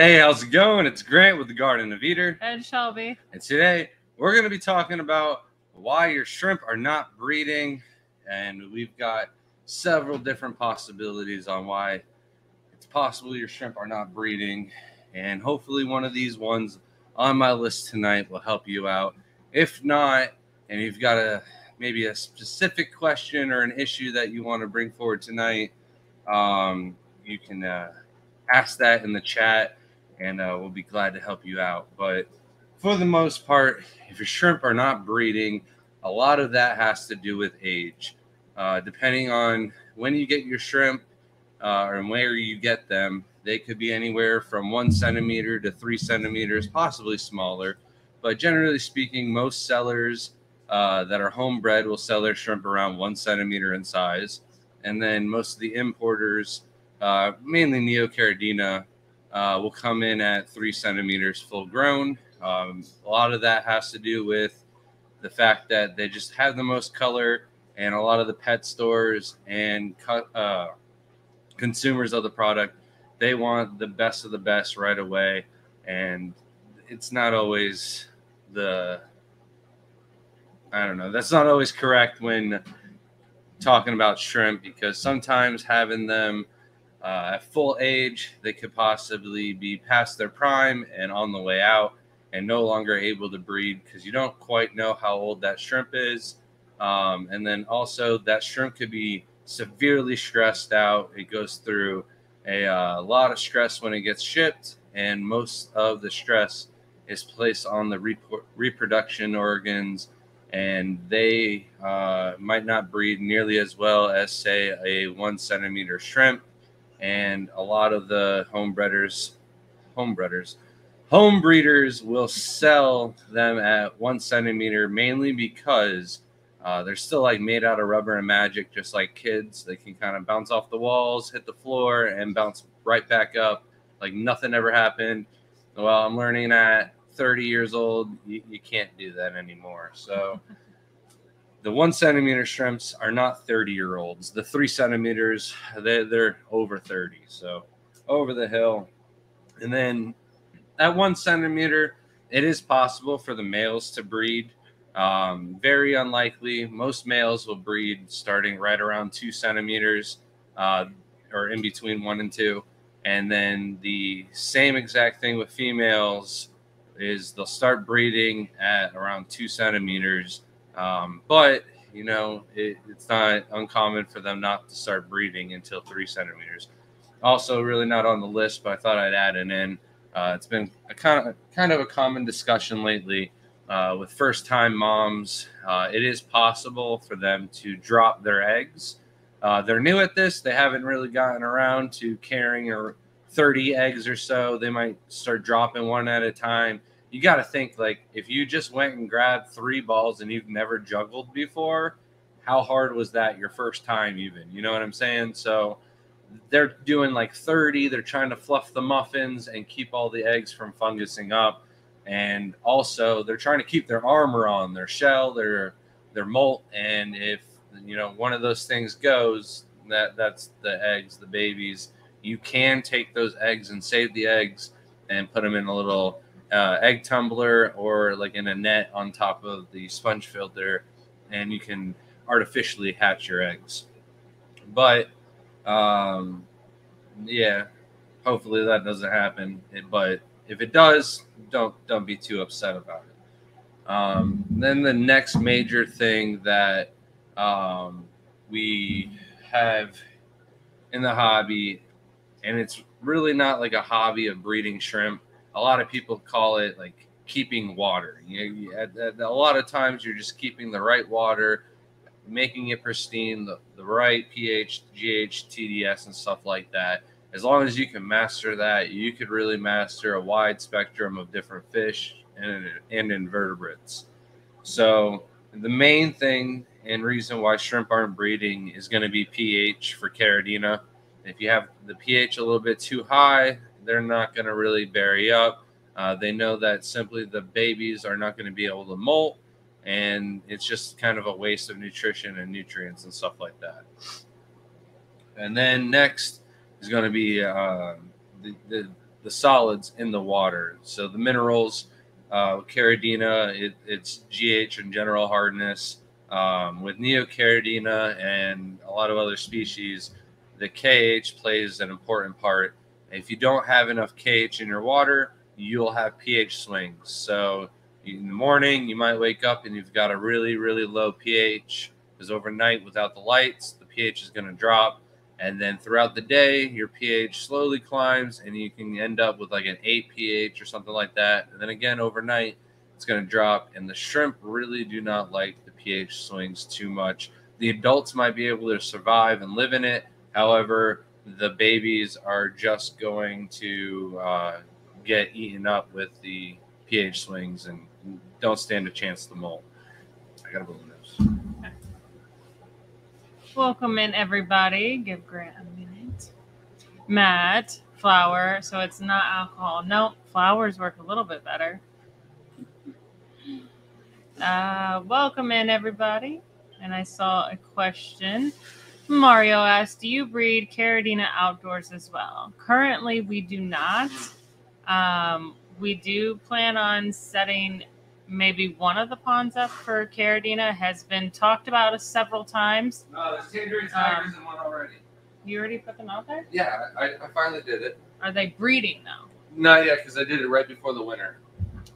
Hey, how's it going? It's Grant with the Garden of Eder. And Shelby. And today we're going to be talking about why your shrimp are not breeding. And we've got several different possibilities on why it's possible your shrimp are not breeding. And hopefully, one of these ones on my list tonight will help you out. If not, and you've got a maybe a specific question or an issue that you want to bring forward tonight, um, you can uh, ask that in the chat and uh, we'll be glad to help you out. But for the most part, if your shrimp are not breeding, a lot of that has to do with age. Uh, depending on when you get your shrimp uh, and where you get them, they could be anywhere from one centimeter to three centimeters, possibly smaller. But generally speaking, most sellers uh, that are homebred will sell their shrimp around one centimeter in size. And then most of the importers, uh, mainly Neocaridina, uh, will come in at three centimeters full grown. Um, a lot of that has to do with the fact that they just have the most color, and a lot of the pet stores and uh, consumers of the product they want the best of the best right away, and it's not always the I don't know. That's not always correct when talking about shrimp because sometimes having them uh, at full age, they could possibly be past their prime and on the way out and no longer able to breed because you don't quite know how old that shrimp is. Um, and then also, that shrimp could be severely stressed out. It goes through a uh, lot of stress when it gets shipped, and most of the stress is placed on the rep- reproduction organs, and they uh, might not breed nearly as well as, say, a one centimeter shrimp and a lot of the home breeders home breeders will sell them at one centimeter mainly because uh, they're still like made out of rubber and magic, just like kids. They can kind of bounce off the walls, hit the floor, and bounce right back up like nothing ever happened. Well, I'm learning at 30 years old, you, you can't do that anymore. So the one centimeter shrimps are not 30 year olds. The three centimeters, they, they're over 30. So over the hill. And then at one centimeter, it is possible for the males to breed. Um, very unlikely. Most males will breed starting right around two centimeters uh, or in between one and two. And then the same exact thing with females is they'll start breeding at around two centimeters um, but you know, it, it's not uncommon for them not to start breeding until three centimeters. Also, really not on the list, but I thought I'd add it in. Uh, it's been a kind of kind of a common discussion lately uh, with first-time moms. Uh, it is possible for them to drop their eggs. Uh, they're new at this; they haven't really gotten around to carrying or 30 eggs or so. They might start dropping one at a time you got to think like if you just went and grabbed three balls and you've never juggled before, how hard was that your first time even? You know what I'm saying? So they're doing like 30, they're trying to fluff the muffins and keep all the eggs from fungusing up. And also they're trying to keep their armor on, their shell, their their molt and if you know one of those things goes, that that's the eggs, the babies. You can take those eggs and save the eggs and put them in a little uh, egg tumbler or like in a net on top of the sponge filter, and you can artificially hatch your eggs. But um, yeah, hopefully that doesn't happen. But if it does, don't don't be too upset about it. Um, then the next major thing that um, we have in the hobby, and it's really not like a hobby of breeding shrimp a lot of people call it like keeping water. You, know, a lot of times you're just keeping the right water, making it pristine, the, the right pH, GH, TDS, and stuff like that. As long as you can master that, you could really master a wide spectrum of different fish and, and invertebrates. So, the main thing and reason why shrimp aren't breeding is going to be pH for Caridina. If you have the pH a little bit too high, they're not going to really berry up. Uh, they know that simply the babies are not going to be able to molt, and it's just kind of a waste of nutrition and nutrients and stuff like that. And then next is going to be uh, the, the the solids in the water. So the minerals, uh, Caridina, it, it's GH and general hardness. Um, with Neocaridina and a lot of other species, the KH plays an important part. If you don't have enough KH in your water, you'll have pH swings. So in the morning, you might wake up and you've got a really, really low pH because overnight, without the lights, the pH is going to drop. And then throughout the day, your pH slowly climbs and you can end up with like an 8 pH or something like that. And then again, overnight, it's going to drop. And the shrimp really do not like the pH swings too much. The adults might be able to survive and live in it. However, the babies are just going to uh, get eaten up with the pH swings and don't stand a chance to molt. I got a balloon nose. Welcome in, everybody. Give Grant a minute. Matt, flour. So it's not alcohol. No, flowers work a little bit better. Uh, welcome in, everybody. And I saw a question. Mario asked, "Do you breed Caridina outdoors as well?" Currently, we do not. Um, we do plan on setting maybe one of the ponds up for Caridina. Has been talked about several times. No, there's tangerine tigers in one already. You already put them out there? Yeah, I, I finally did it. Are they breeding though? Not yet, because I did it right before the winter.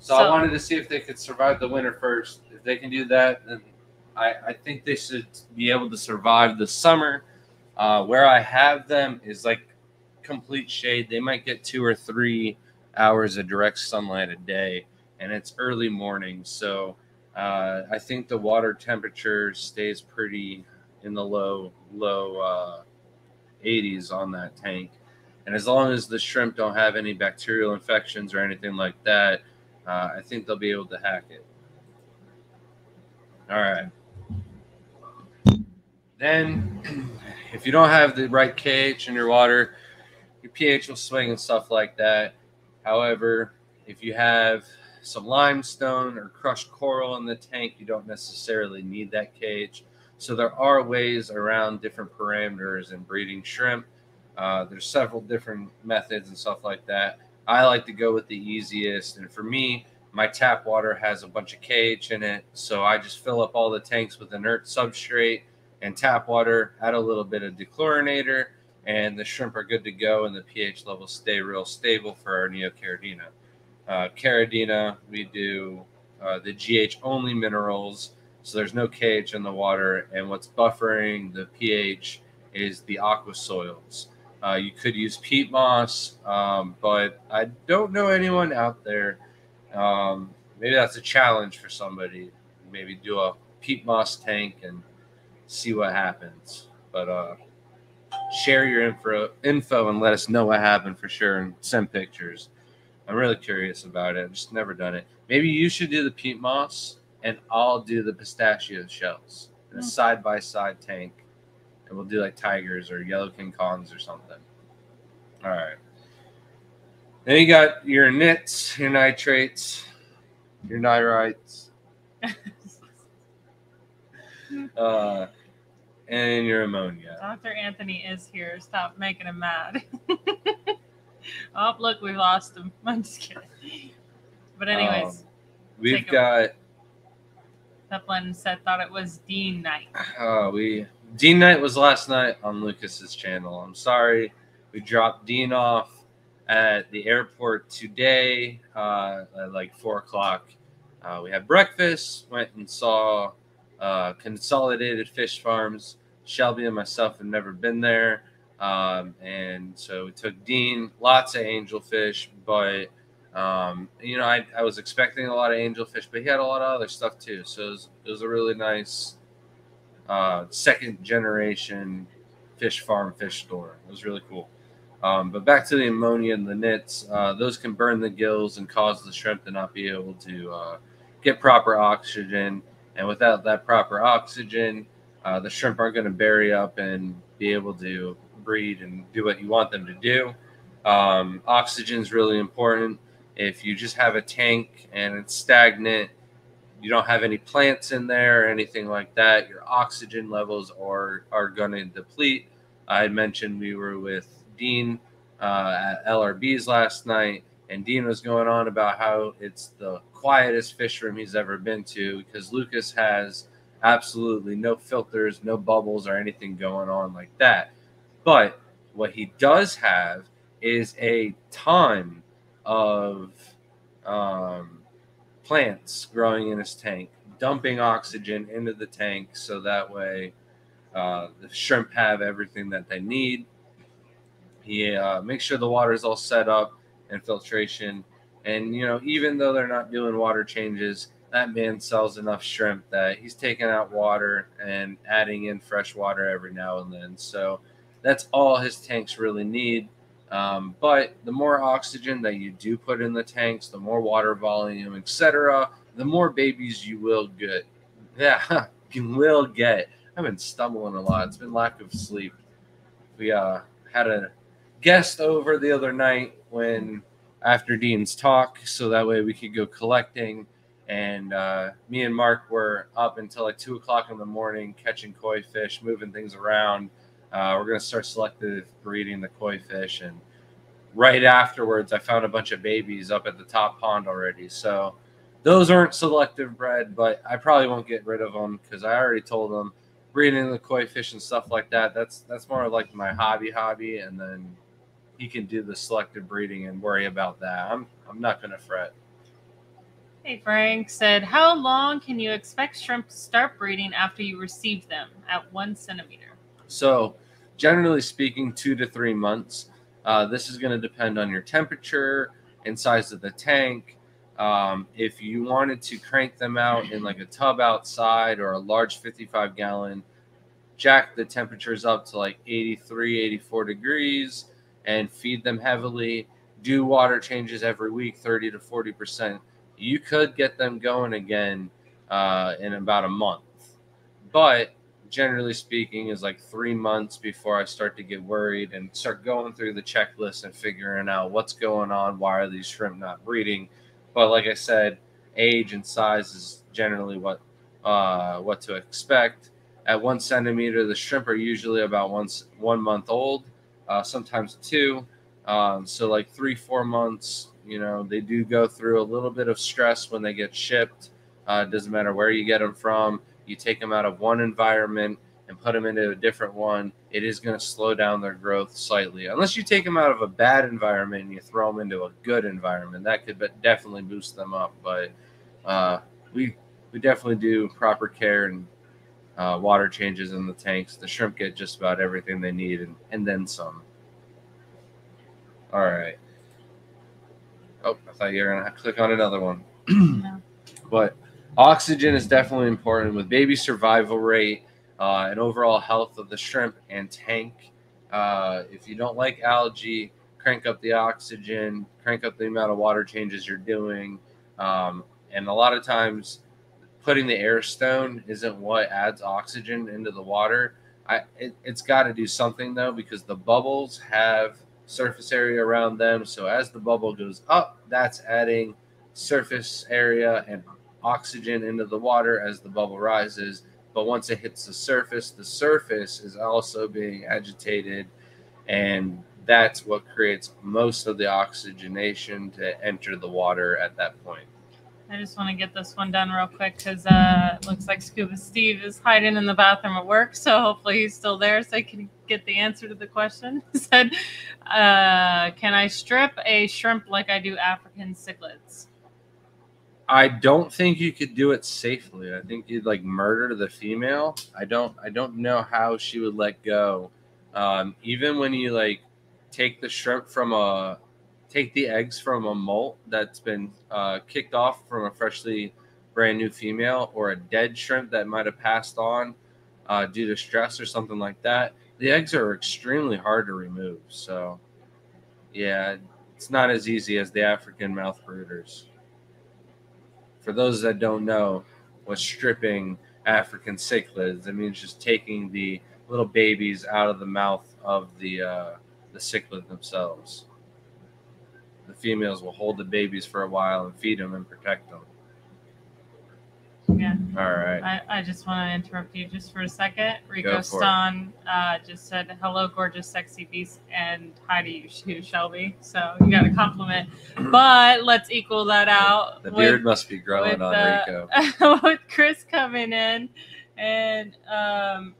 So, So- I wanted to see if they could survive the winter first. If they can do that, then I, I think they should be able to survive the summer. Uh, where I have them is like complete shade. They might get two or three hours of direct sunlight a day, and it's early morning. So uh, I think the water temperature stays pretty in the low low uh, 80s on that tank. And as long as the shrimp don't have any bacterial infections or anything like that, uh, I think they'll be able to hack it. All right. Then, if you don't have the right KH in your water, your pH will swing and stuff like that. However, if you have some limestone or crushed coral in the tank, you don't necessarily need that KH. So there are ways around different parameters in breeding shrimp. Uh, there's several different methods and stuff like that. I like to go with the easiest, and for me, my tap water has a bunch of KH in it, so I just fill up all the tanks with inert substrate and tap water, add a little bit of dechlorinator, and the shrimp are good to go, and the pH levels stay real stable for our neocaridina. Uh, caridina, we do uh, the GH only minerals, so there's no KH in the water, and what's buffering the pH is the aqua soils. Uh, you could use peat moss, um, but I don't know anyone out there. Um, maybe that's a challenge for somebody. Maybe do a peat moss tank and see what happens. But uh, share your info, info and let us know what happened for sure and send pictures. I'm really curious about it. I've just never done it. Maybe you should do the peat moss and I'll do the pistachio shells in a side by side tank. And we'll do like tigers or yellow King Kongs or something. All right. Then you got your nits, your nitrates, your nitrites, uh, and your ammonia. Dr. Anthony is here. Stop making him mad. oh, look, we lost him. I'm just kidding. But anyways, Um, We've got Zeppelin said thought it was Dean night. Oh, we Dean night was last night on Lucas's channel. I'm sorry, we dropped Dean off at the airport today uh, at like four o'clock. Uh, we had breakfast, went and saw uh, Consolidated Fish Farms. Shelby and myself have never been there, um, and so we took Dean. Lots of angelfish, but um, you know, I, I was expecting a lot of angelfish, but he had a lot of other stuff too. So it was, it was a really nice uh, second generation fish farm fish store. It was really cool. Um, but back to the ammonia and the nits, uh, those can burn the gills and cause the shrimp to not be able to uh, get proper oxygen. And without that proper oxygen, uh, the shrimp aren't going to berry up and be able to breed and do what you want them to do. Um, oxygen is really important. If you just have a tank and it's stagnant, you don't have any plants in there or anything like that, your oxygen levels are are going to deplete. I mentioned we were with Dean uh, at LRB's last night, and Dean was going on about how it's the quietest fish room he's ever been to because Lucas has absolutely no filters, no bubbles, or anything going on like that. But what he does have is a ton of um, plants growing in his tank, dumping oxygen into the tank so that way uh, the shrimp have everything that they need. He uh, makes sure the water is all set up and filtration. And, you know, even though they're not doing water changes, that man sells enough shrimp that he's taking out water and adding in fresh water every now and then. So that's all his tanks really need. Um, but the more oxygen that you do put in the tanks, the more water volume, etc., the more babies you will get. Yeah, you will get. I've been stumbling a lot. It's been lack of sleep. We uh, had a guest over the other night when after Dean's talk, so that way we could go collecting. And uh, me and Mark were up until like two o'clock in the morning catching koi fish, moving things around. Uh, we're gonna start selective breeding the koi fish, and right afterwards, I found a bunch of babies up at the top pond already. So those aren't selective bred, but I probably won't get rid of them because I already told them breeding the koi fish and stuff like that. That's that's more like my hobby hobby, and then he can do the selective breeding and worry about that. I'm I'm not gonna fret. Hey, Frank said, How long can you expect shrimp to start breeding after you receive them at one centimeter? So, generally speaking, two to three months. Uh, this is going to depend on your temperature and size of the tank. Um, if you wanted to crank them out in like a tub outside or a large 55 gallon, jack the temperatures up to like 83, 84 degrees and feed them heavily. Do water changes every week, 30 to 40%. You could get them going again uh, in about a month. But generally speaking, is like three months before I start to get worried and start going through the checklist and figuring out what's going on. Why are these shrimp not breeding? But like I said, age and size is generally what uh, what to expect. At one centimeter, the shrimp are usually about once one month old uh, sometimes two. Um, so like three, four months, you know, they do go through a little bit of stress when they get shipped. Uh, doesn't matter where you get them from. You take them out of one environment and put them into a different one. It is going to slow down their growth slightly. Unless you take them out of a bad environment and you throw them into a good environment, that could but definitely boost them up. But uh, we we definitely do proper care and uh, water changes in the tanks. The shrimp get just about everything they need and, and then some. All right. Oh, I thought you were going to click on another one. But oxygen is definitely important with baby survival rate uh, and overall health of the shrimp and tank. Uh, if you don't like algae, crank up the oxygen, crank up the amount of water changes you're doing. Um, and a lot of times, putting the air stone isn't what adds oxygen into the water. I it, has got to do something though because the bubbles have surface area around them. So as the bubble goes up, that's adding surface area and oxygen into the water as the bubble rises. But once it hits the surface, the surface is also being agitated, and that's what creates most of the oxygenation to enter the water at that point. I just want to get this one done real quick because uh, it looks like Scuba Steve is hiding in the bathroom at work. So hopefully he's still there so I can get the answer to the question. He said, uh, Can I strip a shrimp like I do African cichlids? I don't think you could do it safely. I think you'd like murder the female. I don't. I don't know how she would let go. Um, even when you like take the shrimp from a take the eggs from a molt that's been uh, kicked off from a freshly brand new female or a dead shrimp that might have passed on uh, due to stress or something like that, the eggs are extremely hard to remove. So, yeah, it's not as easy as the African mouth brooders. For those that don't know what stripping African cichlids, it means just taking the little babies out of the mouth of the uh, the cichlid themselves the females will hold the babies for a while and feed them and protect them. Yeah. All right. I, I just want to interrupt you just for a second. Rico Go for it. Ston uh, just said, hello, gorgeous, sexy beast, and hi to you too, Shelby. So you got a compliment. But let's equal that out. The with- beard must be growing with, on uh, Rico. with Chris coming in and um,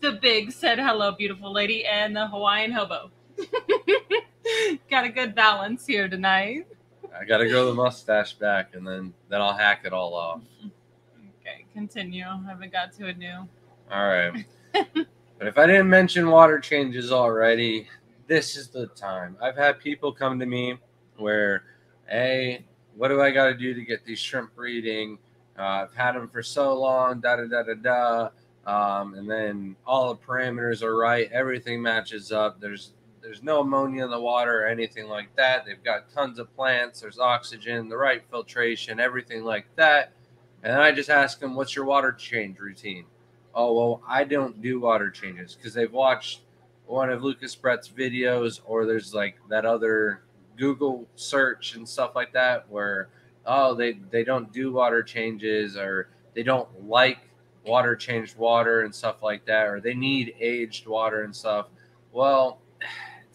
the big said hello, beautiful lady, and the Hawaiian hobo. Got a good balance here tonight. I gotta grow the mustache back, and then then I'll hack it all off. Okay, continue. I haven't got to a new. All right. but if I didn't mention water changes already, this is the time. I've had people come to me where, hey, what do I got to do to get these shrimp breeding? Uh, I've had them for so long, da da da da da. Um, and then all the parameters are right, everything matches up. There's there's no ammonia in the water or anything like that. They've got tons of plants. There's oxygen, the right filtration, everything like that. And I just ask them, "What's your water change routine?" oh well i don't do water changes because they've watched one of lucas brett's videos or there's like that other google search and stuff like that where oh they they don't do water changes or they don't like water changed water and stuff like that or they need aged water and stuff well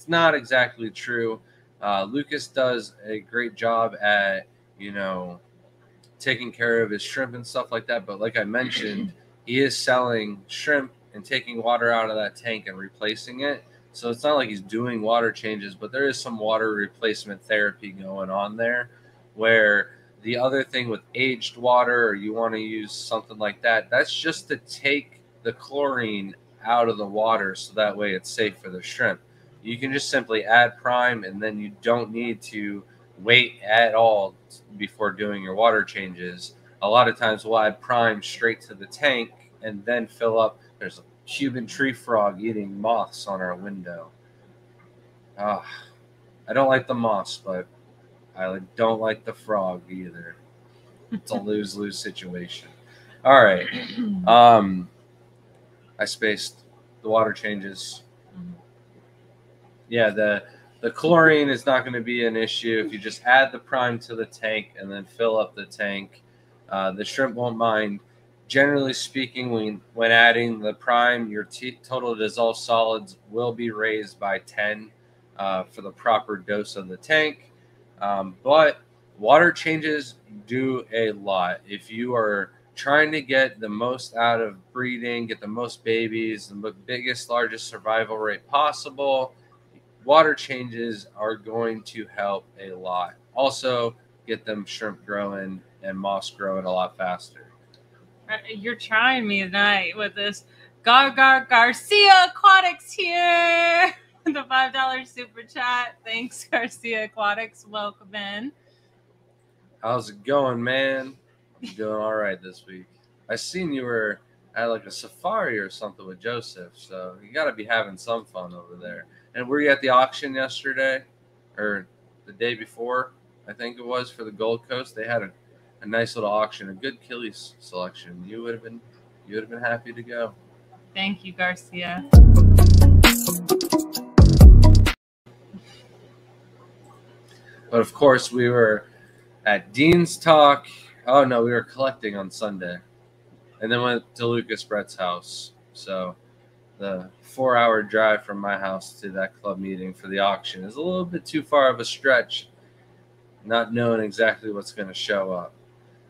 it's not exactly true uh, lucas does a great job at you know taking care of his shrimp and stuff like that but like i mentioned he is selling shrimp and taking water out of that tank and replacing it. So it's not like he's doing water changes, but there is some water replacement therapy going on there. Where the other thing with aged water, or you want to use something like that, that's just to take the chlorine out of the water so that way it's safe for the shrimp. You can just simply add prime and then you don't need to wait at all before doing your water changes a lot of times we'll add prime straight to the tank and then fill up. There's a Cuban tree frog eating moths on our window. Ah, I don't like the moths, but I don't like the frog either. It's a lose lose situation. All right. Um, I spaced. The water changes. Yeah, the the chlorine is not going to be an issue if you just add the prime to the tank and then fill up the tank. Uh, the shrimp won't mind. Generally speaking, when when adding the prime, your t- total dissolved solids will be raised by 10 uh, for the proper dose of the tank. Um, but water changes do a lot. If you are trying to get the most out of breeding, get the most babies, the biggest, largest survival rate possible, water changes are going to help a lot. Also, get them shrimp growing and moss growing a lot faster. Uh, You're trying me tonight with this. Gar Gar Garcia Aquatics here. The five dollar super chat. Thanks, Garcia Aquatics. Welcome in. How's it going, man? I'm doing all right this week. I seen you were at like a safari or something with Joseph, so you got to be having some fun over there. And were you at the auction yesterday or the day before? I think it was for the Gold Coast. They had a, a nice little auction, a good Killies selection. You would have been you would have been happy to go. Thank you, Garcia. But of course, we were at Dean's Talk. Oh no, we were collecting on Sunday, and then went to Lucas Brett's house. So the four-hour drive from my house to that club meeting for the auction is a little bit too far of a stretch. Not knowing exactly what's going to show up.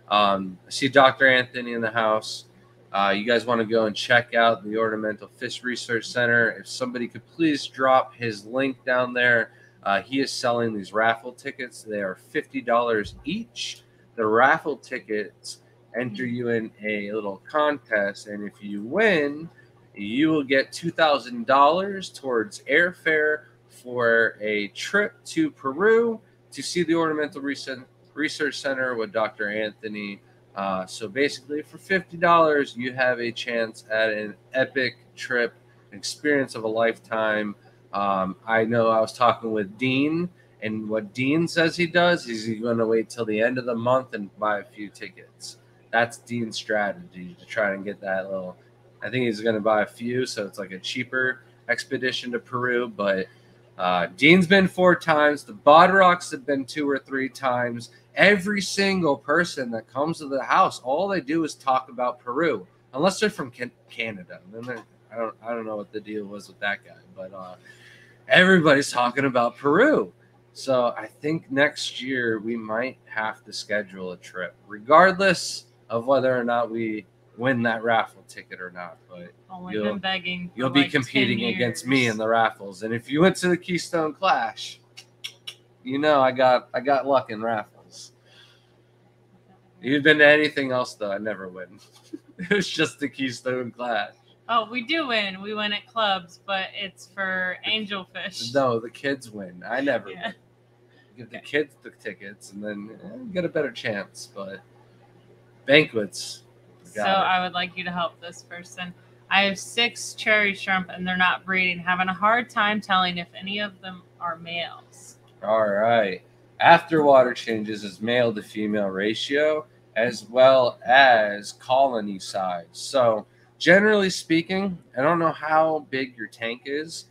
Um, I see Dr. Anthony in the house. Uh, you guys want to go and check out the Ornamental Fish Research Center. If somebody could please drop his link down there. Uh, he is selling these raffle tickets. They are $50 each. The raffle tickets enter you in a little contest. And if you win, you will get $2,000 towards airfare for a trip to Peru to see the Ornamental Research Center with Dr. Anthony. Uh, so basically, for $50, you have a chance at an epic trip, experience of a lifetime. Um, I know I was talking with Dean, and what Dean says he does is he's going to wait till the end of the month and buy a few tickets. That's Dean's strategy to try and get that little. I think he's going to buy a few, so it's like a cheaper expedition to Peru. But Uh, Dean's been four times. The Bodrocks have been two or three times. Every single person that comes to the house, all they do is talk about Peru, unless they're from Can- Canada. And then I don't, I don't know what the deal was with that guy, but uh, everybody's talking about Peru. So I think next year we might have to schedule a trip, regardless of whether or not we win that raffle ticket or not. But Only You'll- you'll be like 10 competing against me in the raffles. And if you went to the Keystone Clash, you know I got I got luck in raffles. If you've been to anything else though, I never win. it was just the Keystone Clash. Oh, we do win. We win at clubs, but it's for angelfish. No, the kids win. I never Yeah. win. Give the kids the tickets and then eh, get a better chance. But banquets. So it. I would like you to help this person. I have six cherry shrimp and they're not breeding. Having a hard time telling if any of them are males. All right. After water changes is male to female ratio as well as colony size. So, generally speaking, I don't know how big your tank is,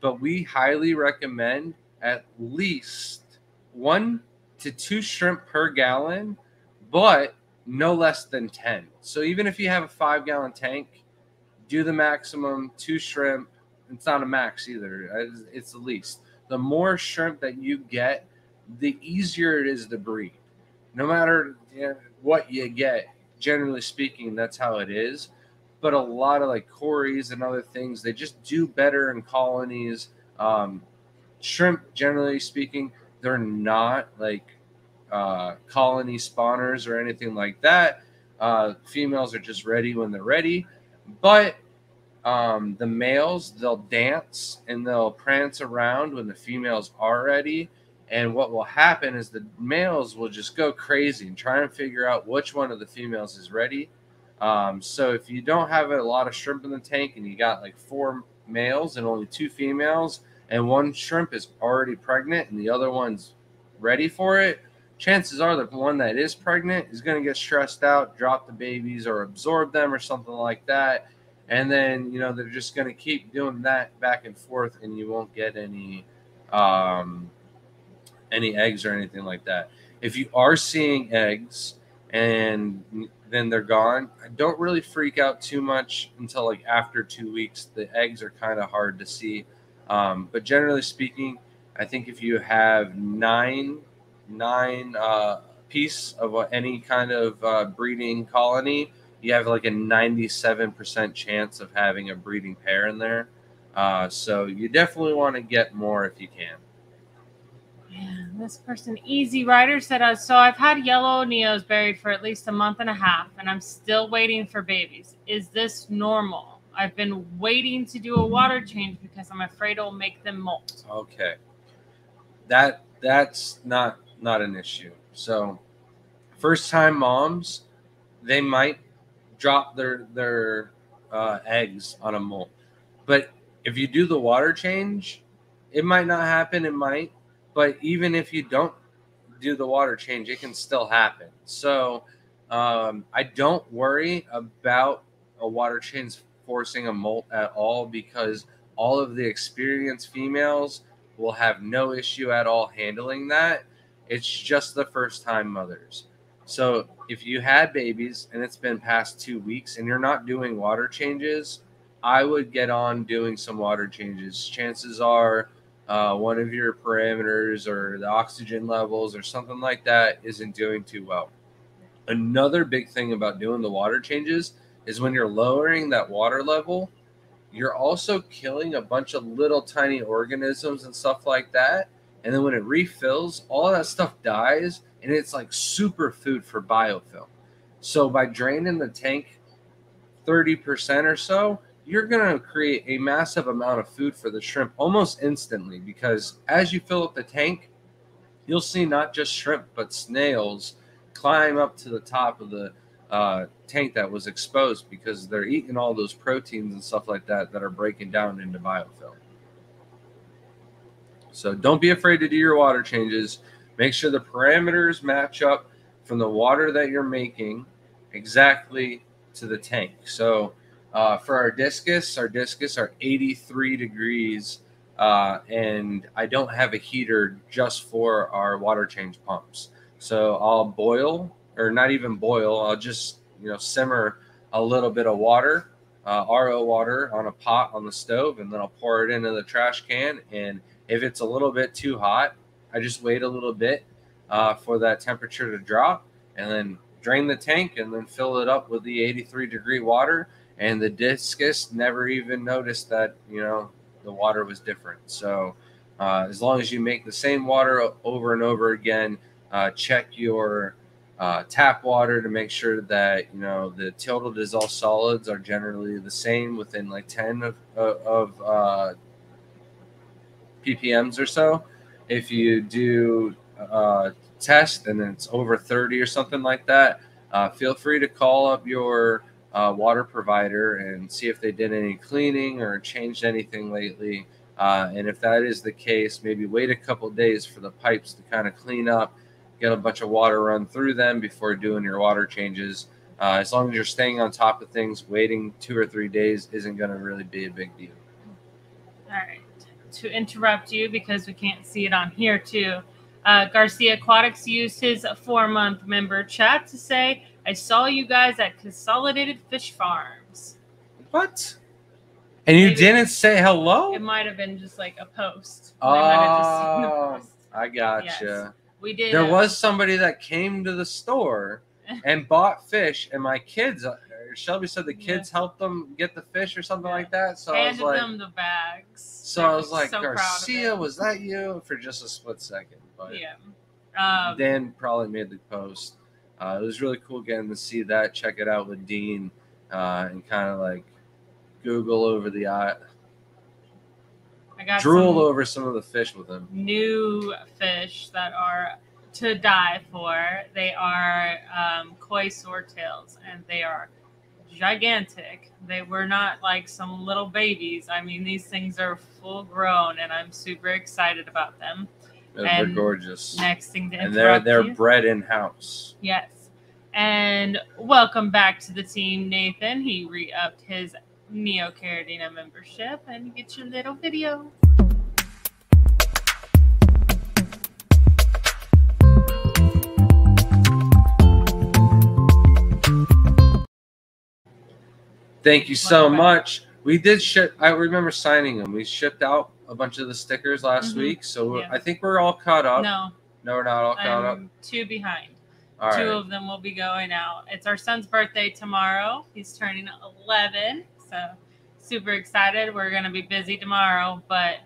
but we highly recommend at least one to two shrimp per gallon, but no less than 10. So, even if you have a five gallon tank, do the maximum two shrimp. It's not a max either, it's- the least the more shrimp that you get, the easier it is to breed. No matter you know, what you get, generally speaking, that's how it is. But a lot of like cories and other things, they just do better in colonies. Um, shrimp, generally speaking, they're not like uh, colony spawners or anything like that. Uh, females are just ready when they're ready. But um, the males they'll dance and they'll prance around when the females are ready and what will happen is the males will just go crazy and try and figure out which one of the females is ready um, so if you don't have a lot of shrimp in the tank and you got like four males and only two females and one shrimp is already pregnant and the other one's ready for it chances are the one that is pregnant is going to get stressed out drop the babies or absorb them or something like that. And then you know they're just going to keep doing that back and forth and you won't get any um any eggs or anything like that. If you are seeing eggs and then they're gone don't really freak out too much until like after two weeks. The eggs are kind of hard to see. Um, but generally speaking i think if you have nine nine uh, piece of uh, any kind of uh, breeding colony you have like a 97% chance of having a breeding pair in there. Uh, so you definitely want to get more if you can. Yeah, this person, Easy Rider, said, uh, So I've had yellow neos berried for at least a month and a half, and I'm still waiting for babies. Is this normal? I've been waiting to do a water change because I'm afraid it'll make them molt. Okay, that that's not not an issue. So, first time moms, they might drop their their uh, eggs on a molt, but if you do the water change, it might not happen. It might, but even if you don't do the water change, it can still happen. So um, I don't worry about a water change forcing a molt at all because all of the experienced females will have no issue at all handling that. It's just the first time mothers. So if you had babies and it's been past two weeks and you're not doing water changes, I would get on doing some water changes. Chances are uh, one of your parameters or the oxygen levels or something like that isn't doing too well. Another big thing about doing the water changes is when you're lowering that water level, you're also killing a bunch of little tiny organisms and stuff like that. And then when it refills, all that stuff dies and it's like super food for biofilm. So by draining the tank 30% or so, you're going to create a massive amount of food for the shrimp almost instantly because as you fill up the tank, you'll see not just shrimp but snails climb up to the top of the uh, tank that was exposed because they're eating all those proteins and stuff like that that are breaking down into biofilm. So don't be afraid to do your water changes. Make sure the parameters match up from the water that you're making exactly to the tank. So uh, for our discus, our discus are 83 degrees uh, and I don't have a heater just for our water change pumps. So I'll boil, or not even boil. I'll just you know simmer a little bit of water, uh, RO water, on a pot on the stove, and then I'll pour it into the trash can. And if it's a little bit too hot, I just wait a little bit uh, for that temperature to drop, and then drain the tank, and then fill it up with the 83 degree water. And the discus never even noticed that you know the water was different. So uh, as long as you make the same water over and over again, uh, check your uh, tap water to make sure that you know the total dissolved solids are generally the same within like 10 of, of uh, ppms or so. If you do uh, test and it's over 30 or something like that, uh, feel free to call up your uh, water provider and see if they did any cleaning or changed anything lately. Uh, and if that is the case, maybe wait a couple days for the pipes to kind of clean up, get a bunch of water run through them before doing your water changes. Uh, as long as you're staying on top of things, waiting two or three days isn't going to really be a big deal. All right. To interrupt you because we can't see it on here too. Uh, Garcia Aquatics used his four month member chat to say, I saw you guys at Consolidated Fish Farms. What? And you Maybe- didn't say hello? It might have been just like a post. Oh, might have just seen the post. I gotcha. Yes. We did. There uh, was somebody that came to the store and bought fish, and my kids, Shelby said the kids helped them get the fish or something Yeah. like that. So I was like, them the bags. so I was like, so Garcia, was that you? For just a split second, but Yeah. Um, Dan probably made the post. Uh, it was really cool getting to see that. Check it out with Dean uh, and kind of like Google over the eye, I got drool over some of the fish with them. new fish that are to die for. They are um, koi swordtails, and they are gigantic. They were not like some little babies. I mean, these things are full grown, and I'm super excited about them. They're And gorgeous, Next thing to and they're they're you. bred in house. Yes. And welcome back to the team, Nathan. He re upped his Neo Caridina membership and get your little video. Thank you so much. We did ship. I remember signing them. We shipped out a bunch of the stickers last Mhm. week, so Yeah. I think we're all caught up. No, No, we're not all caught up. I'm two behind. All Two right. of them will be going out. It's our son's birthday tomorrow. He's turning 11. So super excited. We're going to be busy tomorrow, but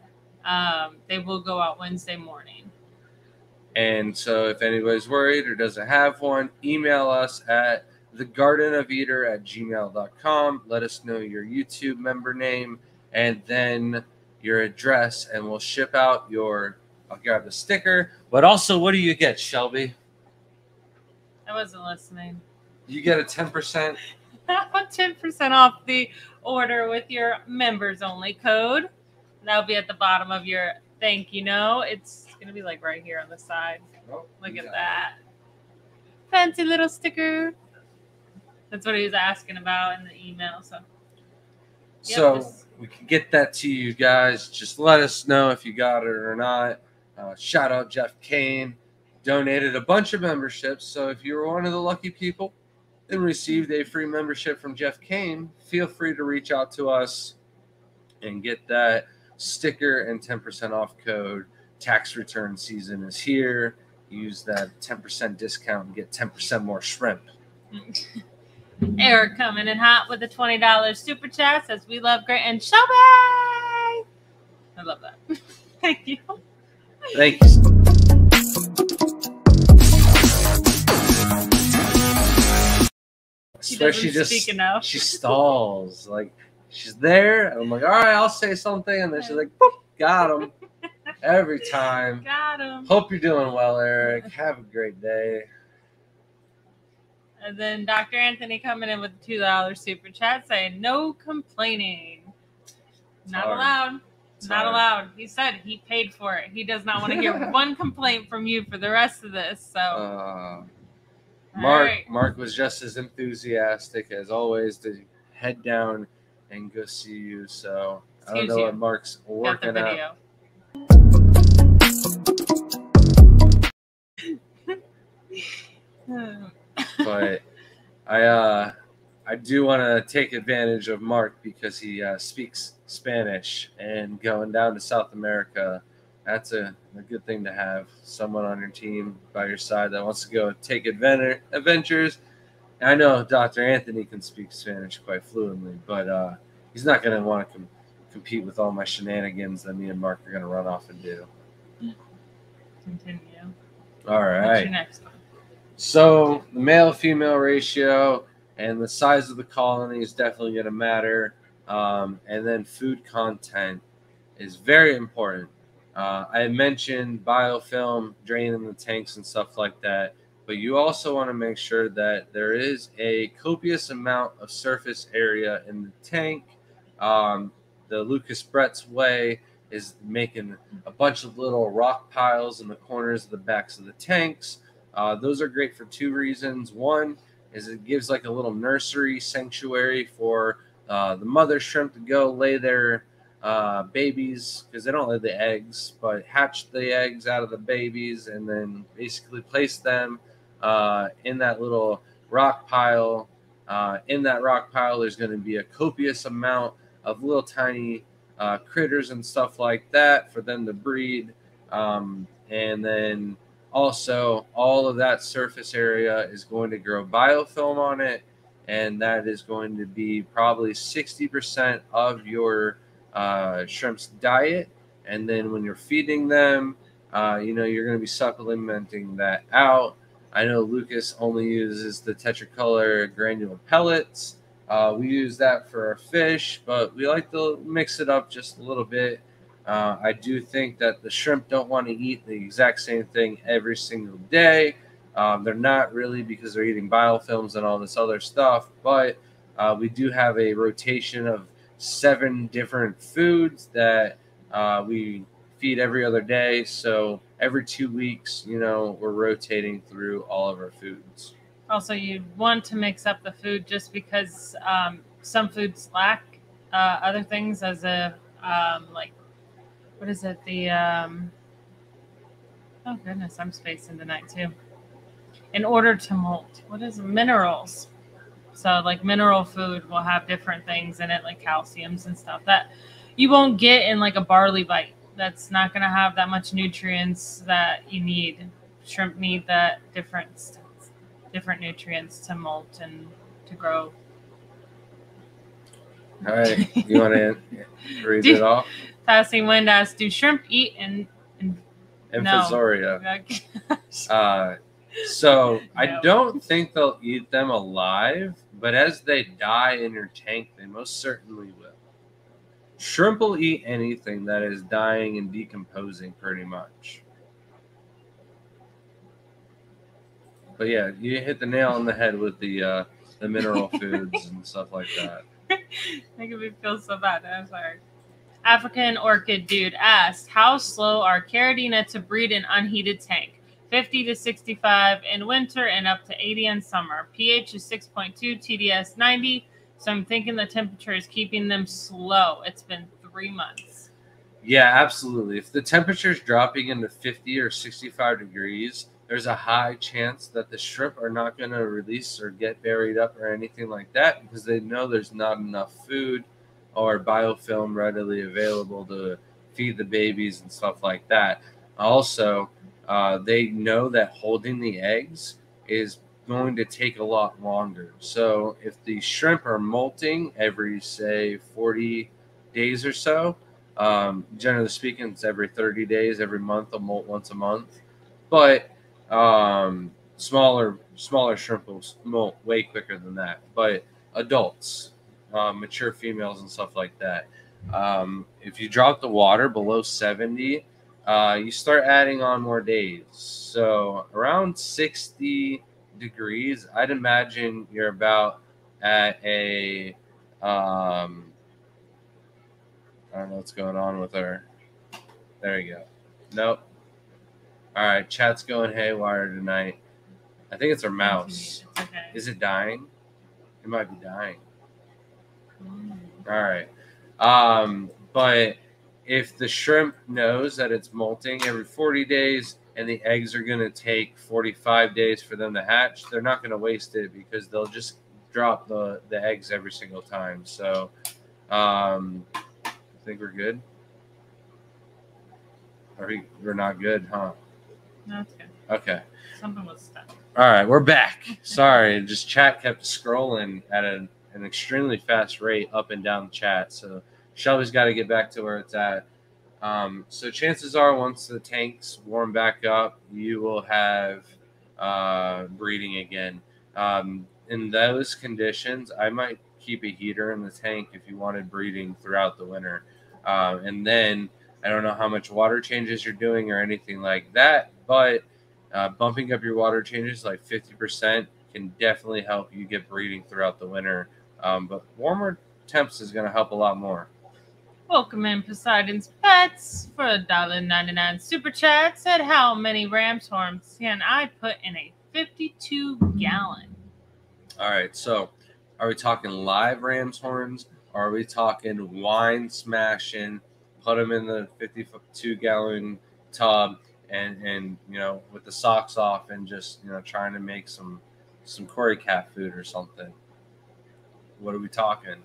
um, they will go out Wednesday morning. And so, if anybody's worried or doesn't have one, email us at thegardenofeder at gmail.com. Let us know your YouTube member name and then your address, and we'll ship out your. I'll grab the sticker. But also, what do you get, Shelby? I wasn't listening. You get a 10%. 10% off the order with your members only code. That'll be at the bottom of your thank you know. It's going to be like right here on the side. Oh, Look at that. Fancy little sticker. That's what he was asking about in the email. So. Yep, So, just- we can get that to you guys. Just let us know if you got it or not. Uh, shout out Jeff Kane. Donated a bunch of memberships. So if you were one of the lucky people and received a free membership from Jeff Kane, feel free to reach out to us and get that sticker and 10% off code. Tax return season is here. Use that 10% discount and get 10% more shrimp. Eric coming in hot with the $20 super chat says, We love Grant and Shelby. I love that. Thank you. Thanks. you. She Swear doesn't she just speak enough. she stalls like she's there and i'm like all right i'll say something and then she's like Boop, got him every time Got him. hope you're doing well eric have a great day And then Dr. Anthony coming in with the $2 super chat saying, No complaining. Not hard. allowed. It's Not hard. allowed. He said he paid for it. He does not want to hear one complaint from you for the rest of this. So, uh, mark right. mark was just as enthusiastic as always to head down and go see you so i don't know you. what mark's got the working out video. but I uh, I do want to take advantage of Mark because he uh, speaks Spanish and going down to South America. That's a, a good thing to have someone on your team by your side that wants to go take adventure adventures. I know Dr. Anthony can speak Spanish quite fluently, but uh, he's not going to want to com- compete with all my shenanigans that me and Mark are going to run off and do. Continue. All What's your next one? So the male female ratio and the size of the colony is definitely going to matter. Um, and then food content is very important. Uh, I mentioned biofilm draining the tanks and stuff like that, but you also want to make sure that there is a copious amount of surface area in the tank. Um, the Lucas Brett's way is making a bunch of little rock piles in the corners of the backs of the tanks. Uh, those are great for two reasons. One is it gives like a little nursery sanctuary for uh, the mother shrimp to go lay their uh, babies because they don't lay the eggs, but hatch the eggs out of the babies and then basically place them uh, in that little rock pile. Uh, in that rock pile, there's going to be a copious amount of little tiny uh, critters and stuff like that for them to breed. Um, and then also, all of that surface area is going to grow biofilm on it, and that is going to be probably 60% of your uh, shrimp's diet. And then when you're feeding them, uh, you know, you're going to be supplementing that out. I know Lucas only uses the Tetracolor granule pellets. Uh, we use that for our fish, but we like to mix it up just a little bit. Uh, I do think that the shrimp don't want to eat the exact same thing every single day. Um, they're not really because they're eating biofilms and all this other stuff, but uh, we do have a rotation of seven different foods that uh, we feed every other day. So every two weeks, you know, we're rotating through all of our foods. Also, you want to mix up the food just because um, some foods lack uh, other things, as a um, like what is it? The um, oh goodness, I'm spacing tonight too. In order to molt, what is it? minerals? So like mineral food will have different things in it, like calciums and stuff that you won't get in like a barley bite. That's not going to have that much nutrients that you need. Shrimp need that different different nutrients to molt and to grow. All right, you want to read Do- it off? Passing wind asks, do shrimp eat in? Infusoria. Okay. Uh, so I don't think they'll eat them alive, but as they die in your tank, they most certainly will. Shrimp will eat anything that is dying and decomposing, pretty much. But yeah, you hit the nail on the head with the uh, the mineral foods and stuff like that. Making me feel so bad. I'm sorry. African orchid dude asked, how slow are Caridina to breed in unheated tank? 50 to 65 in winter and up to 80 in summer. pH is 6.2, TDS 90. So I'm thinking the temperature is keeping them slow. It's been three months. Yeah, absolutely. If the temperature is dropping into 50 or 65 degrees, there's a high chance that the shrimp are not going to release or get berried up or anything like that because they know there's not enough food or biofilm readily available to feed the babies and stuff like that. Also, uh, they know that holding the eggs is going to take a lot longer. So if the shrimp are molting every, say, 40 days or so, um, generally speaking, it's every 30 days, every month, they'll molt once a month. But um, smaller smaller shrimp will molt way quicker than that. But adults, uh, mature females, and stuff like that, um, if you drop the water below 70, uh, you start adding on more days. So around 60 degrees, I'd imagine you're about at a um, I don't know what's going on with her. There you go. Nope. All right, chat's going haywire tonight. I think it's our mouse. Okay. Is it dying? It might be dying. All right. Um, but if the shrimp knows that it's molting every 40 days and the eggs are going to take 45 days for them to hatch, they're not going to waste it because they'll just drop the, the eggs every single time. So um, I think we're good. Are we, we're not good, huh? That's good. Okay. Something was stuck. All right, we're back. Sorry, just chat kept scrolling at an, an extremely fast rate up and down the chat. So Shelby's got to get back to where it's at. Um, so chances are, once the tanks warm back up, you will have uh, breeding again. Um, in those conditions, I might keep a heater in the tank if you wanted breeding throughout the winter. Uh, and then I don't know how much water changes you're doing or anything like that, but uh, bumping up your water changes like 50% can definitely help you get breeding throughout the winter. Um, but warmer temps is going to help a lot more. Welcome in Poseidon's Pets for a dollar ninety nine super chat. Said how many ram's horns can I put in a fifty two gallon? All right, so are we talking live ram's horns? Or are we talking wine smashing? Put them in the fifty-two gallon tub, and and you know with the socks off, and just you know trying to make some some Cory cat food or something. What are we talking?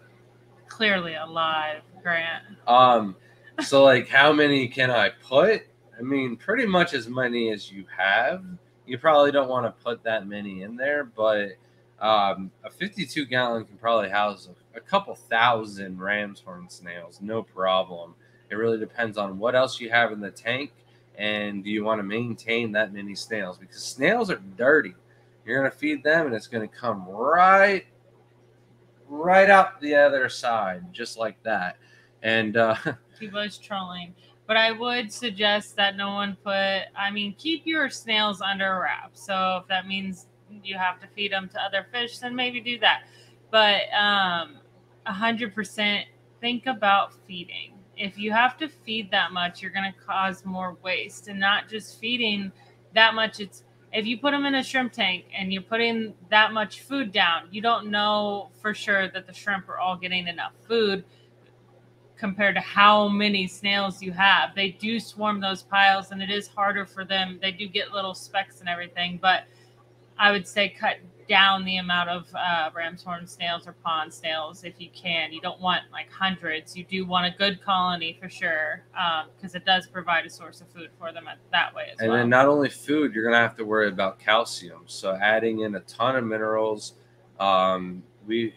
Clearly alive, Grant. Um, so like, how many can I put? I mean, pretty much as many as you have. You probably don't want to put that many in there, but um, a 52 gallon can probably house a, a couple thousand ram's horn snails, no problem. It really depends on what else you have in the tank, and do you want to maintain that many snails? Because snails are dirty. You're gonna feed them, and it's gonna come right, right out the other side, just like that. And uh, He was trolling. But I would suggest that no one put, I mean, keep your snails under wraps. So if that means you have to feed them to other fish, then maybe do that. But um, 100% think about feeding. If you have to feed that much, you're going to cause more waste and not just feeding that much. It's if you put them in a shrimp tank and you're putting that much food down, you don't know for sure that the shrimp are all getting enough food compared to how many snails you have. They do swarm those piles and it is harder for them. They do get little specks and everything, but I would say cut down the amount of uh, ram's horn snails or pond snails if you can. You don't want like hundreds. You do want a good colony for sure because it does provide a source of food for them at, that way as and well. And then not only food, you're gonna have to worry about calcium. So adding in a ton of minerals. Um, we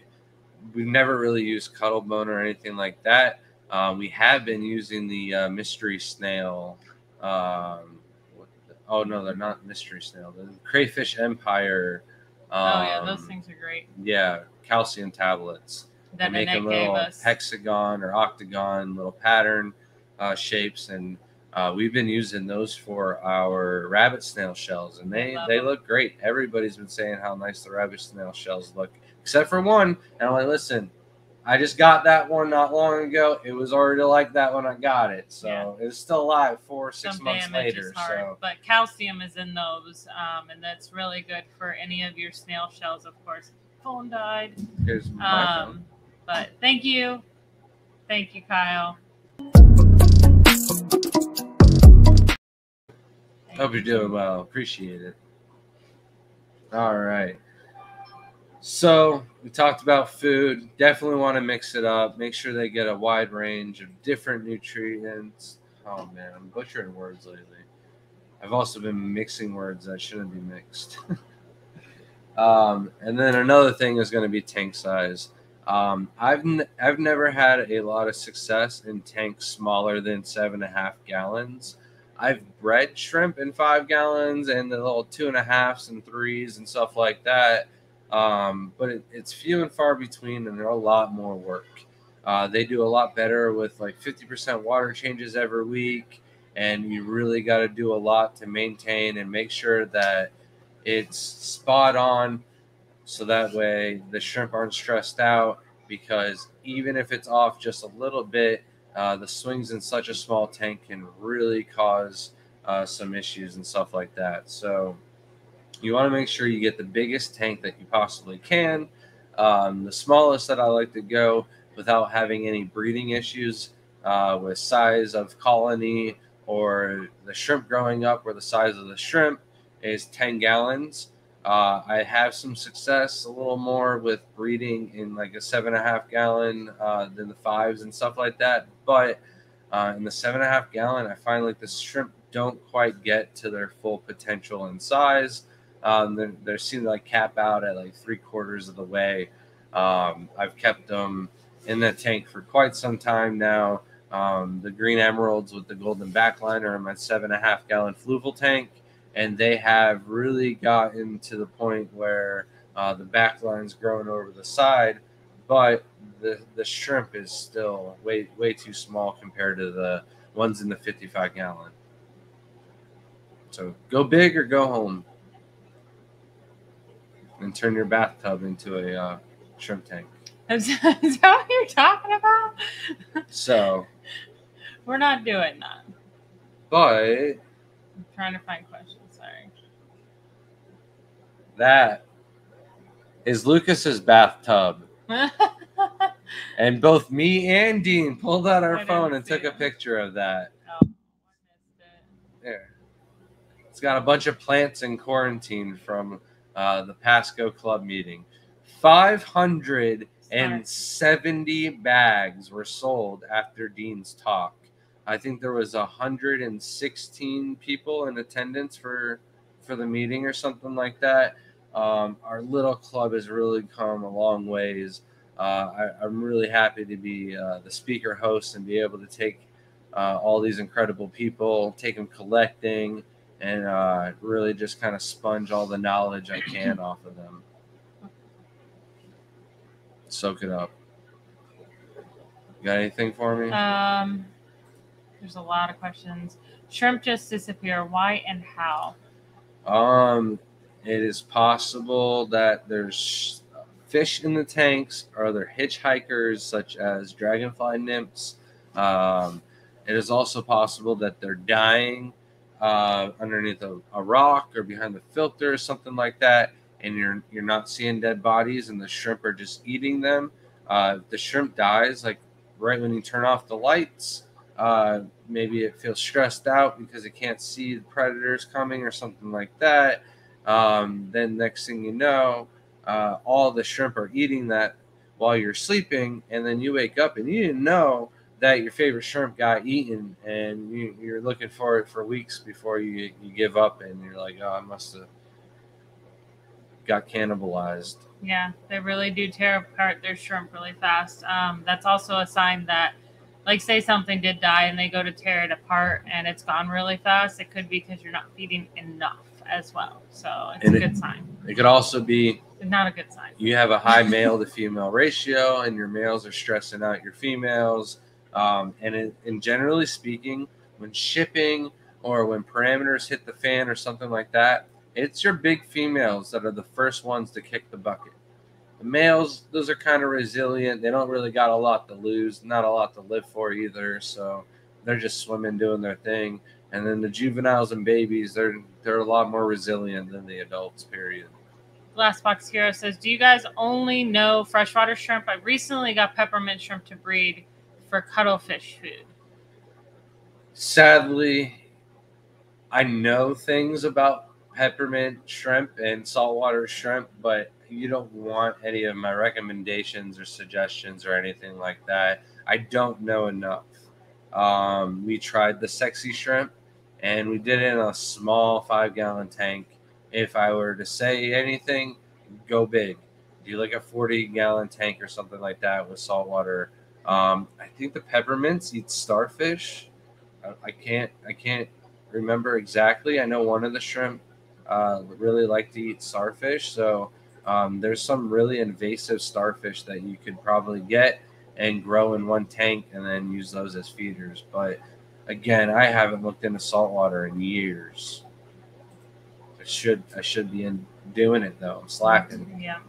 we've never really used cuttlebone or anything like that. Um, we have been using the uh, mystery snail. Um, what the- oh no, they're not mystery snail. The crayfish empire. Um, oh yeah, those things are great. Yeah, calcium tablets. That They make a little hexagon or octagon little pattern uh, shapes, and uh, we've been using those for our rabbit snail shells, and they they them. look great. Everybody's been saying how nice the rabbit snail shells look, except for one. And I'm like, listen, I just got that one not long ago. It was already like that when I got it, so Yeah. it's still alive four six Some months later. is hard, So but calcium is in those, um, and that's really good for any of your snail shells. Of course, phone died. here's my phone. Um, but thank you, thank you, Kyle. Hope you're doing well. Appreciate it. All right. So we talked about food. Definitely want to mix it up. Make sure they get a wide range of different nutrients. Oh man, I'm butchering words lately. I've also been mixing words that shouldn't be mixed. um, and then another thing is going to be tank size. Um, I've n- I've never had a lot of success in tanks smaller than seven and a half gallons. I've bred shrimp in five gallons and the little two and a halves and threes and stuff like that. Um, but it, it's few and far between, and they're a lot more work. Uh, they do a lot better with like 50% water changes every week, and you really got to do a lot to maintain and make sure that it's spot on so that way the shrimp aren't stressed out because even if it's off just a little bit, uh, the swings in such a small tank can really cause uh, some issues and stuff like that. So you want to make sure you get the biggest tank that you possibly can. Um, the smallest that I like to go without having any breeding issues uh, with size of colony or the shrimp growing up where the size of the shrimp is 10 gallons. Uh, I have some success a little more with breeding in like a seven and a half gallon uh, than the fives and stuff like that. But uh, in the seven and a half gallon, I find like the shrimp don't quite get to their full potential and size. Um, they're, they're seem to like cap out at like three quarters of the way. Um, I've kept them in the tank for quite some time now. Um, the green emeralds with the golden backline are in my seven and a half gallon fluval tank, and they have really gotten to the point where uh, the backline's growing over the side, but the the shrimp is still way way too small compared to the ones in the 55 gallon. So go big or go home, and turn your bathtub into a uh, shrimp tank. Is, is that what you're talking about? So, We're not doing that. but I'm trying to find questions. Sorry. that is Lucas's bathtub. And both me and Dean pulled out our iPhone and took a picture of that. Oh, it. There. It's got a bunch of plants in quarantine from uh, the Pasco Club meeting. 570 bags were sold after Dean's talk. I think there was 116 people in attendance for for the meeting or something like that. Um, our little club has really come a long ways. Uh, I, I'm really happy to be uh, the speaker host and be able to take uh, all these incredible people, take them collecting, and uh, really just kind of sponge all the knowledge I can off of them. Soak it up. You got anything for me? Um, there's a lot of questions. Shrimp just disappear. Why and how? Um, it is possible that there's fish in the tanks, or other hitchhikers such as dragonfly nymphs. Um, it is also possible that they're dying uh, underneath a, a rock or behind the filter or something like that, and you're you're not seeing dead bodies, and the shrimp are just eating them. Uh, the shrimp dies, like right when you turn off the lights, uh, maybe it feels stressed out because it can't see the predators coming or something like that. Um, then next thing you know, uh, all the shrimp are eating that while you're sleeping, and then you wake up and you didn't know that your favorite shrimp got eaten, and you, you're looking for it for weeks before you you give up, and you're like, oh, I must have got cannibalized. Yeah, they really do tear apart their shrimp really fast. Um, that's also a sign that, like, say something did die and they go to tear it apart and it's gone really fast. It could be because you're not feeding enough as well. So it's And a it- good sign. It could also be not a good sign. you have a high male to female ratio and your males are stressing out your females um, and in, generally speaking when shipping or when parameters hit the fan or something like that it's your big females that are the first ones to kick the bucket. The males those are kind of resilient. They don't really got a lot to lose not a lot to live for either. So they're just swimming doing their thing. And then the juveniles and babies they're they're a lot more resilient than the adults period. Last Box Hero says, Do you guys only know freshwater shrimp? I recently got peppermint shrimp to breed for cuttlefish food. sadly, I know things about peppermint shrimp and saltwater shrimp, but you don't want any of my recommendations or suggestions or anything like that. I don't know enough. Um, we tried the sexy shrimp and we did it in a small five gallon tank. If I were to say anything, go big. Do like a 40 gallon tank or something like that with saltwater. Um, I think the peppermints eat starfish. I, I can't I can't remember exactly. I know one of the shrimp uh, really like to eat starfish, so um, there's some really invasive starfish that you could probably get and grow in one tank and then use those as feeders. But again, I haven't looked into saltwater in years. I should I should be in doing it though. I'm slacking. Yeah.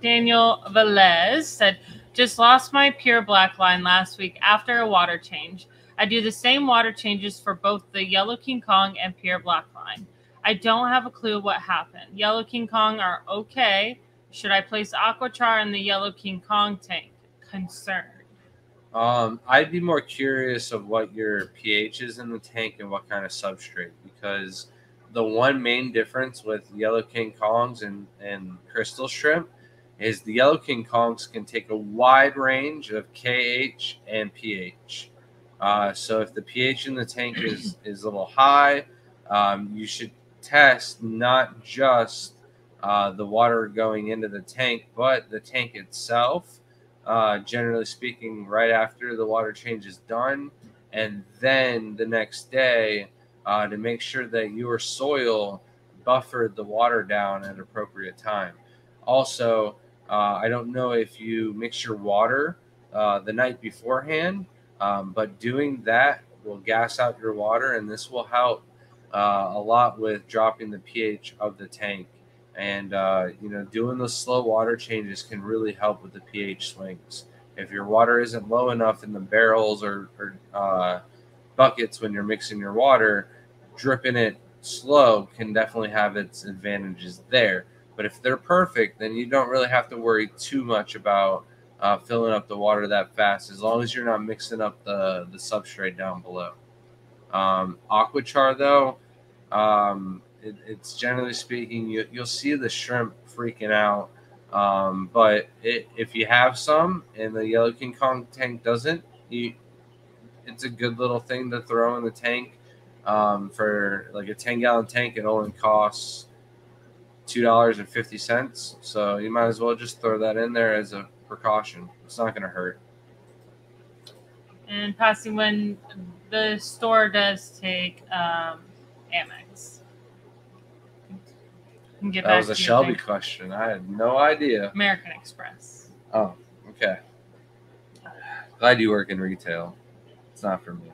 Daniel Velez said, just lost my pure black line last week after a water change. I do the same water changes for both the Yellow King Kong and pure black line. I don't have a clue what happened. Yellow King Kong are okay. Should I place Aquachar in the Yellow King Kong tank? Concerned. Um, I'd be more curious of what your pH is in the tank and what kind of substrate because the one main difference with yellow king kongs and, and crystal shrimp is the yellow king kongs can take a wide range of KH and pH. Uh, so if the pH in the tank is, is a little high, um, you should test not just uh, the water going into the tank, but the tank itself. Uh, generally speaking, right after the water change is done, and then the next day uh, to make sure that your soil buffered the water down at appropriate time. Also, uh, I don't know if you mix your water uh, the night beforehand, um, but doing that will gas out your water, and this will help uh, a lot with dropping the pH of the tank. And uh, you know, doing the slow water changes can really help with the pH swings. If your water isn't low enough in the barrels or, or uh, buckets when you're mixing your water, dripping it slow can definitely have its advantages there. But if they're perfect, then you don't really have to worry too much about uh, filling up the water that fast, as long as you're not mixing up the the substrate down below. Um, aquachar though, um, it, it's generally speaking, you, you'll see the shrimp freaking out. Um, but it, if you have some and the yellow king kong tank doesn't, you, it's a good little thing to throw in the tank. Um, for like a 10 gallon tank, it only costs two dollars and fifty cents. So you might as well just throw that in there as a precaution. It's not going to hurt. And passing when the store does take um, Amex. Get That was a Shelby thank- question. I had no idea. American Express. Oh, okay. Glad you work in retail. It's not for me.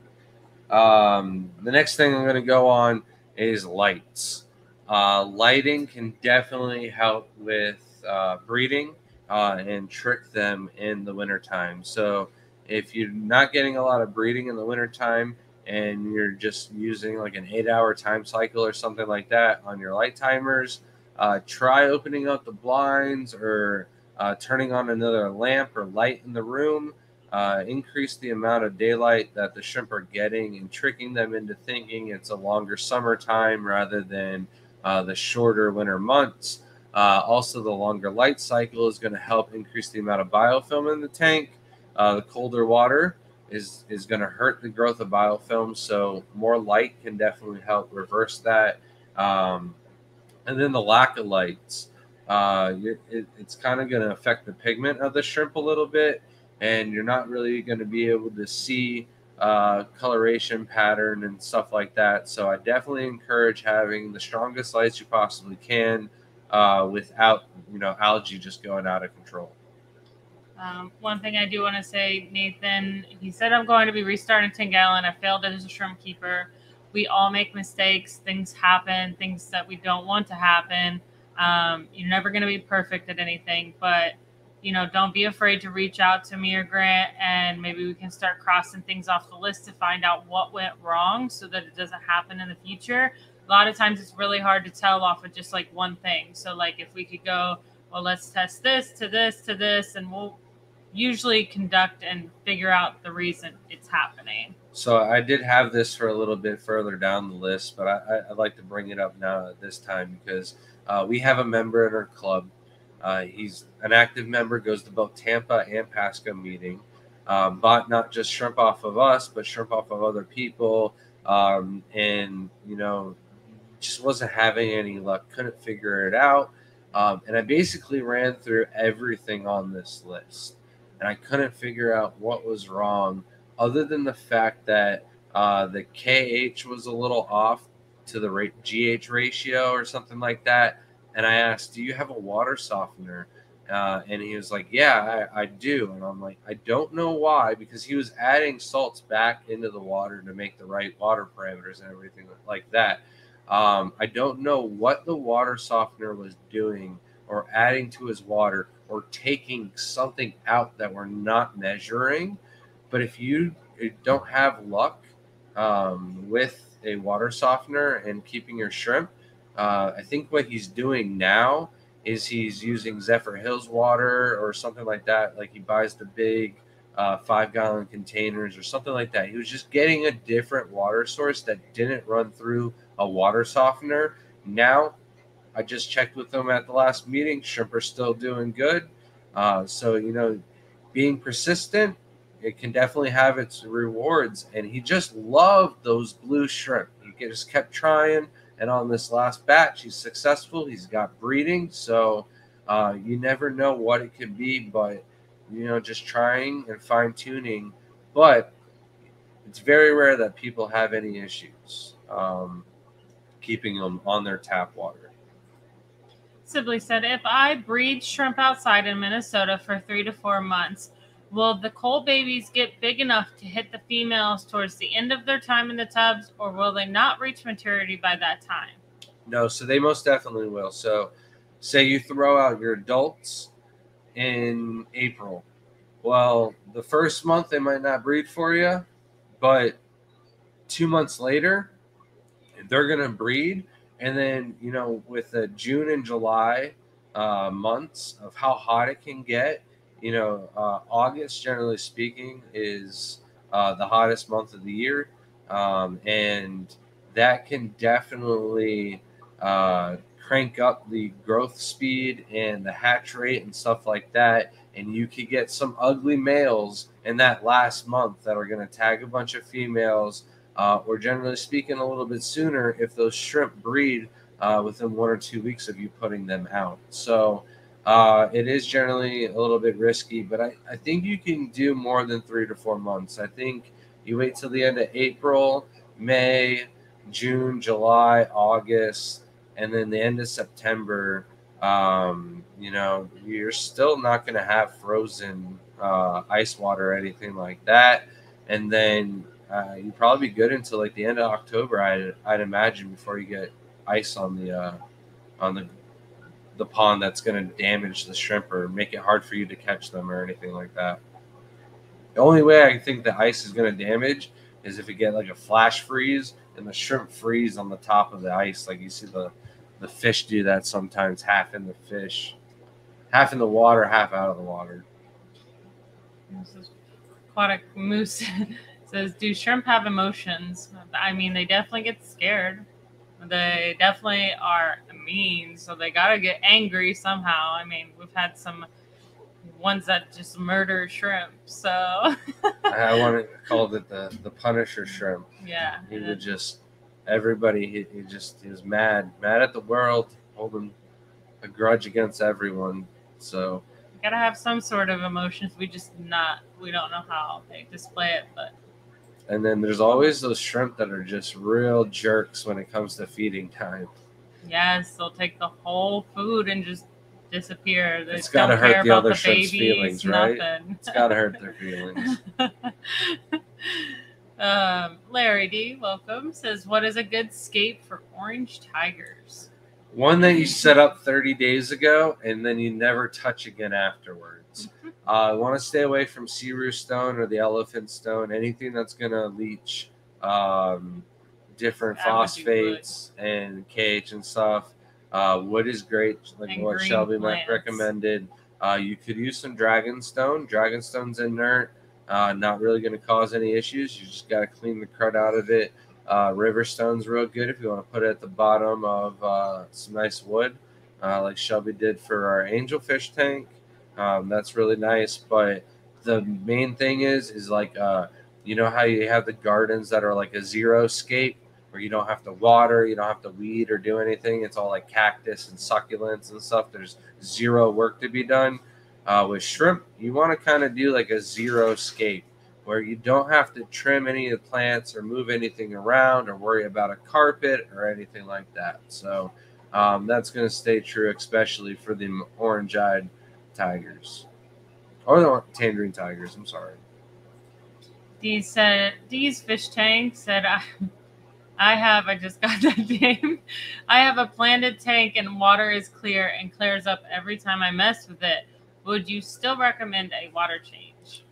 Um, the next thing I'm going to go on is lights. Uh, lighting can definitely help with uh, breeding uh, and trick them in the wintertime. So if you're not getting a lot of breeding in the wintertime and you're just using like an eight hour time cycle or something like that on your light timers, uh, try opening up the blinds or uh, turning on another lamp or light in the room. Uh, increase the amount of daylight that the shrimp are getting and tricking them into thinking it's a longer summertime rather than uh, the shorter winter months. Uh, also, the longer light cycle is going to help increase the amount of biofilm in the tank. Uh, the colder water is is going to hurt the growth of biofilm, so more light can definitely help reverse that. Um, and then the lack of lights, uh, it, it, it's kind of going to affect the pigment of the shrimp a little bit, and you're not really going to be able to see uh, coloration pattern and stuff like that. So I definitely encourage having the strongest lights you possibly can uh, without you know algae just going out of control. Um, one thing I do want to say, Nathan, he said I'm going to be restarting 10 gallon. I failed as a shrimp keeper. We all make mistakes. Things happen, things that we don't want to happen. Um, you're never going to be perfect at anything, but you know, don't be afraid to reach out to me or Grant, and maybe we can start crossing things off the list to find out what went wrong so that it doesn't happen in the future. A lot of times it's really hard to tell off of just like one thing. So, like, if we could go, well, let's test this to this to this, and we'll usually conduct and figure out the reason it's happening. So I did have this for a little bit further down the list, but I, I'd like to bring it up now at this time because uh, we have a member in our club. Uh, he's an active member, goes to both Tampa and Pasco meeting. Um, bought not just shrimp off of us, but shrimp off of other people. Um, and, you know, just wasn't having any luck, couldn't figure it out. Um, and I basically ran through everything on this list. And I couldn't figure out what was wrong, other than the fact that uh, the KH was a little off to the rate GH ratio or something like that. And I asked, "Do you have a water softener?" Uh, and he was like, "Yeah, I, I do." And I'm like, "I don't know why," because he was adding salts back into the water to make the right water parameters and everything like that. Um, I don't know what the water softener was doing or adding to his water or taking something out that we're not measuring. But if you don't have luck um, with a water softener and keeping your shrimp, uh, I think what he's doing now is he's using Zephyrhills water or something like that. Like he buys the big uh, five gallon containers or something like that. He was just getting a different water source that didn't run through a water softener. Now, I just checked with him at the last meeting. Shrimp are still doing good. Uh, so, you know, being persistent, it can definitely have its rewards. And he just loved those blue shrimp. He just kept trying. And on this last batch, he's successful. He's got breeding. So uh, you never know what it could be, but you know, just trying and fine tuning. But it's very rare that people have any issues um, keeping them on their tap water. Sibley said, if I breed shrimp outside in Minnesota for three to four months, will the coal babies get big enough to hit the females towards the end of their time in the tubs, or will they not reach maturity by that time? No, so they most definitely will. So, say you throw out your adults in April. Well, the first month they might not breed for you, but two months later, they're going to breed. And then, you know, with the June and July uh, months of how hot it can get, you know, uh, August, generally speaking, is uh, the hottest month of the year. Um, and that can definitely uh, crank up the growth speed and the hatch rate and stuff like that. And you could get some ugly males in that last month that are going to tag a bunch of females, uh, or generally speaking, a little bit sooner if those shrimp breed uh, within one or two weeks of you putting them out. So uh, it is generally a little bit risky, but I, I think you can do more than three to four months. I think you wait till the end of April, May, June, July, August, and then the end of September, um, you know, you're still not going to have frozen uh, ice water or anything like that. And then uh, you'd probably be good until like the end of October, I'd, I'd imagine, before you get ice on the uh, on the the pond that's going to damage the shrimp or make it hard for you to catch them or anything like that. The only way I think the ice is going to damage is if you get like a flash freeze and the shrimp freeze on the top of the ice, like you see the the fish do that sometimes, half in the fish, half in the water, half out of the water. Aquatic moose says, "Do shrimp have emotions?" I mean, they definitely get scared. They definitely are mean, so they gotta get angry somehow. I mean, we've had some ones that just murder shrimp. So I want to call it the the Punisher shrimp. Yeah, he would just everybody. He, he just he was mad, mad at the world, holding a grudge against everyone. So you gotta have some sort of emotions. We just not we don't know how they display it, but. And then there's always those shrimp that are just real jerks when it comes to feeding time. Yes, they'll take the whole food and just disappear. They it's got to hurt the other the babies, feelings, right? nothing. It's got to hurt their feelings. um, Larry D, welcome, says, What is a good scape for orange tigers? One that you set up 30 days ago and then you never touch again afterwards. Mm-hmm. uh, I want to stay away from Seiryu stone or the elephant stone, anything that's going to leach um, different phosphates and KH and stuff. Uh, wood is great, like and what Shelby plants. recommended. Uh, you could use some dragonstone. Dragonstone's inert, uh, not really going to cause any issues. You just got to clean the crud out of it. Uh, Riverstone's real good if you want to put it at the bottom of uh, some nice wood, uh, like Shelby did for our angelfish tank. Um, that's really nice. But the main thing is, is like, uh, you know how you have the gardens that are like a zero scape where you don't have to water, you don't have to weed or do anything. It's all like cactus and succulents and stuff. There's zero work to be done. Uh, with shrimp, you want to kind of do like a zero scape where you don't have to trim any of the plants or move anything around or worry about a carpet or anything like that. So um, that's going to stay true, especially for the orange eyed tigers or the tangerine tigers. I'm sorry. These said these fish tanks that I I have, I just got that name. I have a planted tank and water is clear and clears up every time I mess with it. Would you still recommend a water change?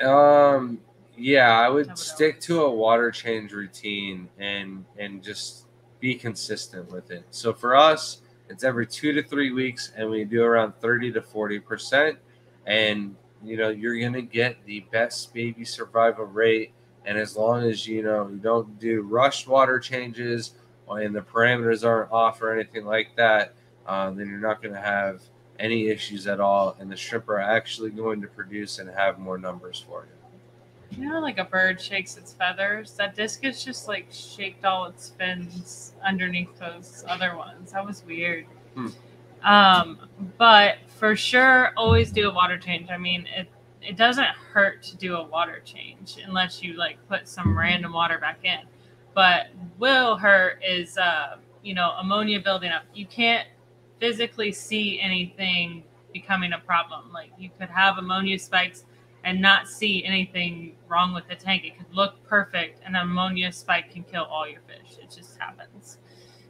Um, yeah, I would, stick to a water change routine and and just be consistent with it. So for us, it's every two to three weeks, and we do around thirty to forty percent. And you know you're gonna get the best baby survival rate. And as long as you know you don't do rushed water changes and the parameters aren't off or anything like that, uh, then you're not going to have any issues at all. And the shrimp are actually going to produce and have more numbers for you. You know, like a bird shakes its feathers. That discus just like shaked all its fins underneath those other ones. That was weird. Hmm. Um, but for sure, always do a water change. I mean, it it doesn't hurt to do a water change unless you like put some random water back in. But will hurt is uh, you know ammonia building up. You can't physically see anything becoming a problem. Like you could have ammonia spikes and not see anything wrong with the tank. It could look perfect, and ammonia spike can kill all your fish. It just happens.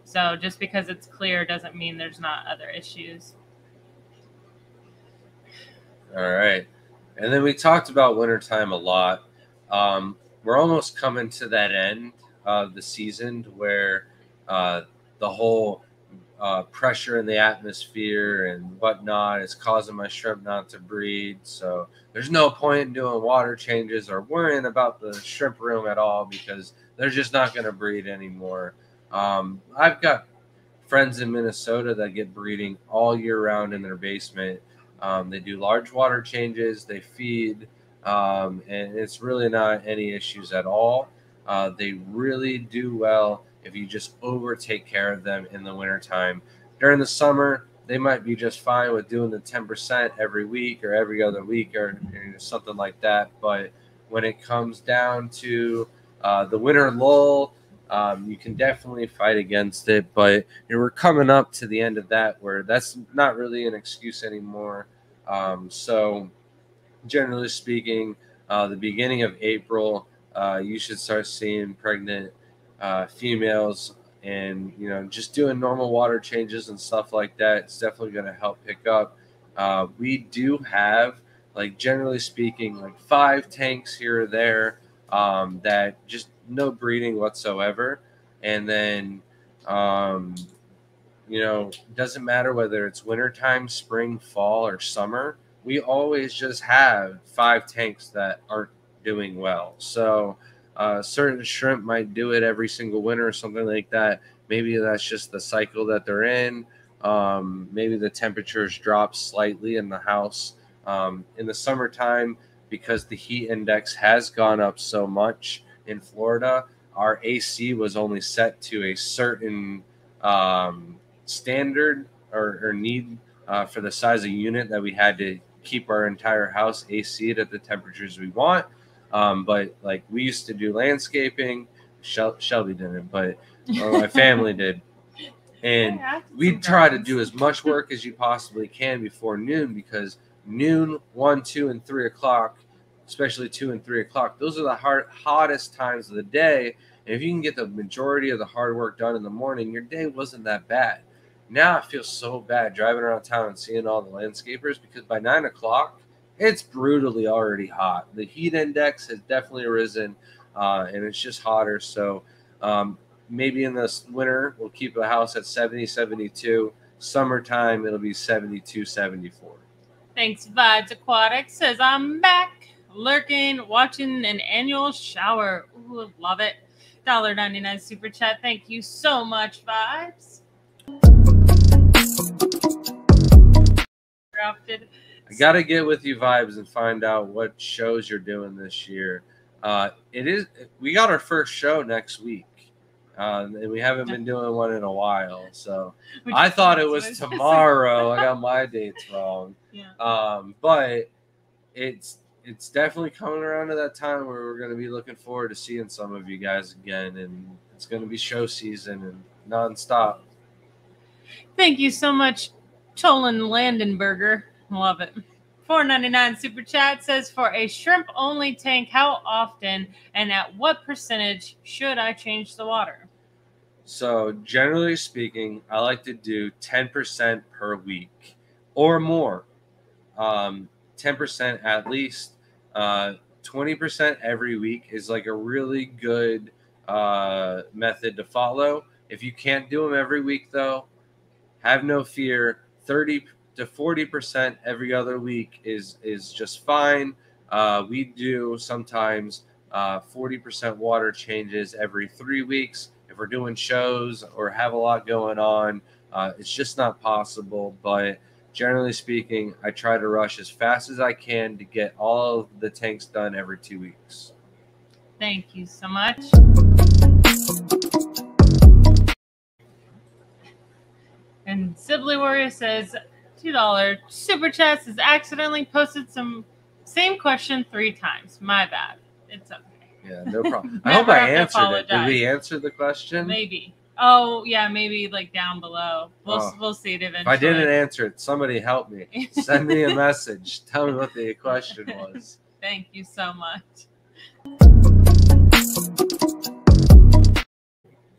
So just because it's clear doesn't mean there's not other issues. All right. And then we talked about wintertime a lot. Um, we're almost coming to that end of the season where uh, the whole uh, pressure in the atmosphere and whatnot is causing my shrimp not to breed. So there's no point in doing water changes or worrying about the shrimp room at all because they're just not going to breed anymore. Um, I've got friends in Minnesota that get breeding all year round in their basement. Um, they do large water changes, they feed, um, and it's really not any issues at all. Uh, they really do well if you just over take care of them in the wintertime. During the summer, they might be just fine with doing the 10% every week or every other week or, or something like that. But when it comes down to uh, the winter lull, um, you can definitely fight against it. But you we're coming up to the end of that where that's not really an excuse anymore. Um, so, generally speaking, uh, the beginning of April, uh, you should start seeing pregnant uh, females and you know just doing normal water changes and stuff like that it's definitely going to help pick up uh, we do have like generally speaking like five tanks here or there um, that just no breeding whatsoever and then um, you know doesn't matter whether it's wintertime spring fall or summer we always just have five tanks that aren't doing well so uh, certain shrimp might do it every single winter or something like that. Maybe that's just the cycle that they're in. Um, maybe the temperatures drop slightly in the house. Um, in the summertime, because the heat index has gone up so much in Florida, our AC was only set to a certain um, standard or, or need uh, for the size of unit that we had to keep our entire house AC'd at the temperatures we want. Um, but like we used to do landscaping. Shel- Shelby didn't, but my family did. And we try to do as much work as you possibly can before noon because noon, one, two, and three o'clock, especially two and three o'clock, those are the hard, hottest times of the day. And if you can get the majority of the hard work done in the morning, your day wasn't that bad. Now I feel so bad driving around town and seeing all the landscapers because by nine o'clock, it's brutally already hot. The heat index has definitely risen, uh, and it's just hotter. So um, maybe in the winter, we'll keep the house at 70, 72. Summertime, it'll be 72, 74. Thanks, Vibes Aquatic says I'm back, lurking, watching an annual shower. Ooh, love it. $1.99 super chat. Thank you so much, Vibes. Drafted I gotta get with you vibes and find out what shows you're doing this year. Uh, it is we got our first show next week, uh, and we haven't been doing one in a while. So I thought it was tomorrow. I got my dates wrong. Yeah. Um, but it's it's definitely coming around to that time where we're going to be looking forward to seeing some of you guys again, and it's going to be show season and nonstop. Thank you so much, Tolan Landenberger. Love it. 499 super chat says for a shrimp only tank, how often and at what percentage should I change the water? So, generally speaking, I like to do 10% per week or more. Um, 10% at least. Uh, 20% every week is like a really good uh, method to follow. If you can't do them every week, though, have no fear. 30 to 40% every other week is is just fine. Uh, we do sometimes uh, 40% water changes every three weeks. If we're doing shows or have a lot going on, uh, it's just not possible. But generally speaking, I try to rush as fast as I can to get all of the tanks done every two weeks. Thank you so much. And Sibley Warrior says, $2 super chats has accidentally posted some same question three times. My bad. It's okay. Yeah, no problem. I hope I answered it. Did we answer the question? Maybe. Oh yeah, maybe like down below. We'll oh. we'll see it eventually. If I didn't answer it, somebody help me. Send me a message. Tell me what the question was. Thank you so much.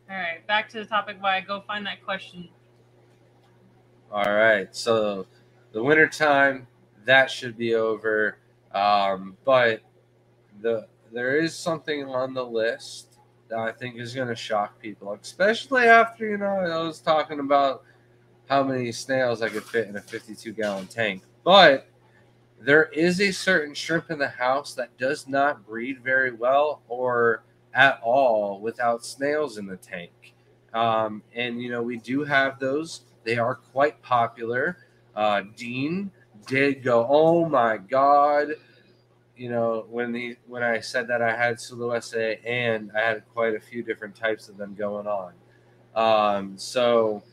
All right, back to the topic. Why go find that question. All right, so the winter time that should be over, um, but the there is something on the list that I think is going to shock people, especially after you know I was talking about how many snails I could fit in a 52 gallon tank, but there is a certain shrimp in the house that does not breed very well or at all without snails in the tank. Um, and you know, we do have those. They are quite popular. Uh, Dean did go, oh my god. You know, when the when I said that I had Sulu and I had quite a few different types of them going on. Um, so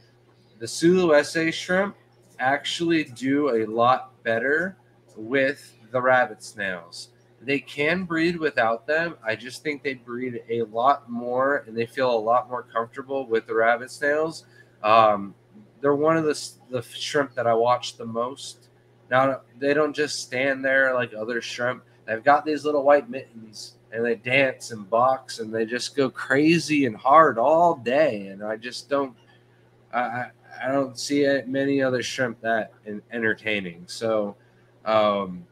the Sulu shrimp actually do a lot better with the rabbit snails. They can breed without them. I just think they breed a lot more and they feel a lot more comfortable with the rabbit snails. Um, they're one of the, the shrimp that I watch the most. Now, they don't just stand there like other shrimp. They've got these little white mittens and they dance and box and they just go crazy and hard all day. And I just don't, I, I don't see many other shrimp that entertaining. So, um,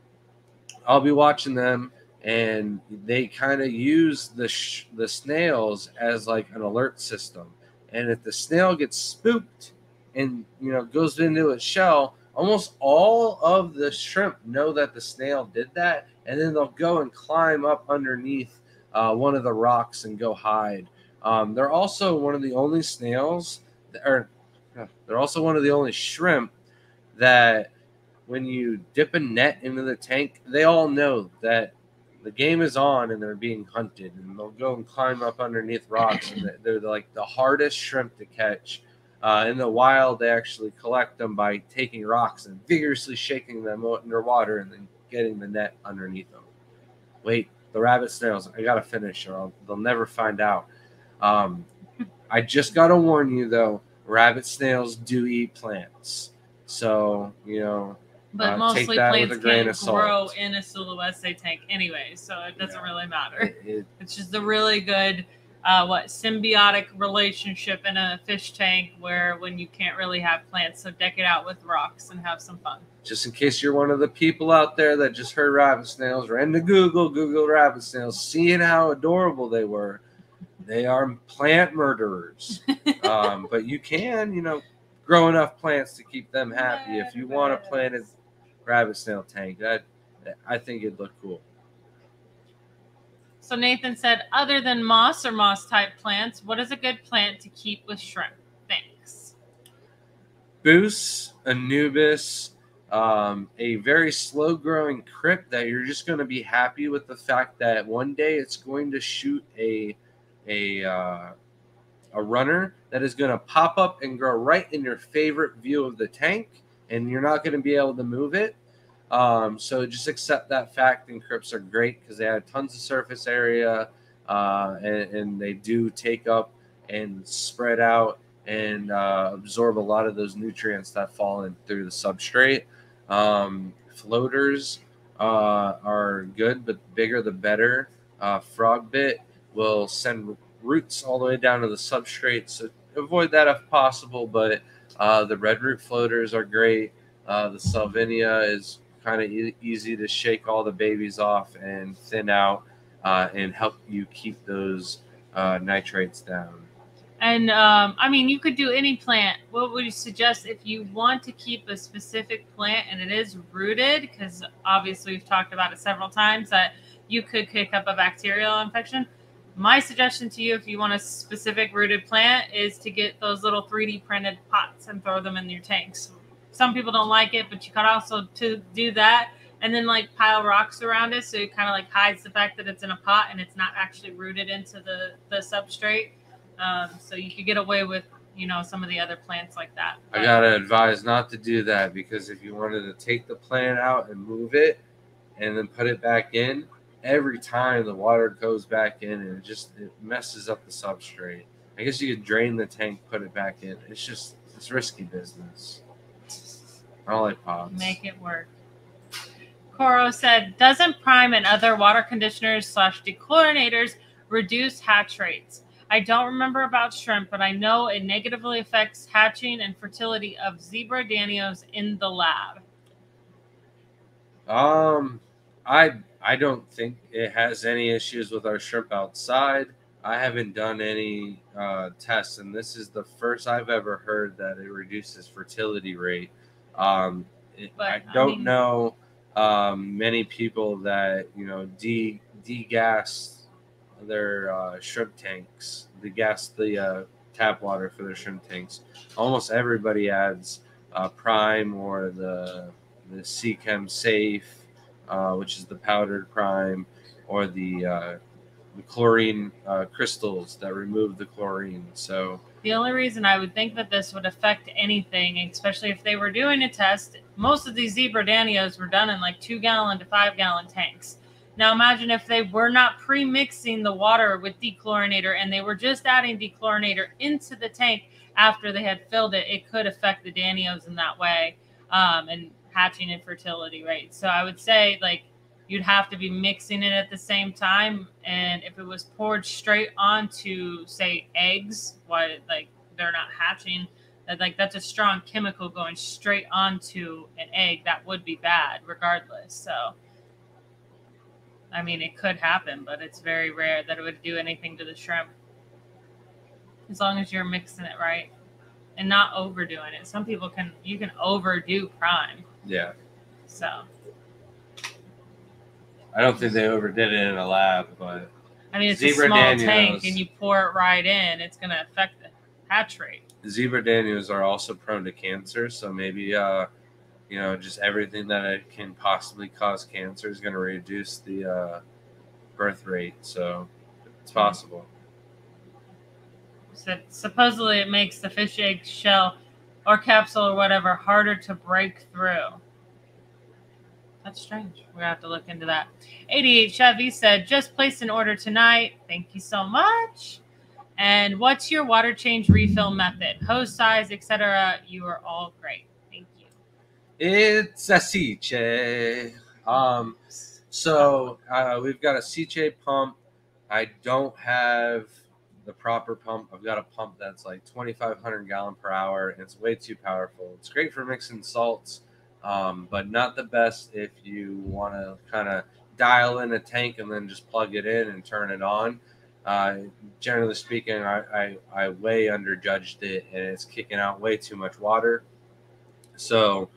I'll be watching them, and they kind of use the sh- the snails as like an alert system. And if the snail gets spooked and you know goes into its shell, almost all of the shrimp know that the snail did that, and then they'll go and climb up underneath uh, one of the rocks and go hide. Um, they're also one of the only snails, that, or they're also one of the only shrimp that when you dip a net into the tank, they all know that the game is on and they're being hunted, and they'll go and climb up underneath rocks, and they're like the hardest shrimp to catch. Uh, in the wild, they actually collect them by taking rocks and vigorously shaking them underwater and then getting the net underneath them. Wait, the rabbit snails. I gotta finish, or I'll, they'll never find out. Um, I just gotta warn you though, rabbit snails do eat plants. So you know, but uh, mostly plants can't grow in a Sulu tank anyway, so it doesn't yeah. really matter. It, it, it's just a really good, uh, what symbiotic relationship in a fish tank where when you can't really have plants, so deck it out with rocks and have some fun. Just in case you're one of the people out there that just heard rabbit snails, ran to Google, Google rabbit snails, seeing how adorable they were. They are plant murderers, um, but you can, you know, grow enough plants to keep them happy. If you want to plant it rabbit snail tank. That I think it'd look cool. So Nathan said, other than moss or moss type plants, what is a good plant to keep with shrimp? Thanks. Boos, Anubias, um, a very slow growing crypt that you're just going to be happy with the fact that one day it's going to shoot a a uh, a runner that is going to pop up and grow right in your favorite view of the tank and you're not going to be able to move it. Um, so just accept that fact. And crypts are great because they have tons of surface area uh, and, and, they do take up and spread out and uh, absorb a lot of those nutrients that fall in through the substrate. Um, floaters uh, are good, but bigger the better. Uh, frog bit will send roots all the way down to the substrate, so avoid that if possible. But uh, the red root floaters are great. Uh, the Salvinia is kind of e- easy to shake all the babies off and thin out uh, and help you keep those uh, nitrates down. And um, I mean, you could do any plant. What would you suggest if you want to keep a specific plant and it is rooted? Because obviously, we've talked about it several times that you could kick up a bacterial infection. My suggestion to you, if you want a specific rooted plant, is to get those little 3D printed pots and throw them in your tanks. Some people don't like it, but you could also to do that and then like pile rocks around it so it kind of like hides the fact that it's in a pot and it's not actually rooted into the the substrate um, so you could get away with you know some of the other plants like that I gotta advise not to do that because if you wanted to take the plant out and move it and then put it back in, every time the water goes back in and it just it messes up the substrate. I guess you could drain the tank, put it back in. It's just it's risky business. I don't like pots. make it work Coro said, doesn't prime and other water conditioners slash dechlorinators reduce hatch rates? I don't remember about shrimp, but I know it negatively affects hatching and fertility of zebra danios in the lab. Um, I I don't think it has any issues with our shrimp outside. I haven't done any uh, tests, and this is the first I've ever heard that it reduces fertility rate. Um, But, I I don't mean- know um, many people that you know de degas their uh, shrimp tanks, degas the uh, tap water for their shrimp tanks. Almost everybody adds uh, prime or the the Seachem Safe, uh, which is the powdered prime, or the uh, the chlorine uh, crystals that remove the chlorine. So The only reason I would think that this would affect anything, especially if they were doing a test, most of these zebra danios were done in like two gallon to five gallon tanks. Now imagine if they were not pre-mixing the water with dechlorinator and they were just adding dechlorinator into the tank after they had filled it, it could affect the danios in that way um, and hatching and fertility rates. So I would say like you'd have to be mixing it at the same time. And if it was poured straight onto say eggs why like they're not hatching that like that's a strong chemical going straight onto an egg that would be bad regardless. So i mean it could happen but it's very rare that it would do anything to the shrimp. As long as you're mixing it right and not overdoing it. Some people can you can overdo prime. Yeah, so I don't think they overdid it in a lab, but i mean it's Zebra a small Danios. tank and you pour it right in it's going to affect the hatch rate zebra danios are also prone to cancer. So maybe uh, you know just everything that it can possibly cause cancer is going to reduce the uh, birth rate. So it's possible. So supposedly it makes the fish egg shell or capsule or whatever harder to break through. That's strange. We're gonna have to look into that. 88 Chevy said, just placed an order tonight. Thank you so much. And what's your water change refill method? Hose size, etc. You are all great. Thank you. It's a Sicce. Um, so uh, we've got a Sicce pump. I don't have the proper pump. I've got a pump that's like 2,500 gallon per hour. And it's way too powerful. It's great for mixing salts, um, but not the best if you want to kind of dial in a tank and then just plug it in and turn it on. Uh, generally speaking, I, I, I way underjudged it and it's kicking out way too much water. So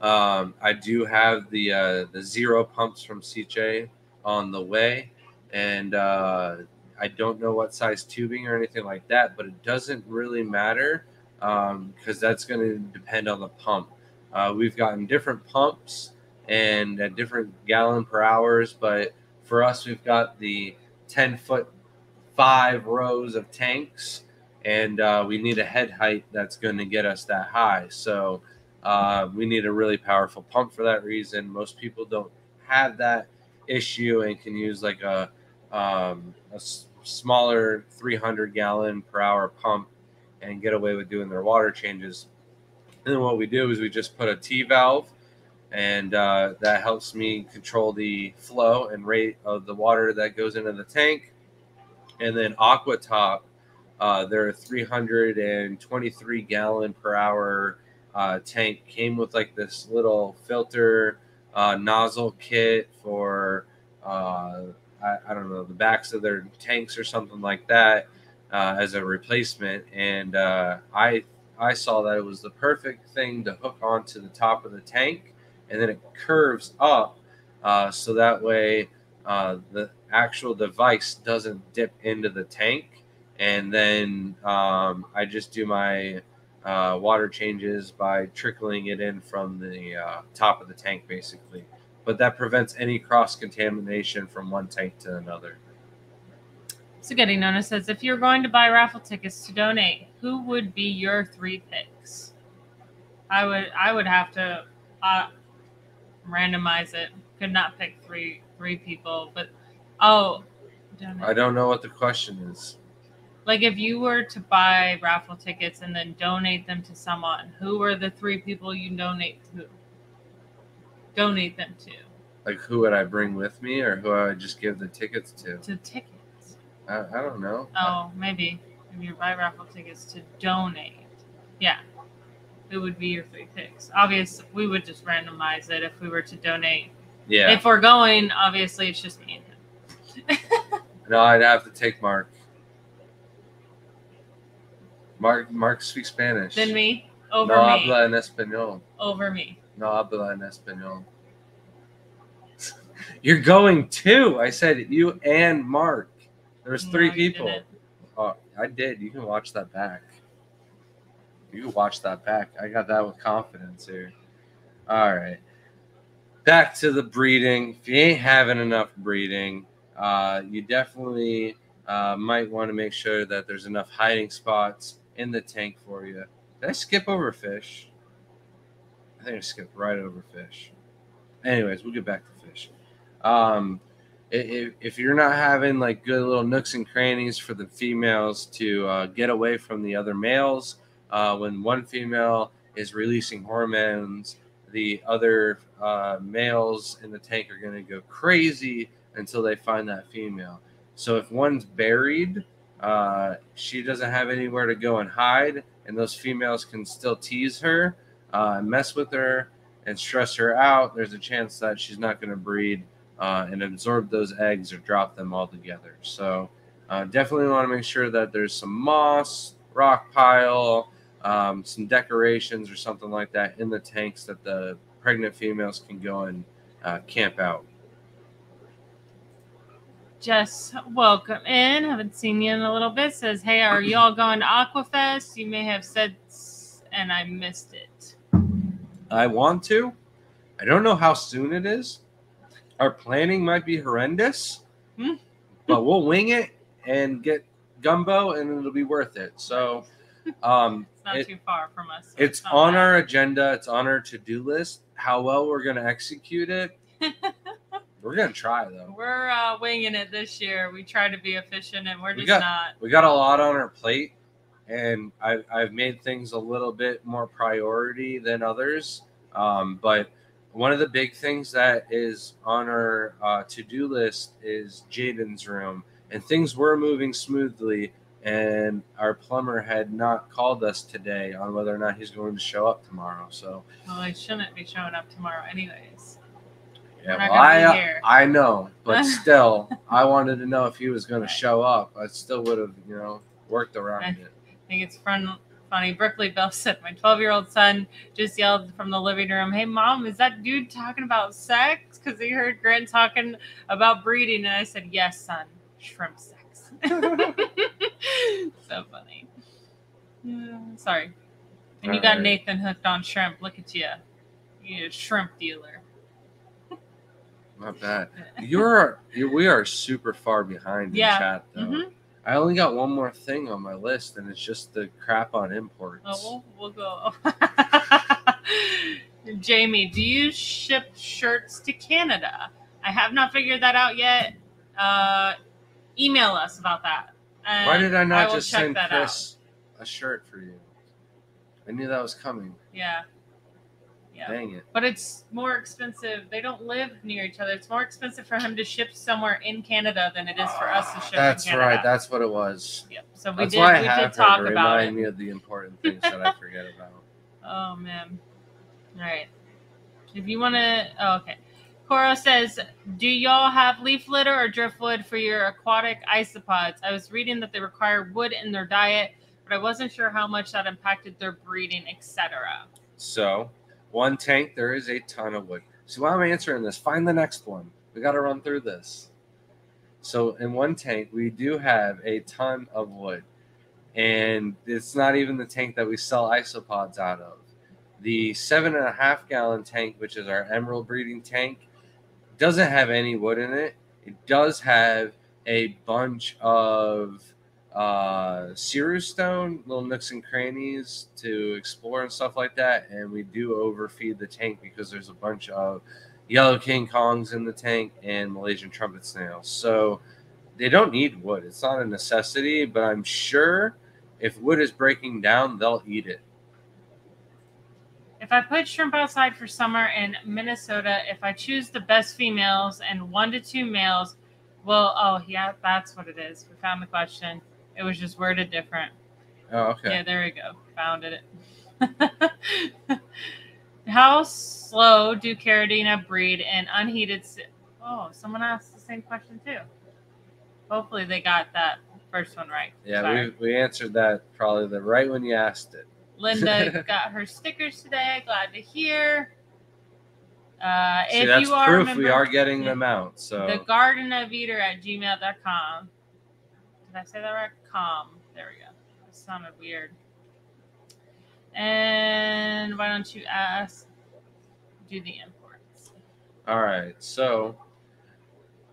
um, I do have the uh, the zero pumps from CJ on the way, and uh, I don't know what size tubing or anything like that, but it doesn't really matter because that's going to depend on the pump. Uh, we've gotten different pumps and at different gallon per hours, but for us, we've got the 10 foot five rows of tanks, and uh, we need a head height that's going to get us that high. So uh, we need a really powerful pump for that reason. Most people don't have that issue and can use like a, um, a smaller 300 gallon per hour pump and get away with doing their water changes. And then what we do is we just put a T valve, and uh, that helps me control the flow and rate of the water that goes into the tank. And then AquaTop, uh, their 323 gallon per hour uh, tank came with like this little filter uh, nozzle kit for uh, I, I don't know the backs of their tanks or something like that. uh, as a replacement, and uh, I I saw that it was the perfect thing to hook onto the top of the tank, and then it curves up, uh, so that way uh, the actual device doesn't dip into the tank, and then um, I just do my uh, water changes by trickling it in from the uh, top of the tank, basically. But that prevents any cross contamination from one tank to another. So getting Nona says, if you're going to buy raffle tickets to donate, who would be your three picks? I would I would have to uh, randomize it. Could not pick three three people, but oh, donate. I don't know what the question is. like if you were to buy raffle tickets and then donate them to someone, who are the three people you donate to? Donate them to Like, who would I bring with me, or who I would just give the tickets to? to tickets. I, I don't know. Oh, maybe if you buy raffle tickets to donate, yeah, who would be your three picks? Obviously, we would just randomize it if we were to donate. Yeah. If we're going, obviously it's just me and him. no, I'd have to take Mark. Mark Mark speaks Spanish. then me over no me habla en español. over me. No habla en español. You're going too. I said you and Mark. There was three No, people. Oh, I did. You can watch that back. You can watch that back. I got that with confidence here. All right. Back to the breeding. If you ain't having enough breeding, uh, you definitely uh, might want to make sure that there's enough hiding spots in the tank for you. Did I skip over fish? I think I skipped right over fish. Anyways, we'll get back to fish. Um, if, if you're not having like good little nooks and crannies for the females to uh, get away from the other males, uh, when one female is releasing hormones, the other uh, males in the tank are going to go crazy until they find that female. So if one's berried, uh, she doesn't have anywhere to go and hide, and those females can still tease her, uh, mess with her, and stress her out. There's a chance that she's not going to breed uh, and absorb those eggs or drop them all together. So uh, definitely want to make sure that there's some moss, rock pile, um, some decorations or something like that in the tanks that the pregnant females can go and uh, camp out. Jess, welcome in. Haven't seen you in a little bit. Says, hey, are you all going to Aquafest? You may have said, and I missed it. I want to. I don't know how soon it is. Our planning might be horrendous, Hmm. but we'll wing it and get gumbo, and it'll be worth it. So, um, It's not it- too far from us. so it's not on bad. our agenda. It's on our to-do list. How well we're going to execute it, we're going to try though. We're uh, winging it this year. We try to be efficient, and we're We just got- not. We got a lot on our plate, and I've, I've made things a little bit more priority than others. Um, but one of the big things that is on our uh, to-do list is Jaden's room, and things were moving smoothly. And our plumber had not called us today on whether or not he's going to show up tomorrow. So Well, I shouldn't be showing up tomorrow, anyways. yeah, well, I uh. I know, but still, I wanted to know if he was going to show up. I still would have, you know, worked around I- it. I think it's fun, funny. Berkeley Bell said, "My 12-year-old son just yelled from the living room, "Hey, mom, is that dude talking about sex?" Because he heard Grant talking about breeding, and I said, "Yes, son, shrimp sex." so funny. Yeah, sorry. And you got Alright. Nathan hooked on shrimp. Look at you, You're a shrimp dealer. Not bad. You're, you we are super far behind in Yeah. chat though. Mhm. I only got one more thing on my list, and it's just the crap on imports. Oh, we'll, we'll go. Jamie, do you ship shirts to Canada? I have not figured that out yet. Uh, email us about that. Why did I not will just send Chris a shirt for you? I knew that was coming. Yeah. Yeah. Dang it. But it's more expensive. They don't live near each other. It's more expensive for him to ship somewhere in Canada than it is for us to ship That's right. That's what it was. Yep. So we That's did why I we have did her talk to about remind it. me of the important things that I forget about. Oh man. All right. If you want to, oh, okay. Coro says, "Do y'all have leaf litter or driftwood for your aquatic isopods? I was reading that they require wood in their diet, but I wasn't sure how much that impacted their breeding, etc." So, one tank, there is a ton of wood. So, while I'm answering this, find the next one. We got to run through this. So, in one tank, we do have a ton of wood, and it's not even the tank that we sell isopods out of. The seven and a half gallon tank, which is our emerald breeding tank, doesn't have any wood in it. It does have a bunch of uh Seiryu stone, little nooks and crannies to explore and stuff like that. And we do overfeed the tank because there's a bunch of yellow king kongs in the tank and Malaysian trumpet snails. So they don't need wood. It's not a necessity, but I'm sure if wood is breaking down, they'll eat it. If I put shrimp outside for summer in Minnesota, if I choose the best females and one to two males, well, oh yeah, that's what it is. We found the question. It was just worded different. Oh, okay. Yeah, there we go. Found it. How slow do Caridina breed in unheated? Si- oh, someone asked the same question too. Hopefully, they got that first one right. Yeah, Sorry. we, we answered that probably the right when you asked it. Linda got her stickers today. Glad to hear. Uh, See, if that's you are proof member, we are getting them out. So the gardenofeder at gmail.com. I say that right? Com. There we go. That sounded weird. And why don't you ask? Do the imports. All right. So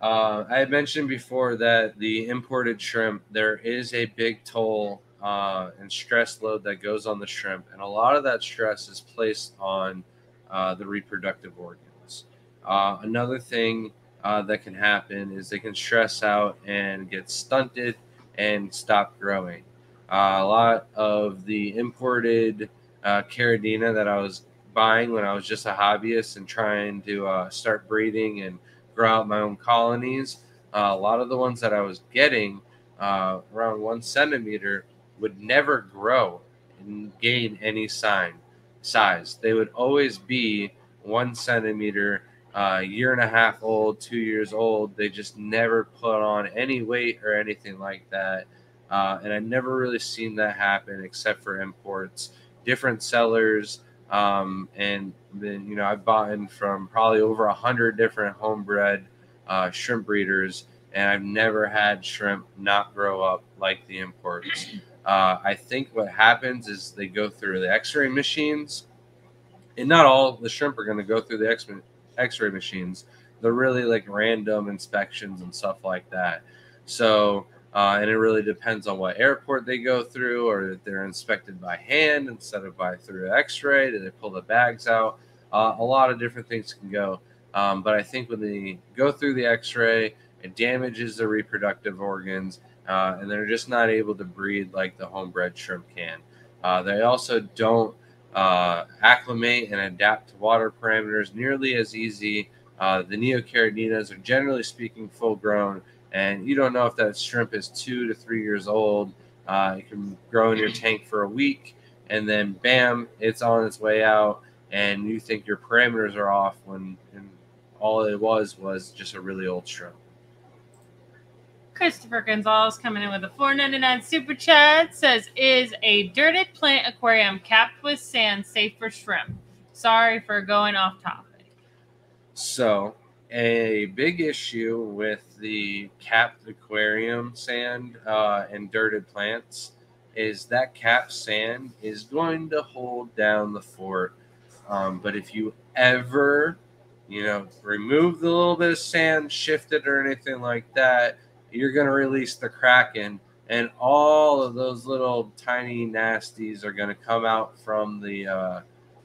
uh, I had mentioned before that the imported shrimp, there is a big toll uh, and stress load that goes on the shrimp, and a lot of that stress is placed on uh, the reproductive organs. Uh, another thing uh, that can happen is they can stress out and get stunted and stop growing. Uh, a lot of the imported uh, Caridina that I was buying when I was just a hobbyist and trying to uh, start breeding and grow out my own colonies. Uh, a lot of the ones that I was getting uh, around one centimeter would never grow and gain any sign size. They would always be one centimeter, uh, year and a half old, two years old. They just never put on any weight or anything like that. Uh, and I never really seen that happen except for imports, different sellers. Um, and then, you know, I've bought in from probably over a hundred different homebred uh, shrimp breeders, and I've never had shrimp not grow up like the imports. Uh, I think what happens is they go through the X-ray machines, and not all the shrimp are going to go through the X- X-ray machines. They're really like random inspections and stuff like that. So, uh, and it really depends on what airport they go through, or if they're inspected by hand instead of by through X-ray. Do they pull the bags out? Uh, a lot of different things can go. Um, but I think when they go through the X-ray, it damages the reproductive organs, uh, and they're just not able to breed like the homebred shrimp can. Uh, they also don't uh, acclimate and adapt to water parameters nearly as easy. Uh, the neocaridinas are generally speaking full grown, and you don't know if that shrimp is two to three years old. Uh, it can grow in your tank for a week, and then bam, it's on its way out, and you think your parameters are off when all it was was just a really old shrimp. Christopher Gonzalez coming in with a 4.99 super chat says, "Is a dirted plant aquarium capped with sand safe for shrimp?" Sorry for going off topic. So, a big issue with the capped aquarium sand uh, and dirted plants is that capped sand is going to hold down the fort. Um, but if you ever, you know, remove the little bit of sand, shift it, or anything like that, you're going to release the kraken, and all of those little tiny nasties are going to come out from the uh,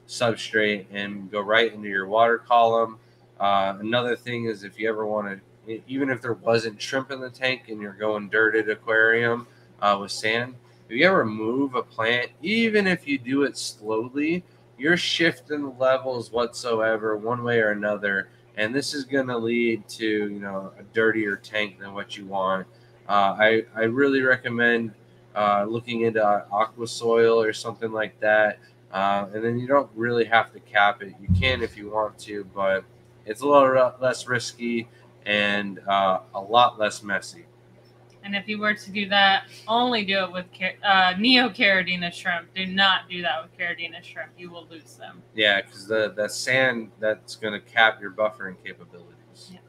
substrate and go right into your water column. Uh, another thing is if you ever want to, even if there wasn't shrimp in the tank and you're going dirted aquarium uh, with sand, if you ever move a plant, even if you do it slowly, you're shifting levels whatsoever, one way or another, and this is going to lead to you know a dirtier tank than what you want. Uh, I I really recommend uh, looking into aqua soil or something like that, uh, and then you don't really have to cap it. You can if you want to, but It's a little less risky and uh, a lot less messy. And if you were to do that, only do it with uh, Neocaridina shrimp. Do not do that with Caridina shrimp. You will lose them. Yeah, because the, the sand that's going to cap your buffering capabilities. Yeah.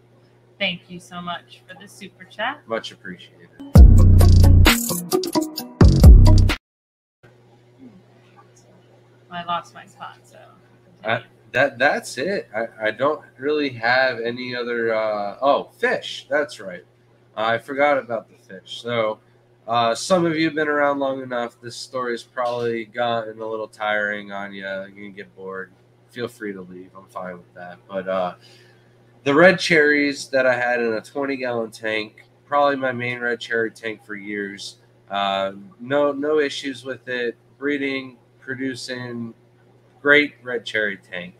Thank you so much for the super chat. Much appreciated. I lost my spot, so. I, that that's it. I, I don't really have any other. Uh, oh, fish. That's right. I forgot about the fish. So, uh, some of you have been around long enough. This story's probably gotten a little tiring on you. You're gonna get bored. Feel free to leave. I'm fine with that. But uh, the red cherries that I had in a 20 gallon tank, probably my main red cherry tank for years. Uh, no, no issues with it. Breeding, producing, great red cherry tank.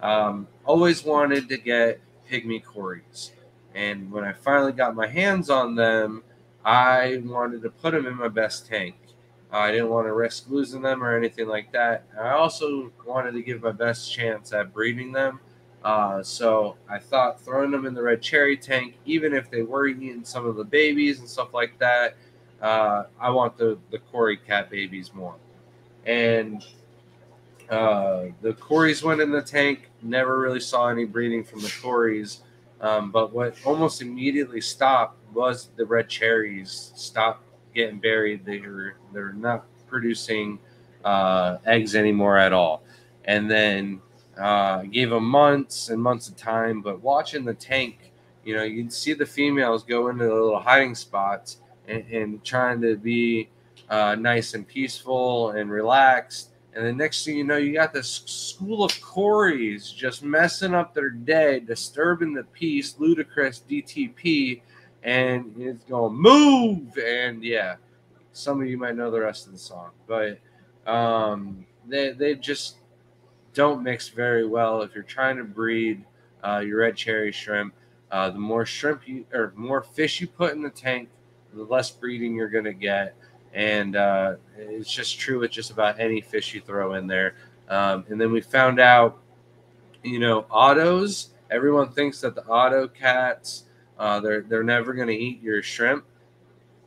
Um, always wanted to get pygmy cories. And when I finally got my hands on them, I wanted to put them in my best tank. I didn't want to risk losing them or anything like that. I also wanted to give my best chance at breeding them. Uh, so I thought throwing them in the red cherry tank, even if they were eating some of the babies and stuff like that, uh, I want the, the Cory cat babies more. And uh, the Cories went in the tank, never really saw any breeding from the Cories. Um, but what almost immediately stopped was the red cherries stopped getting berried. They were they're not producing uh, eggs anymore at all. And then uh, gave them months and months of time. But watching the tank, you know, you'd see the females go into the little hiding spots and, and trying to be uh, nice and peaceful and relaxed. And the next thing you know, you got this school of Cories just messing up their day, disturbing the peace, Ludacris DTP, and it's going move. And yeah, some of you might know the rest of the song, but um, they they just don't mix very well. If you're trying to breed uh, your red cherry shrimp, uh, the more shrimp you or more fish you put in the tank, the less breeding you're gonna get and uh, it's just true with just about any fish you throw in there. Um, and then we found out, you know, autos. Everyone thinks that the auto cats, uh, they're they're never going to eat your shrimp.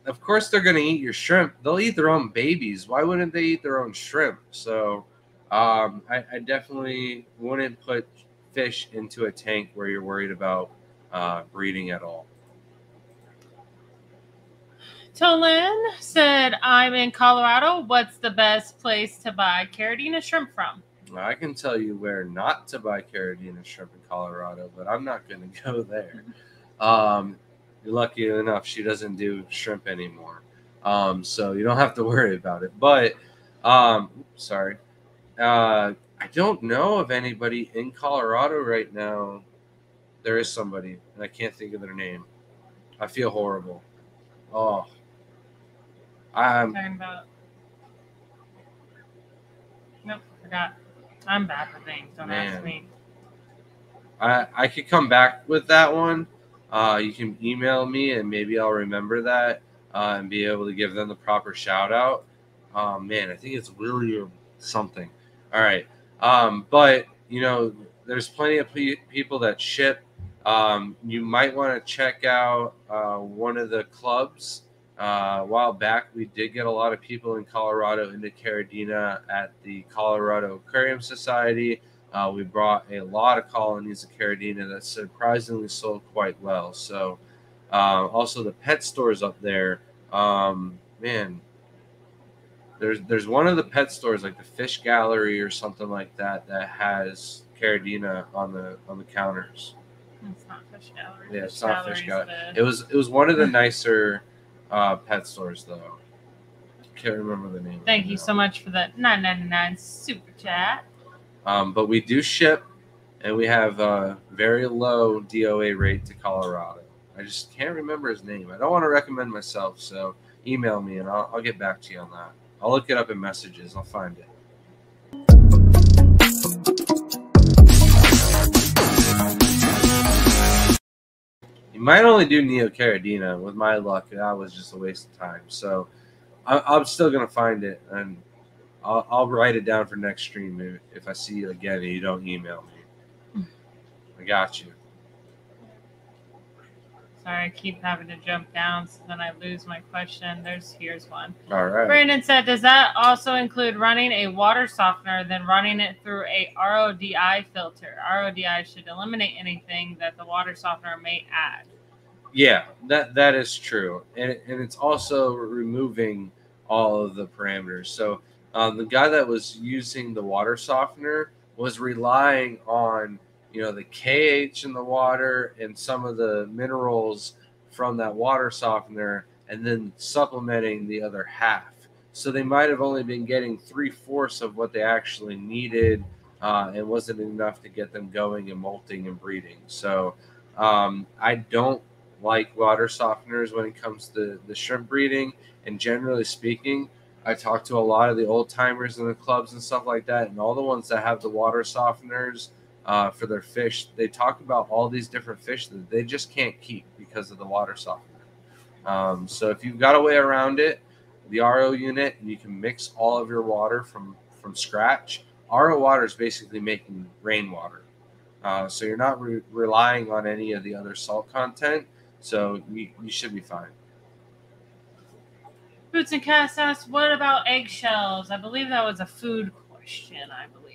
Of course, they're going to eat your shrimp. They'll eat their own babies. Why wouldn't they eat their own shrimp? So, um, I, I, definitely wouldn't put fish into a tank where you're worried about uh, breeding at all. Tolan said, I'm in Colorado. What's the best place to buy Caridina shrimp from? I can tell you where not to buy Caridina shrimp in Colorado, but I'm not going to go there. Um, you're lucky enough she doesn't do shrimp anymore. Um, so you don't have to worry about it. But, um, sorry. Uh, I don't know of anybody in Colorado right now. There is somebody, and I can't think of their name. I feel horrible. Oh, um, talking about. Nope, forgot. I'm bad for things. Don't man. ask me. I I could come back with that one. Uh, you can email me and maybe I'll remember that uh, and be able to give them the proper shout out. Oh man, I think it's Willie or something. All right. Um, but you know, there's plenty of people that ship. Um, you might want to check out uh, one of the clubs uh, a while back, we did get a lot of people in Colorado into Caridina at the Colorado Aquarium Society. Uh, we brought a lot of colonies of Caridina that surprisingly sold quite well. So, uh, also the pet stores up there, um, man, there's there's one of the pet stores like the Fish Gallery or something like that that has Caridina on the on the counters. It's not Fish Gallery. Yeah, it's not Fish Gallery. It was it was one of the nicer uh, pet stores though. Can't remember the name. Thank you now. so much for that 999 super chat. Um, but we do ship, and we have a very low DOA rate to Colorado. I just can't remember his name. I don't want to recommend myself, so email me and I'll, I'll get back to you on that. I'll look it up in messages. I'll find it. You might only do Neocaridina. With my luck, that was just a waste of time. So I, am still gonna find it, and I'll, I'll, write it down for next stream if I see you again and you don't email me. Hmm. I got you. Sorry, I keep having to jump down, so then I lose my question. There's here's one. All right. Brandon said, "Does that also include running a water softener, then running it through a RODI filter? RODI should eliminate anything that the water softener may add." Yeah, that that is true, and and it's also removing all of the parameters. So um, the guy that was using the water softener was relying on you know the KH in the water and some of the minerals from that water softener, and then supplementing the other half. So they might have only been getting three fourths of what they actually needed, uh, and wasn't enough to get them going and molting and breeding. So um, I don't like water softeners when it comes to the shrimp breeding. And generally speaking, I talk to a lot of the old timers in the clubs and stuff like that, and all the ones that have the water softeners uh, for their fish, they talk about all these different fish that they just can't keep because of the water softener. Um, so if you've got a way around it, the RO unit, you can mix all of your water from from scratch. RO water is basically making rainwater, uh, so you're not re- relying on any of the other salt content. So you, you should be fine. Boots and Cast asked, "What about eggshells?" I believe that was a food question. I believe,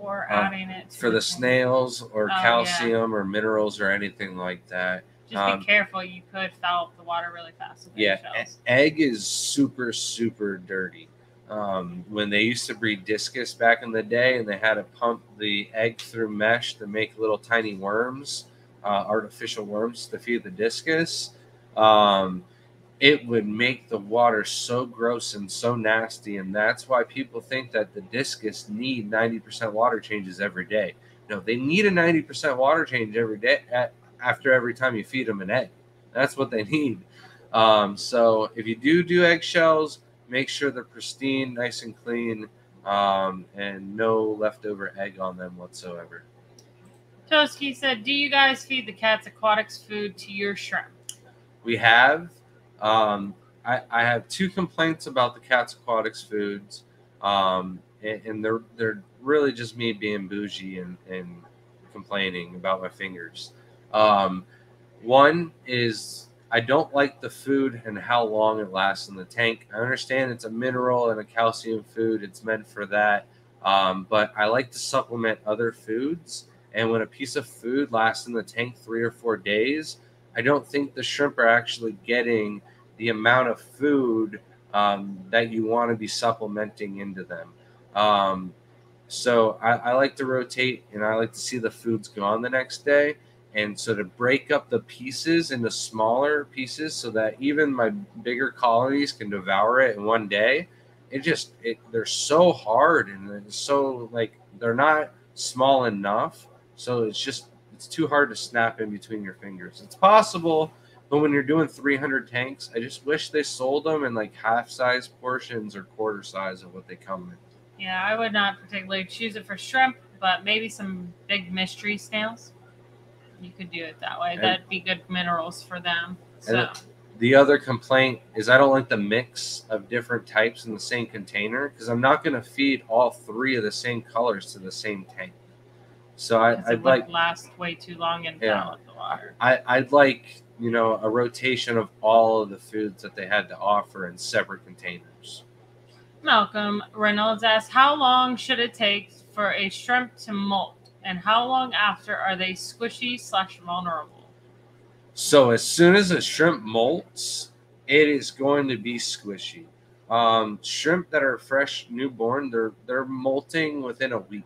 or Um, adding it to For the snails or Oh, yeah. calcium or minerals or anything like that. Just um, be careful. You could foul up the water really fast with Yeah, egg is super super dirty. Um, when they used to breed discus back in the day, and they had to pump the egg through mesh to make little tiny worms, uh, artificial worms to feed the discus, um, it would make the water so gross and so nasty, and that's why people think that the discus need ninety percent water changes every day. No, they need a ninety percent water change every day at, after every time you feed them an egg. That's what they need. Um, so if you do do eggshells, make sure they're pristine, nice and clean, um, and no leftover egg on them whatsoever. Toski said, "Do you guys feed the cats aquatics food to your shrimp?" We have, um, I, I have two complaints about the Cats Aquatics foods, um, and, and they're they're really just me being bougie and, and complaining about my fingers. Um, one is I don't like the food and how long it lasts in the tank. I understand it's a mineral and a calcium food; it's meant for that. Um, but I like to supplement other foods. And when a piece of food lasts in the tank three or four days, I don't think the shrimp are actually getting the amount of food um, that you want to be supplementing into them. Um, so I, I like to rotate and I like to see the foods gone the next day. And so to break up the pieces into smaller pieces so that even my bigger colonies can devour it in one day, it just it they're so hard and it's so like they're not small enough. So it's just it's too hard to snap in between your fingers. It's possible, but when you're doing 300 tanks, I just wish they sold them in like half size portions or quarter size of what they come in. Yeah, I would not particularly choose it for shrimp, but maybe some big mystery snails. You could do it that way. And- That'd be good minerals for them. So The other complaint is I don't like the mix of different types in the same container because I'm not going to feed all three of the same colors to the same tank. So I, 'cause it I'd would like last way too long and Yeah. the water. I, I'd like you know a rotation of all of the foods that they had to offer in separate containers. Malcolm Reynolds asked, "How long should it take for a shrimp to molt, and how long after are they squishy slash vulnerable?" So as soon as a shrimp molts, it is going to be squishy. Um, shrimp that are fresh newborn, they're they're molting within a week.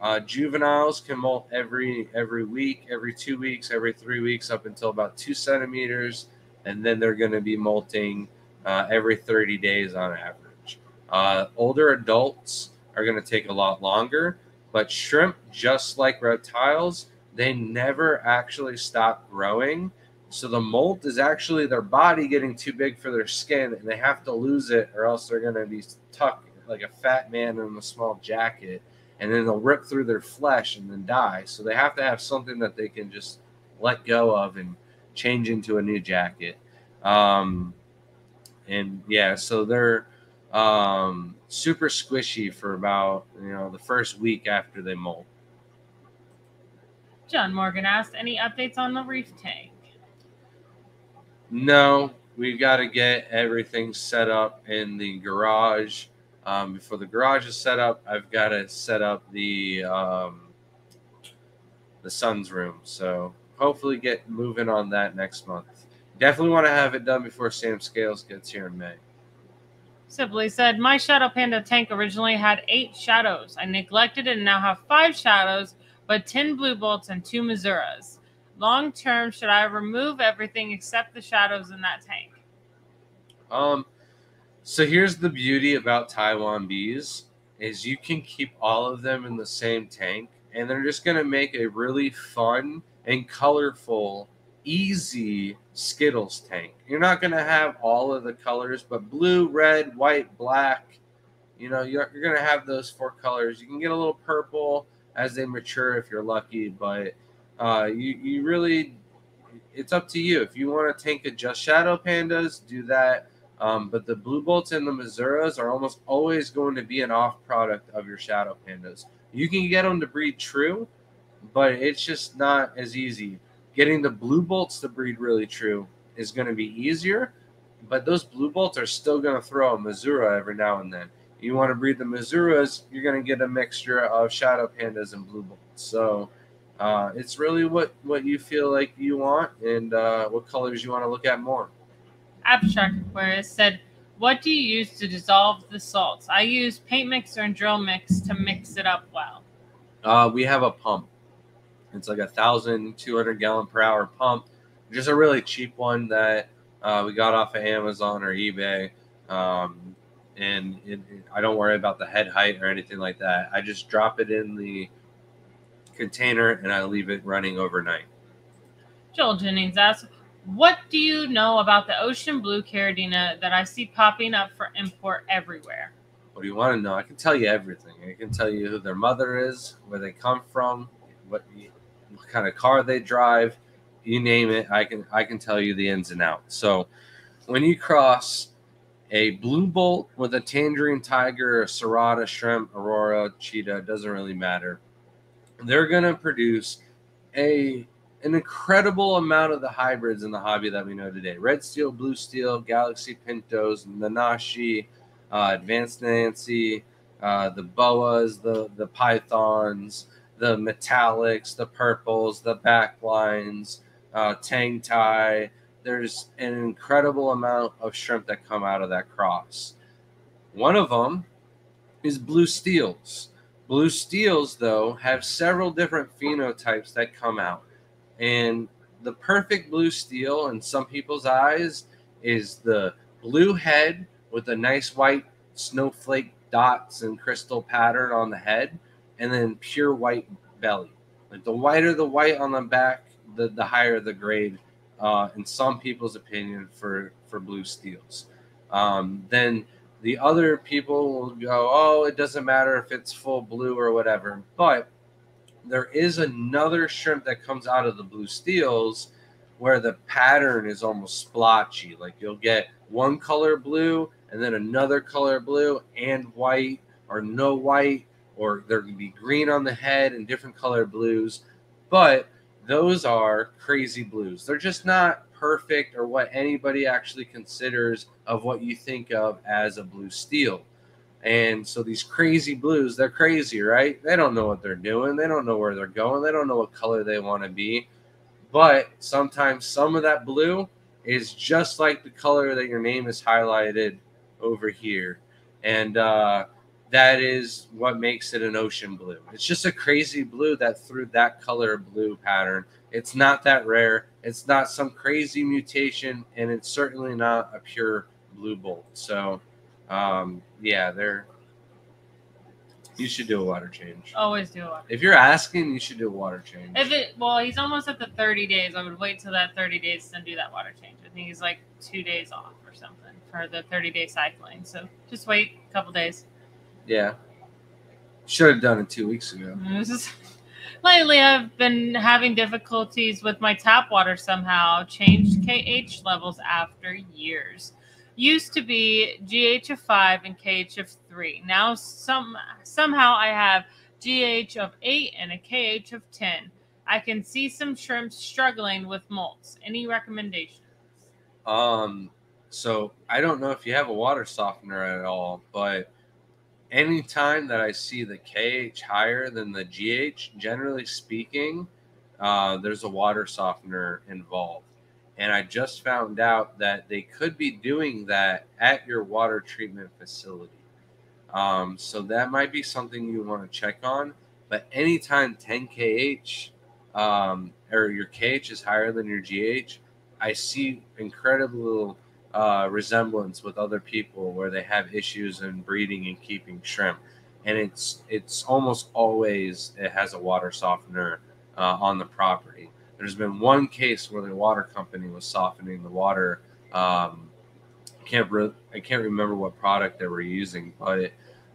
Uh, juveniles can molt every every week, every two weeks, every three weeks, up until about two centimeters, and then they're going to be molting uh, every 30 days on average. Uh, older adults are going to take a lot longer, but shrimp, just like reptiles, they never actually stop growing. So the molt is actually their body getting too big for their skin, and they have to lose it, or else they're going to be tucked like a fat man in a small jacket, and then they'll rip through their flesh and then die. So they have to have something that they can just let go of and change into a new jacket. Um, and yeah, so they're um, super squishy for about you know the first week after they molt. John Morgan asked, any updates on the reef tank? No, we've got to get everything set up in the garage. Um, before the garage is set up, I've got to set up the um, the son's room. So hopefully, get moving on that next month. Definitely want to have it done before Sam Scales gets here in May. Sibley said, My Shadow Panda tank originally had eight shadows. I neglected it and now have five shadows, but 10 blue bolts and two Mizuras. Long term, should I remove everything except the shadows in that tank? Um, so here's the beauty about Taiwan bees is you can keep all of them in the same tank and they're just going to make a really fun and colorful easy Skittles tank. You're not going to have all of the colors, but blue, red, white, black, you know, you're, you're going to have those four colors. You can get a little purple as they mature if you're lucky, but uh, you, you really, it's up to you. If you want to tank of just Shadow Pandas, do that. Um, but the Blue Bolts and the Mosuras are almost always going to be an off product of your Shadow Pandas. You can get them to breed true, but it's just not as easy getting the blue bolts to breed really true is going to be easier, but those blue bolts are still going to throw a Mosura every now and then. You want to breed the Mosuras, you're going to get a mixture of shadow pandas and blue bolts. So uh, it's really what what you feel like you want and uh, what colors you want to look at more. Abstract Aquarius said, "What do you use to dissolve the salts? I use paint mixer and drill mix to mix it up well." Uh, we have a pump. It's like a thousand two hundred gallon per hour pump, just a really cheap one that uh, we got off of Amazon or eBay. Um, and it, it, I don't worry about the head height or anything like that. I just drop it in the container and I leave it running overnight. Joel Jennings asks, "What do you know about the ocean blue caridina that I see popping up for import everywhere?" What do you want to know? I can tell you everything. I can tell you who their mother is, where they come from, what what kind of car they drive, you name it. I can I can tell you the ins and outs. So when you cross a blue bolt with a tangerine tiger, a serrata, shrimp, aurora, cheetah, doesn't really matter. They're gonna produce a an incredible amount of the hybrids in the hobby that we know today. Red steel, blue steel, galaxy pintos, nanashi, uh, advanced Nancy, uh, the boas, the the pythons, the metallics, the purples, the backlines, uh, tang tai. There's an incredible amount of shrimp that come out of that cross. One of them is blue steels. Blue steels, though, have several different phenotypes that come out. And the perfect blue steel in some people's eyes is the blue head with a nice white snowflake dots and crystal pattern on the head and then pure white belly. Like the whiter the white on the back, the, the higher the grade, uh, in some people's opinion, for, for blue steels. Um, then the other people will go, oh, it doesn't matter if it's full blue or whatever. But there is another shrimp that comes out of the blue steels where the pattern is almost splotchy. Like you'll get one color blue and then another color blue and white or no white or there can be green on the head and different color blues, but those are crazy blues. They're just not perfect or what anybody actually considers of what you think of as a blue steel. And so these crazy blues, they're crazy, right? They don't know what they're doing. They don't know where they're going. They don't know what color they want to be. But sometimes some of that blue is just like the color that your name is highlighted over here. And uh, that is what makes it an ocean blue. It's just a crazy blue that through that color blue pattern. It's not that rare. It's not some crazy mutation, and it's certainly not a pure blue bolt. So, um, yeah, they're. You should do a water change. Always do a water. If you're asking, you should do a water change. If it well, he's almost at the 30 days. I would wait till that 30 days and do that water change. I think he's like two days off or something for the 30 day cycling. So just wait a couple days. Yeah. Should have done it two weeks ago. Lately, I've been having difficulties with my tap water somehow. Changed KH levels after years. Used to be GH of 5 and KH of 3. Now, some somehow I have GH of 8 and a KH of 10. I can see some shrimps struggling with molts. Any recommendations? Um, so I don't know if you have a water softener at all, but anytime that I see the KH higher than the GH, generally speaking, uh, there's a water softener involved. And I just found out that they could be doing that at your water treatment facility. Um, so that might be something you want to check on. But anytime 10 kh um, or your kh is higher than your GH, I see incredible uh, resemblance with other people where they have issues in breeding and keeping shrimp, and it's it's almost always it has a water softener uh, on the property. There's been one case where the water company was softening the water. Um, I can't re- I can't remember what product they were using, but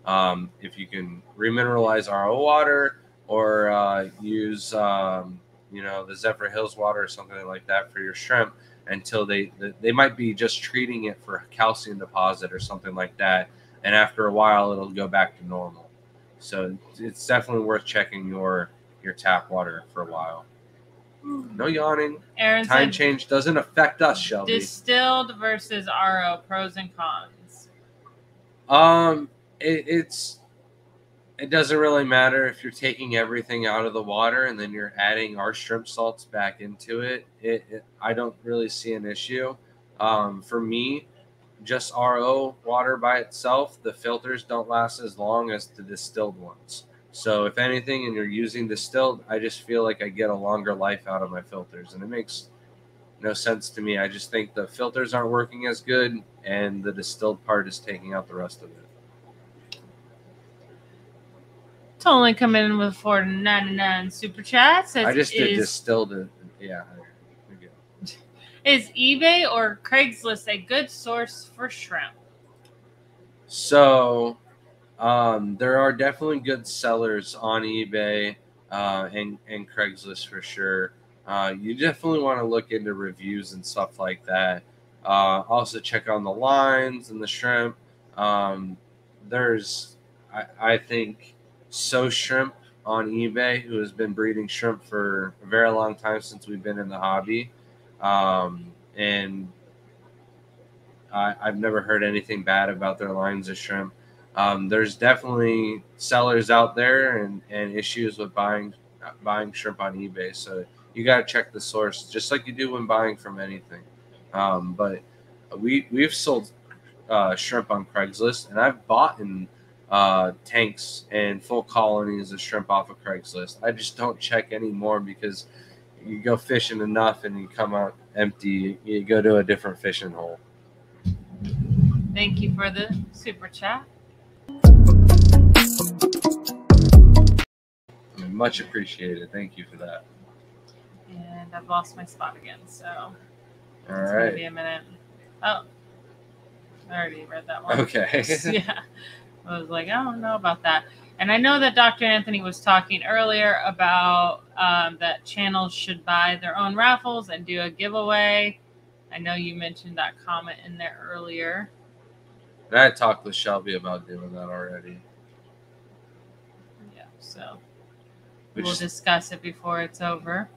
um, if you can remineralize RO water or uh, use um, you know the Zephyrhills water or something like that for your shrimp until they they might be just treating it for calcium deposit or something like that, and after a while it'll go back to normal. So it's definitely worth checking your your tap water for a while. No yawning. Aaron Time said change doesn't affect us, Shelby. distilled versus RO pros and cons. Um, it, it's it doesn't really matter if you're taking everything out of the water and then you're adding our shrimp salts back into it. It, it I don't really see an issue. Um, for me, just RO water by itself, the filters don't last as long as the distilled ones. So if anything, and you're using distilled, I just feel like I get a longer life out of my filters, and it makes no sense to me. I just think the filters aren't working as good, and the distilled part is taking out the rest of it. Totally coming in with four ninety nine super chat. Says I just did is, distilled it. Yeah. is eBay or Craigslist a good source for shrimp? So, um, there are definitely good sellers on eBay uh, and and Craigslist for sure. Uh, you definitely want to look into reviews and stuff like that. Uh, also, check on the lines and the shrimp. Um, there's, I, I think, So Shrimp on eBay, who has been breeding shrimp for a very long time since we've been in the hobby. Um, and I, I've never heard anything bad about their lines of shrimp. Um, there's definitely sellers out there and, and issues with buying buying shrimp on eBay. So you got to check the source, just like you do when buying from anything. Um, but we we've sold uh, shrimp on Craigslist, and I've bought in uh, tanks and full colonies of shrimp off of Craigslist. I just don't check anymore because you go fishing enough and you come out empty. You go to a different fishing hole. Thank you for the super chat. Much appreciated. Thank you for that. And I've lost my spot again, so All it's gonna be a minute. Oh, I already read that one. Okay. yeah. I was like, I don't know about that. And I know that Dr. Anthony was talking earlier about um, that channels should buy their own raffles and do a giveaway. I know you mentioned that comment in there earlier. And I talked with Shelby about doing that already. So We we'll discuss it before it's over.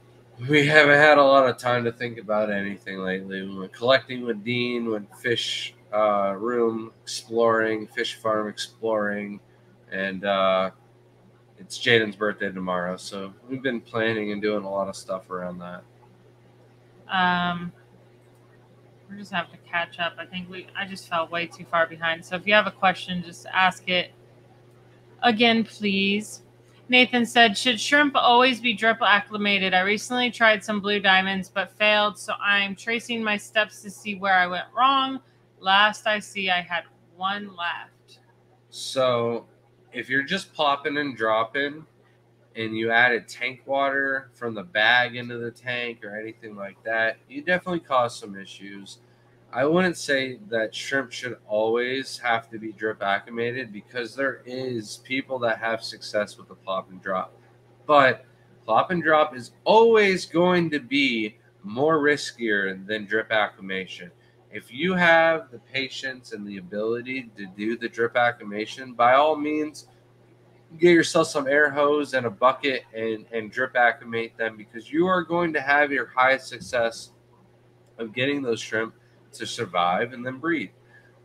we haven't had a lot of time to think about anything lately. We went collecting with Dean, went fish uh, room exploring, fish farm exploring, and uh, it's Jaden's birthday tomorrow. So we've been planning and doing a lot of stuff around that. Um, we just have to catch up. I think we. I just fell way too far behind. So if you have a question, just ask it again, please. Nathan said, "Should shrimp always be drip acclimated? I recently tried some blue diamonds but failed, so I'm tracing my steps to see where I went wrong. Last I see, I had one left. So if you're just popping and dropping and you added tank water from the bag into the tank or anything like that, you definitely cause some issues. I wouldn't say that shrimp should always have to be drip acclimated because there is people that have success with the plop and drop. But plop and drop is always going to be more riskier than drip acclimation if you have the patience and the ability to do the drip acclimation, by all means, get yourself some air hose and a bucket and and drip acclimate them because you are going to have your highest success of getting those shrimp to survive and then breed.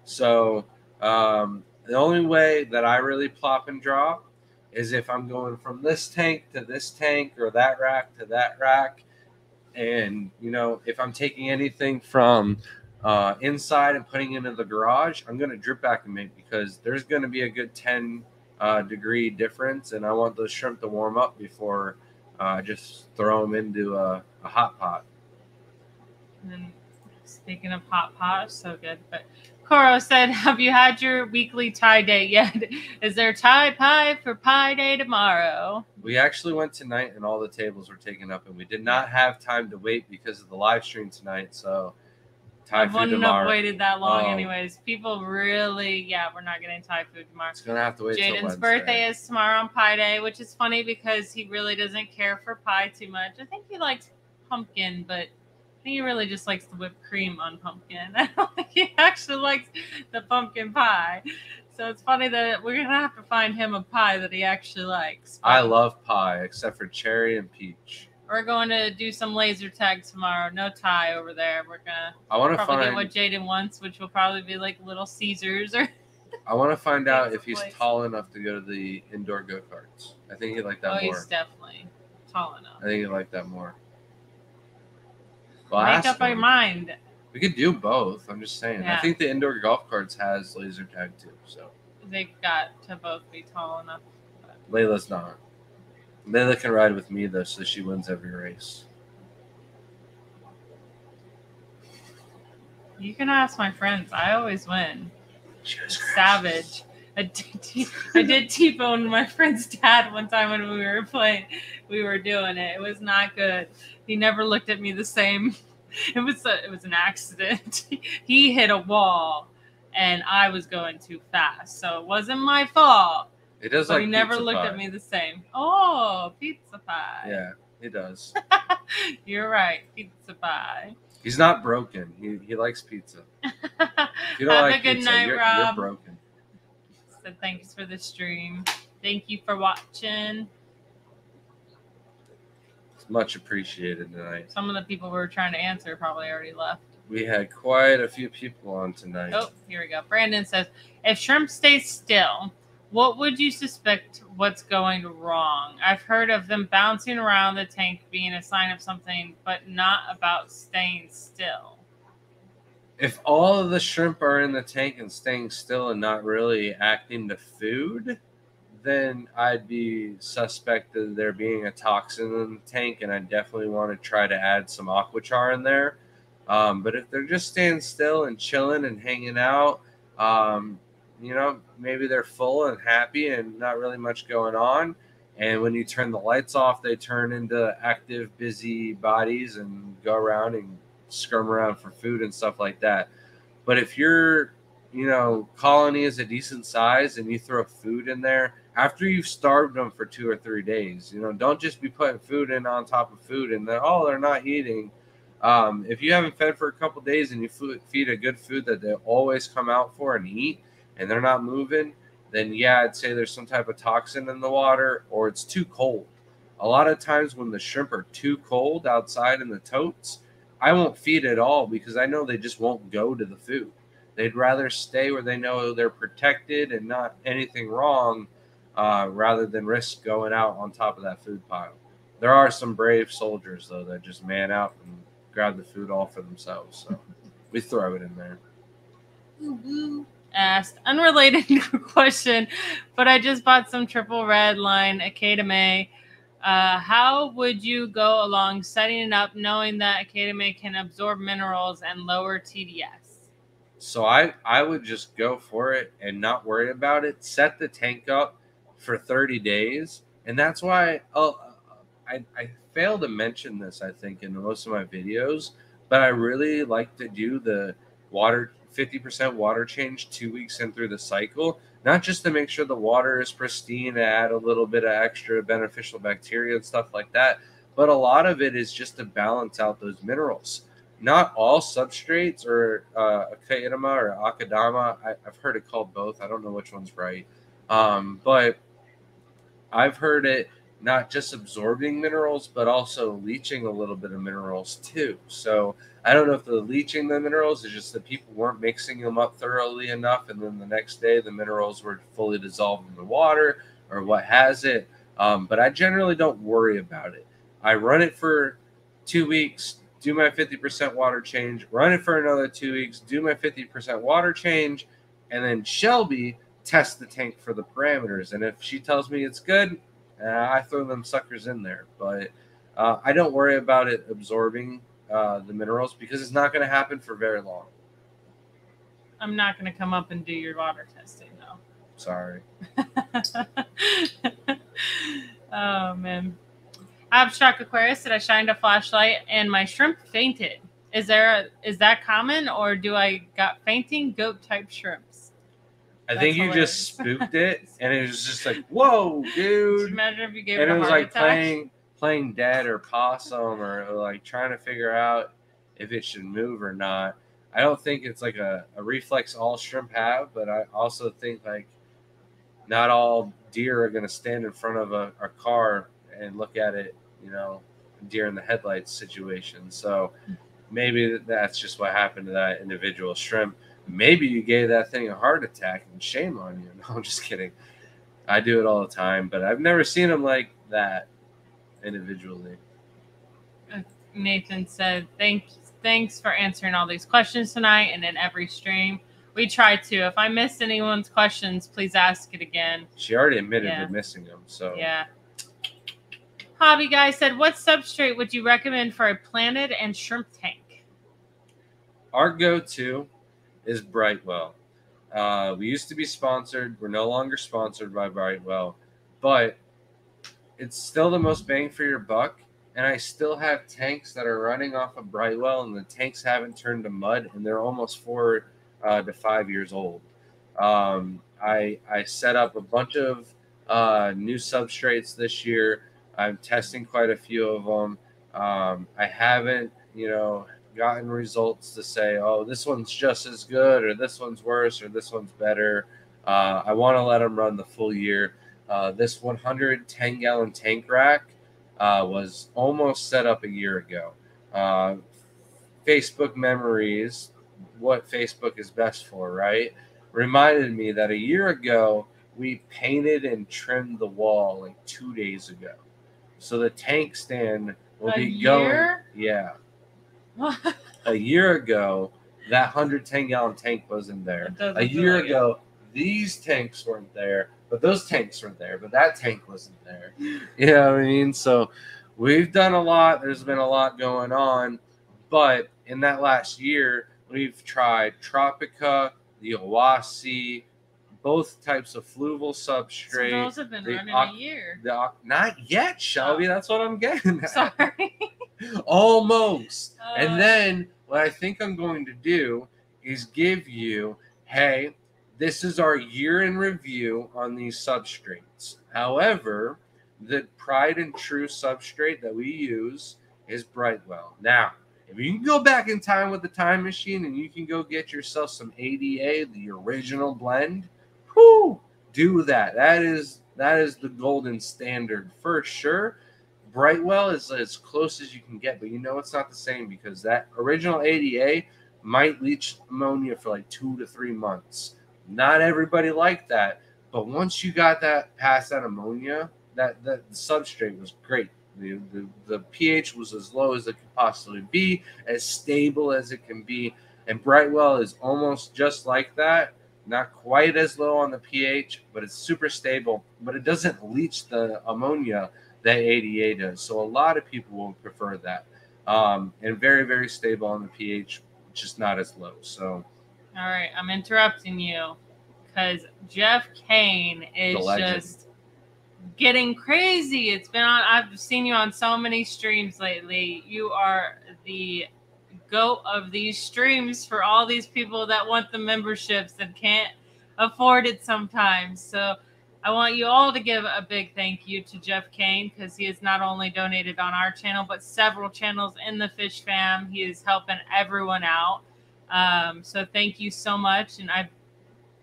So um, the only way that I really plop and drop is if I'm going from this tank to this tank or that rack to that rack. And, you know, if I'm taking anything from uh, inside and putting into the garage, I'm going to drip acclimate because there's going to be a good 10 uh, degree difference. And I want those shrimp to warm up before I uh, just throw them into a, a hot pot. And speaking of hot pot, so good. But Coro said, Have you had your weekly Thai day yet? Is there tie pie for pie day tomorrow? We actually went tonight and all the tables were taken up, and we did not have time to wait because of the live stream tonight. So, Thai I wouldn't have waited that long, um, anyways. People really, yeah, we're not getting Thai food tomorrow. It's gonna have to wait. Jaden's birthday is tomorrow on Pie Day, which is funny because he really doesn't care for pie too much. I think he likes pumpkin, but he really just likes the whipped cream on pumpkin. I don't think he actually likes the pumpkin pie. So it's funny that we're gonna have to find him a pie that he actually likes. I love pie, except for cherry and peach. We're going to do some laser tag tomorrow. No Thai over there. We're gonna. I want to find what Jaden wants, which will probably be like Little Caesars or. I want to find out if he's place. tall enough to go to the indoor go karts. I think he like that oh, more. he's definitely tall enough. I think he like that more. Make up your mind. We could do both. I'm just saying. Yeah. I think the indoor golf carts has laser tag too. So they've got to both be tall enough. Layla's not. Layla can ride with me though, so she wins every race. You can ask my friends. I always win. Savage. I did, I did T-bone my friend's dad one time when we were playing. We were doing it. It was not good. He never looked at me the same. It was a, it was an accident. he hit a wall, and I was going too fast, so it wasn't my fault. It does but like he never looked pie. at me the same. Oh, pizza pie. Yeah, he does. You're right, pizza pie. He's not broken. He, he likes pizza. If you don't Have like a good pizza, night, you're, Rob. You're broken said thanks for the stream. Thank you for watching. It's much appreciated tonight. Some of the people we were trying to answer probably already left. We had quite a few people on tonight. Oh, here we go. Brandon says, if shrimp stays still, what would you suspect what's going wrong? I've heard of them bouncing around the tank being a sign of something, but not about staying still if all of the shrimp are in the tank and staying still and not really acting to food, then I'd be suspect of there being a toxin in the tank, and I definitely want to try to add some aquachar in there. Um, but if they're just staying still and chilling and hanging out, um, you know, maybe they're full and happy and not really much going on. And when you turn the lights off, they turn into active, busy bodies and go around and scrum around for food and stuff like that. But if your, you know, colony is a decent size and you throw food in there after you've starved them for two or three days, you know, don't just be putting food in on top of food and then oh they're not eating. Um, if you haven't fed for a couple days and you feed a good food that they always come out for and eat, and they're not moving, then yeah, I'd say there's some type of toxin in the water or it's too cold. A lot of times when the shrimp are too cold outside in the totes, I won't feed at all because I know they just won't go to the food. They'd rather stay where they know they're protected and not anything wrong uh, rather than risk going out on top of that food pile. There are some brave soldiers, though, that just man out and grab the food all for themselves. So we throw it in there. Asked unrelated question, but I just bought some triple red line Akadama uh, how would you go along setting it up knowing that Akadama can absorb minerals and lower TDS? So I, I would just go for it and not worry about it. Set the tank up for 30 days. And that's why oh, I, I fail to mention this, I think, in most of my videos, but I really like to do the water 50% water change two weeks in through the cycle not just to make sure the water is pristine, add a little bit of extra beneficial bacteria and stuff like that, but a lot of it is just to balance out those minerals. Not all substrates or uh, or Akadama, I, have heard it called both. I don't know which one's right. Um, but I've heard it not just absorbing minerals, but also leaching a little bit of minerals too. So I don't know if the leaching the minerals is just that people weren't mixing them up thoroughly enough, and then the next day the minerals were fully dissolved in the water, or what has it. Um, but I generally don't worry about it. I run it for two weeks, do my 50% water change, run it for another two weeks, do my 50% water change, and then Shelby test the tank for the parameters. And if she tells me it's good, uh, I throw them suckers in there. But uh, I don't worry about it absorbing uh, the minerals because it's not going to happen for very long. I'm not going to come up and do your water testing though. Sorry. oh man. Abstract Aquarius said I shined a flashlight and my shrimp fainted. Is there a, is that common or do I got fainting goat type shrimps? I think you hilarious. just spooked it, and it was just like, "Whoa, dude!" imagine if you gave And it it was like attack? playing playing dead or possum, or, or like trying to figure out if it should move or not. I don't think it's like a, a reflex all shrimp have, but I also think like not all deer are going to stand in front of a, a car and look at it, you know, deer in the headlights situation. So maybe that's just what happened to that individual shrimp. Maybe you gave that thing a heart attack and shame on you. No, I'm just kidding. I do it all the time, but I've never seen them like that individually. Nathan said, "Thanks, thanks for answering all these questions tonight and in every stream. We try to. If I missed anyone's questions, please ask it again. She already admitted Yeah. to missing them. So Yeah." Hobby guy said, "What substrate would you recommend for a planted and shrimp tank?" our go-to is Brightwell. Uh, we used to be sponsored. We're no longer sponsored by Brightwell, but it's still the most bang for your buck. And I still have tanks that are running off of Brightwell, and the tanks haven't turned to mud, and they're almost four uh, to five years old. Um, I I set up a bunch of uh, new substrates this year. I'm testing quite a few of them. Um, I haven't, you know, gotten results to say, oh, this one's just as good, or this one's worse, or this one's better. Uh, I want to let them run the full year. Uh, this 110 gallon tank rack uh, was almost set up a year ago. Uh, Facebook memories, what Facebook is best for, right? Reminded me that a year ago we painted and trimmed the wall like two days ago. So the tank stand will A be going. Yeah a year ago, that 110 gallon tank wasn't there. A year like it. ago, these tanks weren't there, but those tanks were there, but that tank wasn't there. You know what I mean? So we've done a lot. There's been a lot going on, but in that last year, we've tried Tropica, the Oasi, both types of fluval so substrate. those have been the running oc- a year. The, not yet, Shelby. That's what I'm getting at. Sorry. Almost. Uh, and then what I think I'm going to do is give you, hey, this is our year in review on these substrates. However, the pride and true substrate that we use is Brightwell. Now, if you can go back in time with the time machine and you can go get yourself some ADA, the original blend, whoo, do that. That is that is the golden standard for sure. Brightwell is as close as you can get, but you know it's not the same because that original ADA might leach ammonia for like two to three months. Not everybody liked that, but once you got that past that ammonia, that that substrate was great. The, the, the pH was as low as it could possibly be, as stable as it can be. And Brightwell is almost just like that. Not quite as low on the pH, but it's super stable. But it doesn't leach the ammonia that ADA does. So a lot of people will prefer that. Um, and very, very stable on the pH, just not as low. So All right, I'm interrupting you because Jeff Kane is just getting crazy. It's been on. I've seen you on so many streams lately. You are the goat of these streams for all these people that want the memberships and can't afford it sometimes. So I want you all to give a big thank you to Jeff Kane because he has not only donated on our channel but several channels in the Fish Fam. He is helping everyone out. Um, so thank you so much, and I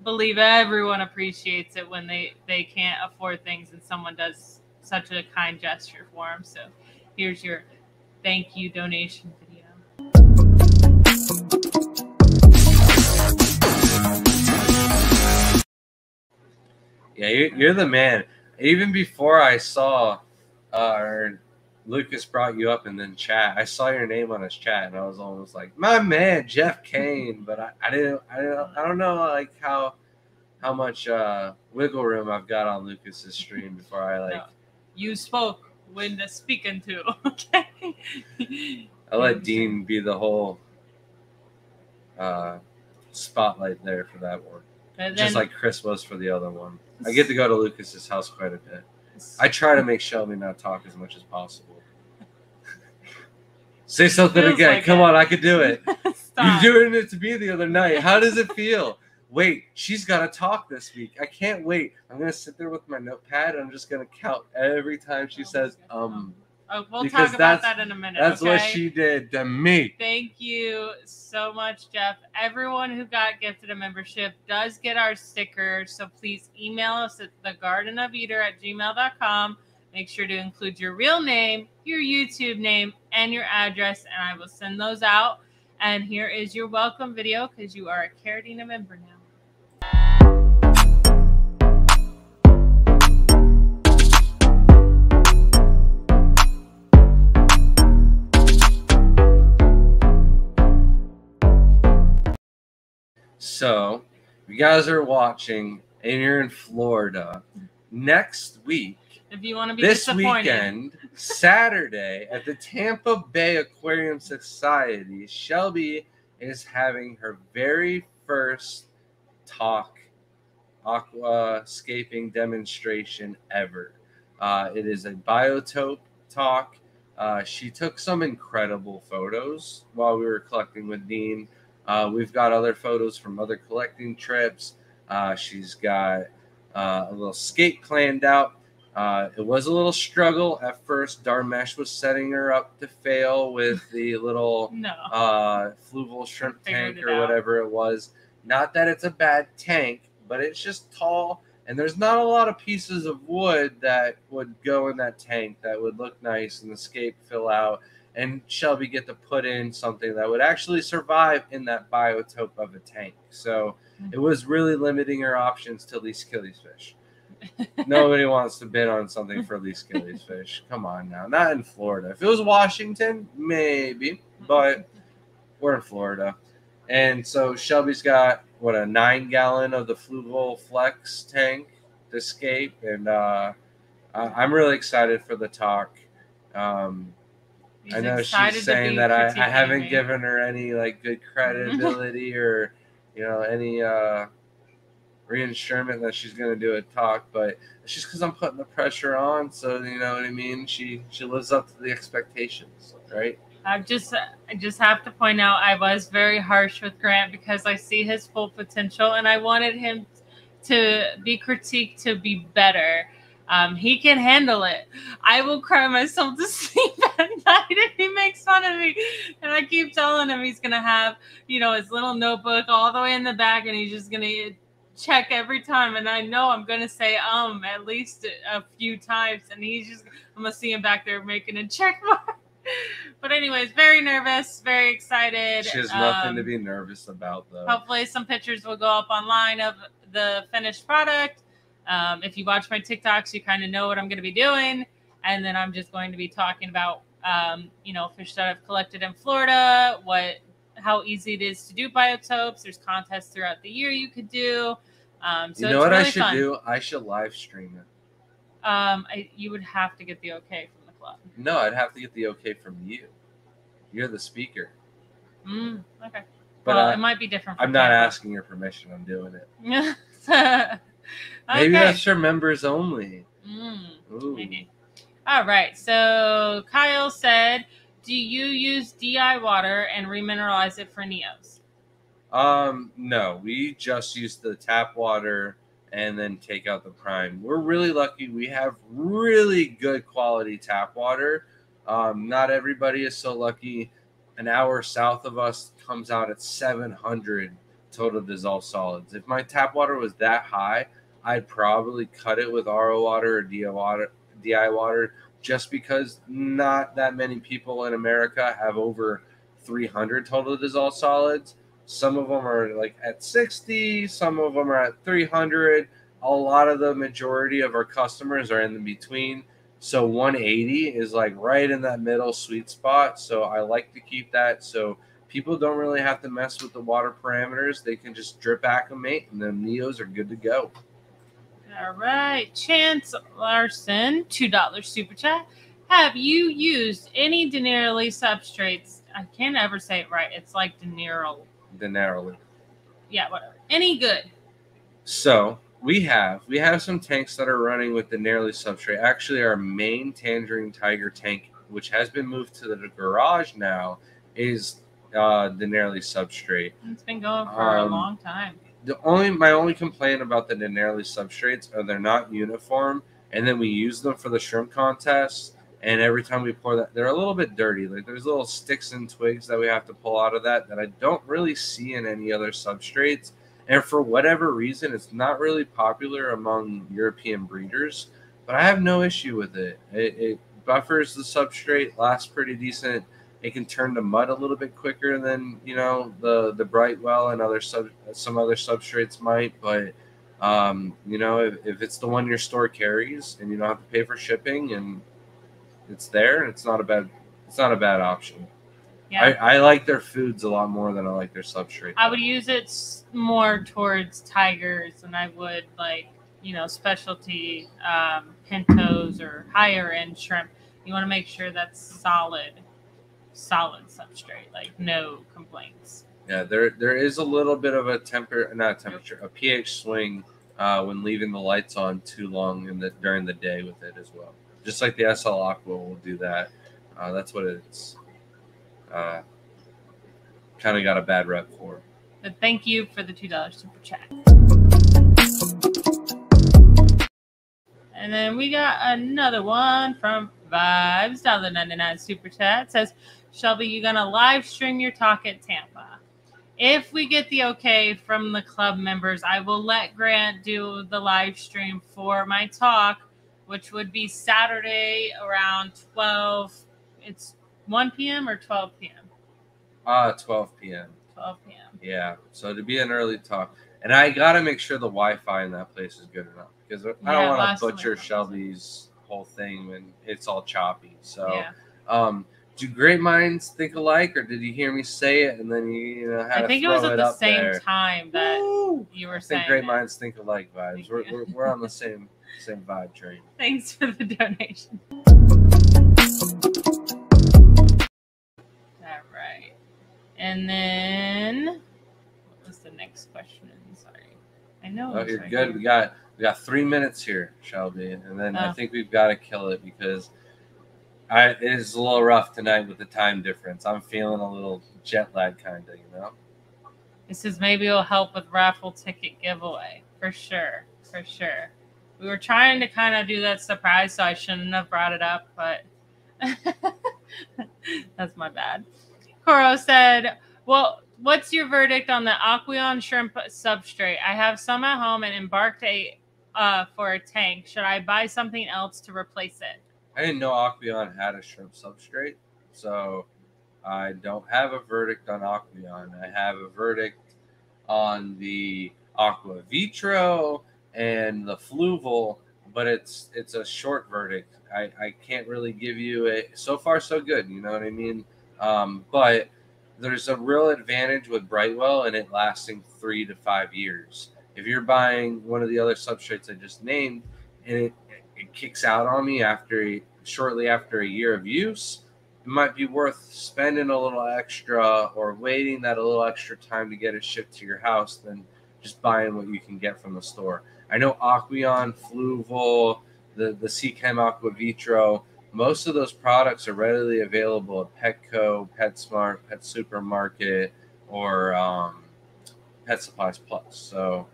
believe everyone appreciates it when they they can't afford things and someone does such a kind gesture for them. So here's your thank you donation Yeah, you're, you're the man. Even before I saw, uh, Lucas brought you up and then chat, I saw your name on his chat, and I was almost like, my man, Jeff Kane. But I, I didn't, I didn't, I don't know like how, how much uh, wiggle room I've got on Lucas's stream before I like. No. You spoke when the speaking to. Okay. I let Dean be the whole uh, spotlight there for that one, And just then- like Chris was for the other one. I get to go to Lucas's house quite a bit. I try to make Shelby not talk as much as possible. Say something Feels again. like Come it. on, I could do it. Stop. You doing it to me the other night. How does it feel? Wait, she's got to talk this week. I can't wait. I'm gonna sit there with my notepad and I'm just gonna count every time she says um. Oh, we'll because talk about that in a minute. That's what she did to me. Thank you so much, Jeff. Everyone who got gifted a membership does get our sticker. So please email us at thegardenofeder at gmail.com. Make sure to include your real name, your YouTube name, and your address, and I will send those out. And here is your welcome video because you are a Caridina member now. So, if you guys are watching and you're in Florida, next week, If you want to be this weekend, Saturday, at the Tampa Bay Aquarium Society, Shelby is having her very first talk aquascaping demonstration ever. Uh, it is a biotope talk. Uh, she took some incredible photos while we were collecting with Dean. Uh, we've got other photos from other collecting trips. Uh, she's got uh, a little skate planned out. Uh, it was a little struggle at first. Darmesh was setting her up to fail with the little no. uh, fluval shrimp tank or out. whatever it was. Not that it's a bad tank, but it's just tall, and there's not a lot of pieces of wood that would go in that tank that would look nice and the scape fill out. And Shelby get to put in something that would actually survive in that biotope of a tank. So it was really limiting her options to least killies fish. Nobody wants to bid on something for least killies fish. Come on now, not in Florida. If it was Washington, maybe, but we're in Florida. And so Shelby's got what a nine gallon of the Fluval Flex tank to escape, and uh, I'm really excited for the talk. Um, He's I know she's saying that I, I haven't me. given her any like good credibility or you know any uh reinsurement that she's gonna do a talk, but it's just because I'm putting the pressure on. So you know what I mean. She she lives up to the expectations, right? I just I just have to point out I was very harsh with Grant because I see his full potential and I wanted him to be critiqued to be better. Um, he can handle it. I will cry myself to sleep at night if he makes fun of me. And I keep telling him he's gonna have, you know, his little notebook all the way in the back and he's just gonna check every time. And I know I'm gonna say um at least a few times and he's just I'm gonna see him back there making a check mark. But anyways, very nervous, very excited. She has nothing Um, to be nervous about, though. Hopefully, some pictures will go up online of the finished product. Um, if you watch my TikToks, you kind of know what I'm going to be doing. And then I'm just going to be talking about, um, you know, fish that I've collected in Florida, what, how easy it is to do biotopes. There's contests throughout the year you could do. Um, so you know what really I should fun. do? I should live stream it. Um, I, you would have to get the okay from the club. No, I'd have to get the okay from you. You're the speaker. Mm, okay. But well, I, it might be different. for I'm not asking your permission. I'm doing it. okay. Maybe that's for members only. Mm, Ooh. maybe. All right. So Kyle said, "Do you use DI water and remineralize it for neos?" Um, no, we just use the tap water and then take out the prime. We're really lucky. We have really good quality tap water. Um, not everybody is so lucky. An hour south of us comes out at 700 total dissolved solids. If my tap water was that high, I'd probably cut it with RO water or DI water, DI water, just because not that many people in America have over 300 total dissolved solids. Some of them are like at 60, some of them are at 300. A lot of the majority of our customers are in the between. So 180 is like right in that middle sweet spot. So I like to keep that. So people don't really have to mess with the water parameters. They can just drip acclimate and then Neos are good to go. All right. Chance Larson, $2 super chat. Have you used any Denali substrates? I can't ever say it right. It's like Deniro. Dennerle. Yeah, whatever. Any good? So we have we have some tanks that are running with the Dennerle substrate. Actually, our main Tangerine Tiger tank, which has been moved to the garage now, is uh, the Dennerle substrate. It's been going for a Um, long time. The only my only complaint about the Dennerle substrates are they're not uniform, and then we use them for the shrimp contest. And every time we pour that, they're a little bit dirty. Like there's little sticks and twigs that we have to pull out of that that I don't really see in any other substrates. And for whatever reason, it's not really popular among European breeders. But I have no issue with it. It, it buffers the substrate, lasts pretty decent. It can turn to mud a little bit quicker than you know the the Brightwell and other sub some other substrates might. But um, you know if, if it's the one your store carries and you don't have to pay for shipping and it's there, it's not a bad it's not a bad option. Yeah. I, I like their foods a lot more than I like their substrate. I would use it more towards tigers than I would like you know specialty um, pintos or higher end shrimp. You want to make sure that's solid, solid substrate, like no complaints. Yeah, there there is a little bit of a temper, not a temperature, a pH swing uh, when leaving the lights on too long in the during the day with it as well. Just like the SL Aqua will do that. Uh, that's what it's uh, kind of got a bad rep for. But thank you for the two dollars super chat. And then we got another one from Vibes, dollar ninety nine super chat. It says, Shelby, you're gonna live stream your talk at Tampa. If we get the okay from the club members, I will let Grant do the live stream for my talk, which would be Saturday around twelve. It's one p.m. or twelve p.m. Ah, 12 p.m. 12 p.m. Yeah, so to be an early talk, and I gotta make sure the Wi-Fi in that place is good enough because I don't want to butcher Shelby's whole thing when it's all choppy. So. Yeah. Um, do great minds think alike, or did you hear me say it and then you, you know had I to think it was at it the same there? time that Woo! you were I saying. great it. minds think alike vibes. We're, we're, we're on the same same vibe train. Thanks for the donation. All right. And then what was the next question? Sorry. I know. Oh, you're right good. here. We got we got three minutes here, Shelby, and then I Oh. think we've got to kill it because I it is a little rough tonight with the time difference. I'm feeling a little jet lag, kind of, you know. This says maybe it'll help with raffle ticket giveaway. For sure. For sure. We were trying to kind of do that surprise, so I shouldn't have brought it up, but that's my bad. Coro said, Well, what's your verdict on the Aqueon shrimp substrate? I have some at home and embarked a uh, for a tank. Should I buy something else to replace it? I didn't know Aqueon had a shrimp substrate, so I don't have a verdict on Aqueon. I have a verdict on the Aqua Vitro and the Fluval, but it's it's a short verdict. I, I can't really give you a so far so good. You know what I mean? Um, but there's a real advantage with Brightwell and it lasting three to five years. If you're buying one of the other substrates I just named and it, it kicks out on me after shortly after a year of use, it might be worth spending a little extra or waiting that a little extra time to get it shipped to your house than just buying what you can get from the store. I know Aqueon, Fluval, the the Seachem Aqua Vitro, most of those products are readily available at Petco, PetSmart, Pet Supermarket, or um, Pet Supplies Plus. So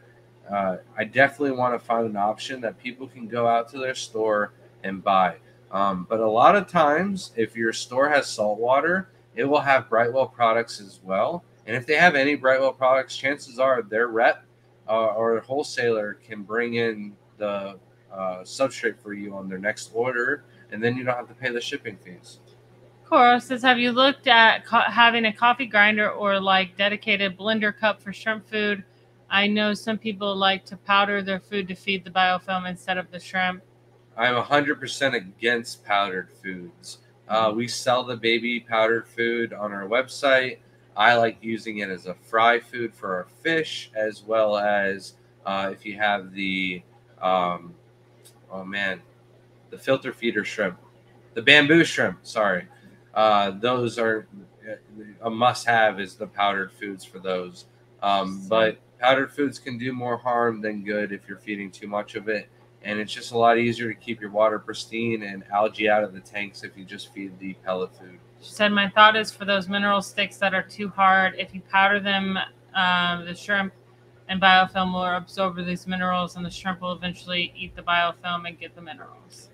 uh, I definitely want to find an option that people can go out to their store and buy. Um, but a lot of times, if your store has salt water, it will have Brightwell products as well. And if they have any Brightwell products, chances are their rep uh, or wholesaler can bring in the uh, substrate for you on their next order, and then you don't have to pay the shipping fees. Coro says, have you looked at co- having a coffee grinder or like dedicated blender cup for shrimp food? I know some people like to powder their food to feed the biofilm instead of the shrimp. I'm 100% against powdered foods. Uh, we sell the baby powdered food on our website. I like using it as a fry food for our fish, as well as uh, if you have the, um, oh man, the filter feeder shrimp, the bamboo shrimp, sorry. Uh, those are a must have is the powdered foods for those. Um, but powdered foods can do more harm than good if you're feeding too much of it. And it's just a lot easier to keep your water pristine and algae out of the tanks if you just feed the pellet food. She said, My thought is for those mineral sticks that are too hard, if you powder them, um, the shrimp and biofilm will absorb these minerals, and the shrimp will eventually eat the biofilm and get the minerals.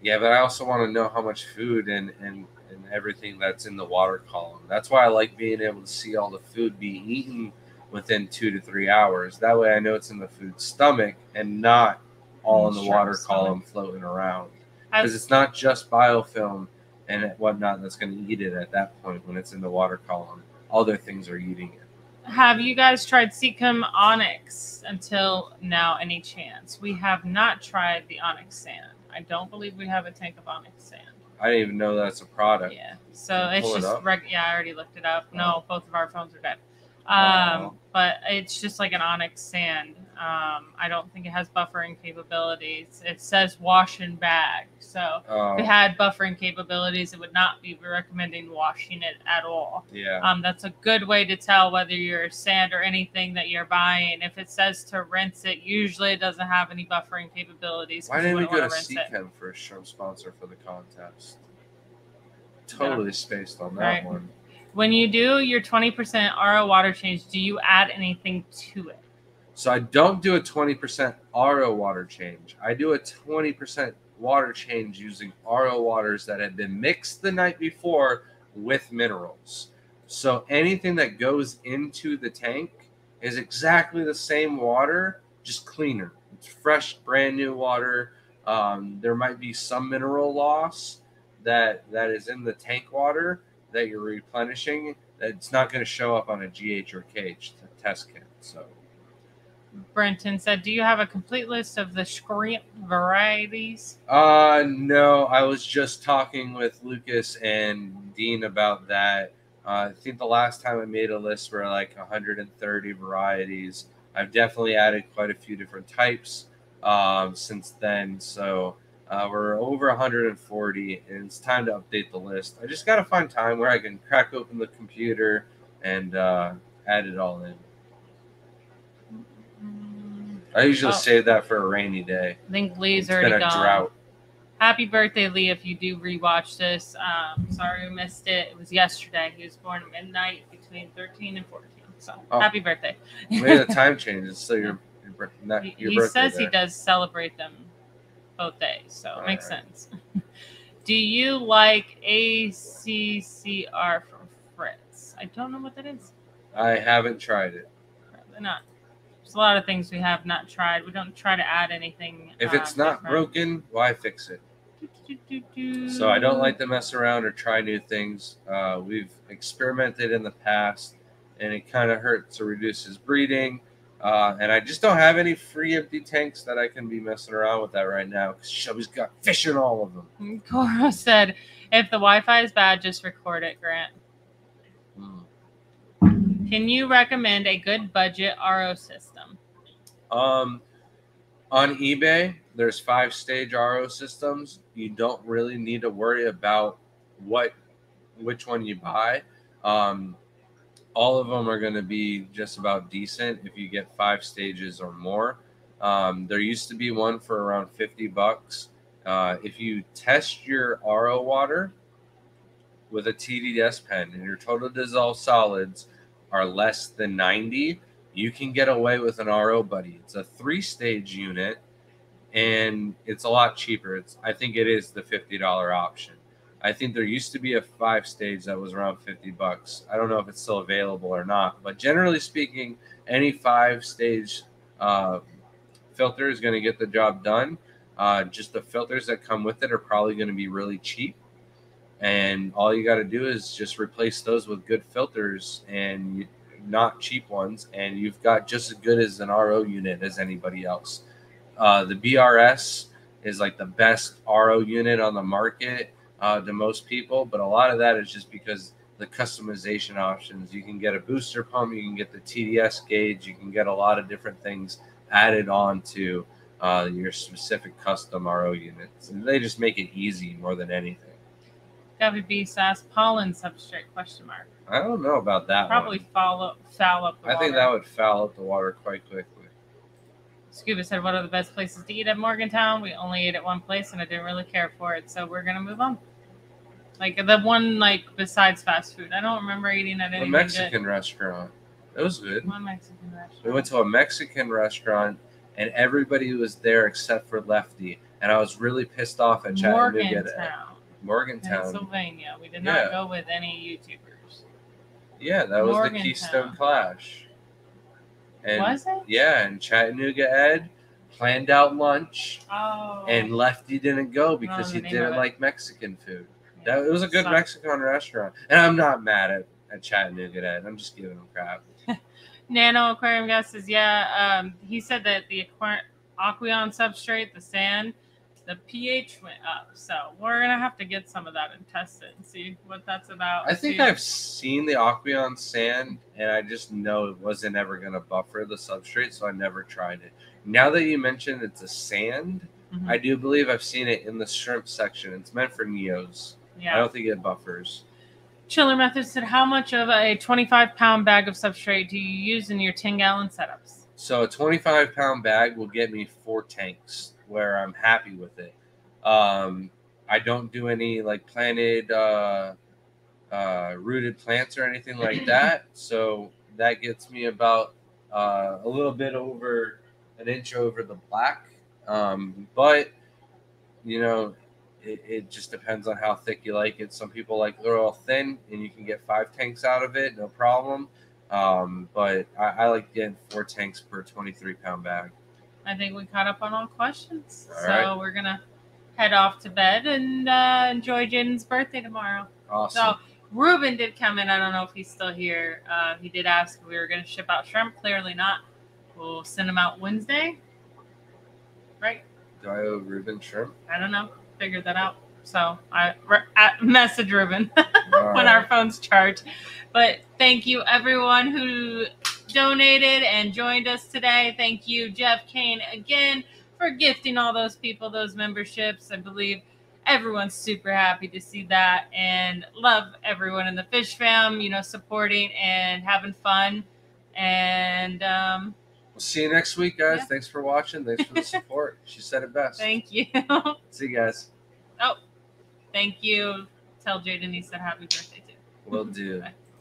Yeah, but I also want to know how much food and, and, and everything that's in the water column. That's why I like being able to see all the food being eaten within two to three hours. That way I know it's in the food's stomach and not all in the water column floating around. Because it's not just biofilm and whatnot that's going to eat it at that point when it's in the water column. Other things are eating it. Have you guys tried Seachem Onyx until now? Any chance? We have not tried the Onyx sand. I don't believe we have a tank of Onyx sand. I didn't even know that's a product. Yeah. So it's pull it just reg- yeah. I already looked it up. Oh. No, both of our phones are dead. Um, Oh. but it's just like an onyx sand. Um, I don't think it has buffering capabilities. It says wash and bag. So Oh, if it had buffering capabilities, it would not be recommending washing it at all. yeah. Um, that's a good way to tell whether you're sand or anything that you're buying. If it says to rinse it, usually it doesn't have any buffering capabilities. Why didn't we go to wanna rinse it. Seachem for a shrimp sponsor for the contest? Totally spaced on that Right. one. When you do your 20% RO water change, do you add anything to it? So I don't do a 20% RO water change. I do a 20% water change using RO waters that had been mixed the night before with minerals. So anything that goes into the tank is exactly the same water, just cleaner. It's fresh, brand new water. Um, there might be some mineral loss that that is in the tank water that you're replenishing. it's not going to show up on a GH or KH test kit. So. Brenton said, Do you have a complete list of the shrimp varieties? Uh no, I was just talking with Lucas and Dean about that. Uh, I think the last time I made a list were like 130 varieties. I've definitely added quite a few different types um, since then. So uh, we're over 140, and it's time to update the list. I just got to find time where I can crack open the computer and uh, add it all in. I usually Oh. save that for a rainy day. I think Lee's It's already been a gone. drought. Happy birthday, Lee, if you do rewatch this. Um, sorry we missed it. It was yesterday. He was born at midnight between 13 and 14. So Oh. happy birthday. The time changes, so your your, not he your he birthday says he does celebrate them both days, so it All makes right. sense. do you like ACCR from Fritz? I don't know what that is. I haven't tried it. Probably not. There's a lot of things we have not tried. We don't try to add anything. If um, it's not different. broken, why fix it? So I don't like to mess around or try new things. Uh, we've experimented in the past, and it kind of hurts or reduces breeding. Uh, and I just don't have any free empty tanks that I can be messing around with that right now because Shelby's got fish in all of them. Cora said, if the Wi-Fi is bad, just record it, Grant. Hmm. Can you recommend a good budget RO system? Um, on eBay, there's five stage RO systems. You don't really need to worry about what which one you buy. Um, all of them are going to be just about decent if you get five stages or more. Um, there used to be one for around 50 bucks. Uh, if you test your RO water with a TDS pen and your total dissolved solids are less than 90, you can get away with an RO Buddie. It's a three stage unit and it's a lot cheaper. It's I think it is the $50 option. I think there used to be a five stage that was around 50 bucks. I don't know if it's still available or not, but generally speaking, any five stage uh, filter is going to get the job done. Uh, just the filters that come with it are probably going to be really cheap. And all you got to do is just replace those with good filters and not cheap ones. And you've got just as good as an RO unit as anybody else. Uh, the BRS is like the best RO unit on the market uh, to most people, but a lot of that is just because the customization options. You can get a booster pump, you can get the TDS gauge, you can get a lot of different things added on to uh, your specific custom RO units. And they just make it easy more than anything. WB says pollen substrate question mark. I don't know about that. Probably one. foul up, foul up. I think that would foul up the water quite quickly. Scuba said, "What are the best places to eat at Morgantown? We only ate at one place, and I didn't really care for it, so we're gonna move on." Like the one, like besides fast food, I don't remember eating at any Mexican good. restaurant. It was good. One Mexican restaurant. We went to a Mexican restaurant, and everybody was there except for Lefty, and I was really pissed off at Chattanooga. Morgantown. Morgantown, Pennsylvania. We did not yeah. go with any YouTubers. Yeah, that was the Keystone Clash. And, was it? Yeah, and Chattanooga Ed planned out lunch, oh. and Lefty didn't go because oh, he didn't like Mexican food. That it was a good Mexican restaurant, and I'm not mad at, at Chattanooga Ed. I'm just giving them crap. Nano Aquarium guy says, yeah. Um, he said that the Aqueon substrate, the sand, the pH went up. So we're gonna have to get some of that and test it and see what that's about. I think. I've seen the Aqueon sand, and I just know it wasn't ever gonna buffer the substrate, so I never tried it. Now that you mentioned it's a sand, mm-hmm. I do believe I've seen it in the shrimp section. It's meant for neos. Yeah. I don't think it buffers. Chiller Method said, How much of a 25 pound bag of substrate do you use in your 10 gallon setups? So, a 25 pound bag will get me four tanks where I'm happy with it. Um, I don't do any like planted, uh, uh, rooted plants or anything like that. So, that gets me about uh, a little bit over an inch over the black. Um, but, you know, it, it, just depends on how thick you like it. Some people like they're all thin, and you can get five tanks out of it, no problem. Um, but I, I, like getting four tanks per 23 pound bag. I think we caught up on all questions. All so right. we're going to head off to bed and uh, enjoy Jaden's birthday tomorrow. Awesome. So Ruben did come in. I don't know if he's still here. Uh, he did ask if we were going to ship out shrimp. Clearly not. We'll send them out Wednesday. Right? Do I owe Ruben shrimp? I don't know figured that out. So I re- message Ruben when our phones charge. But thank you everyone who donated and joined us today. Thank you, Jeff Kane, again for gifting all those people those memberships. I believe everyone's super happy to see that and love everyone in the fish fam, you know, supporting and having fun. And um, see you next week, guys. Yeah. Thanks for watching. Thanks for the support. she said it best. Thank you. see you guys. Oh, thank you. Tell Jaden he said happy birthday too. Will do. Bye.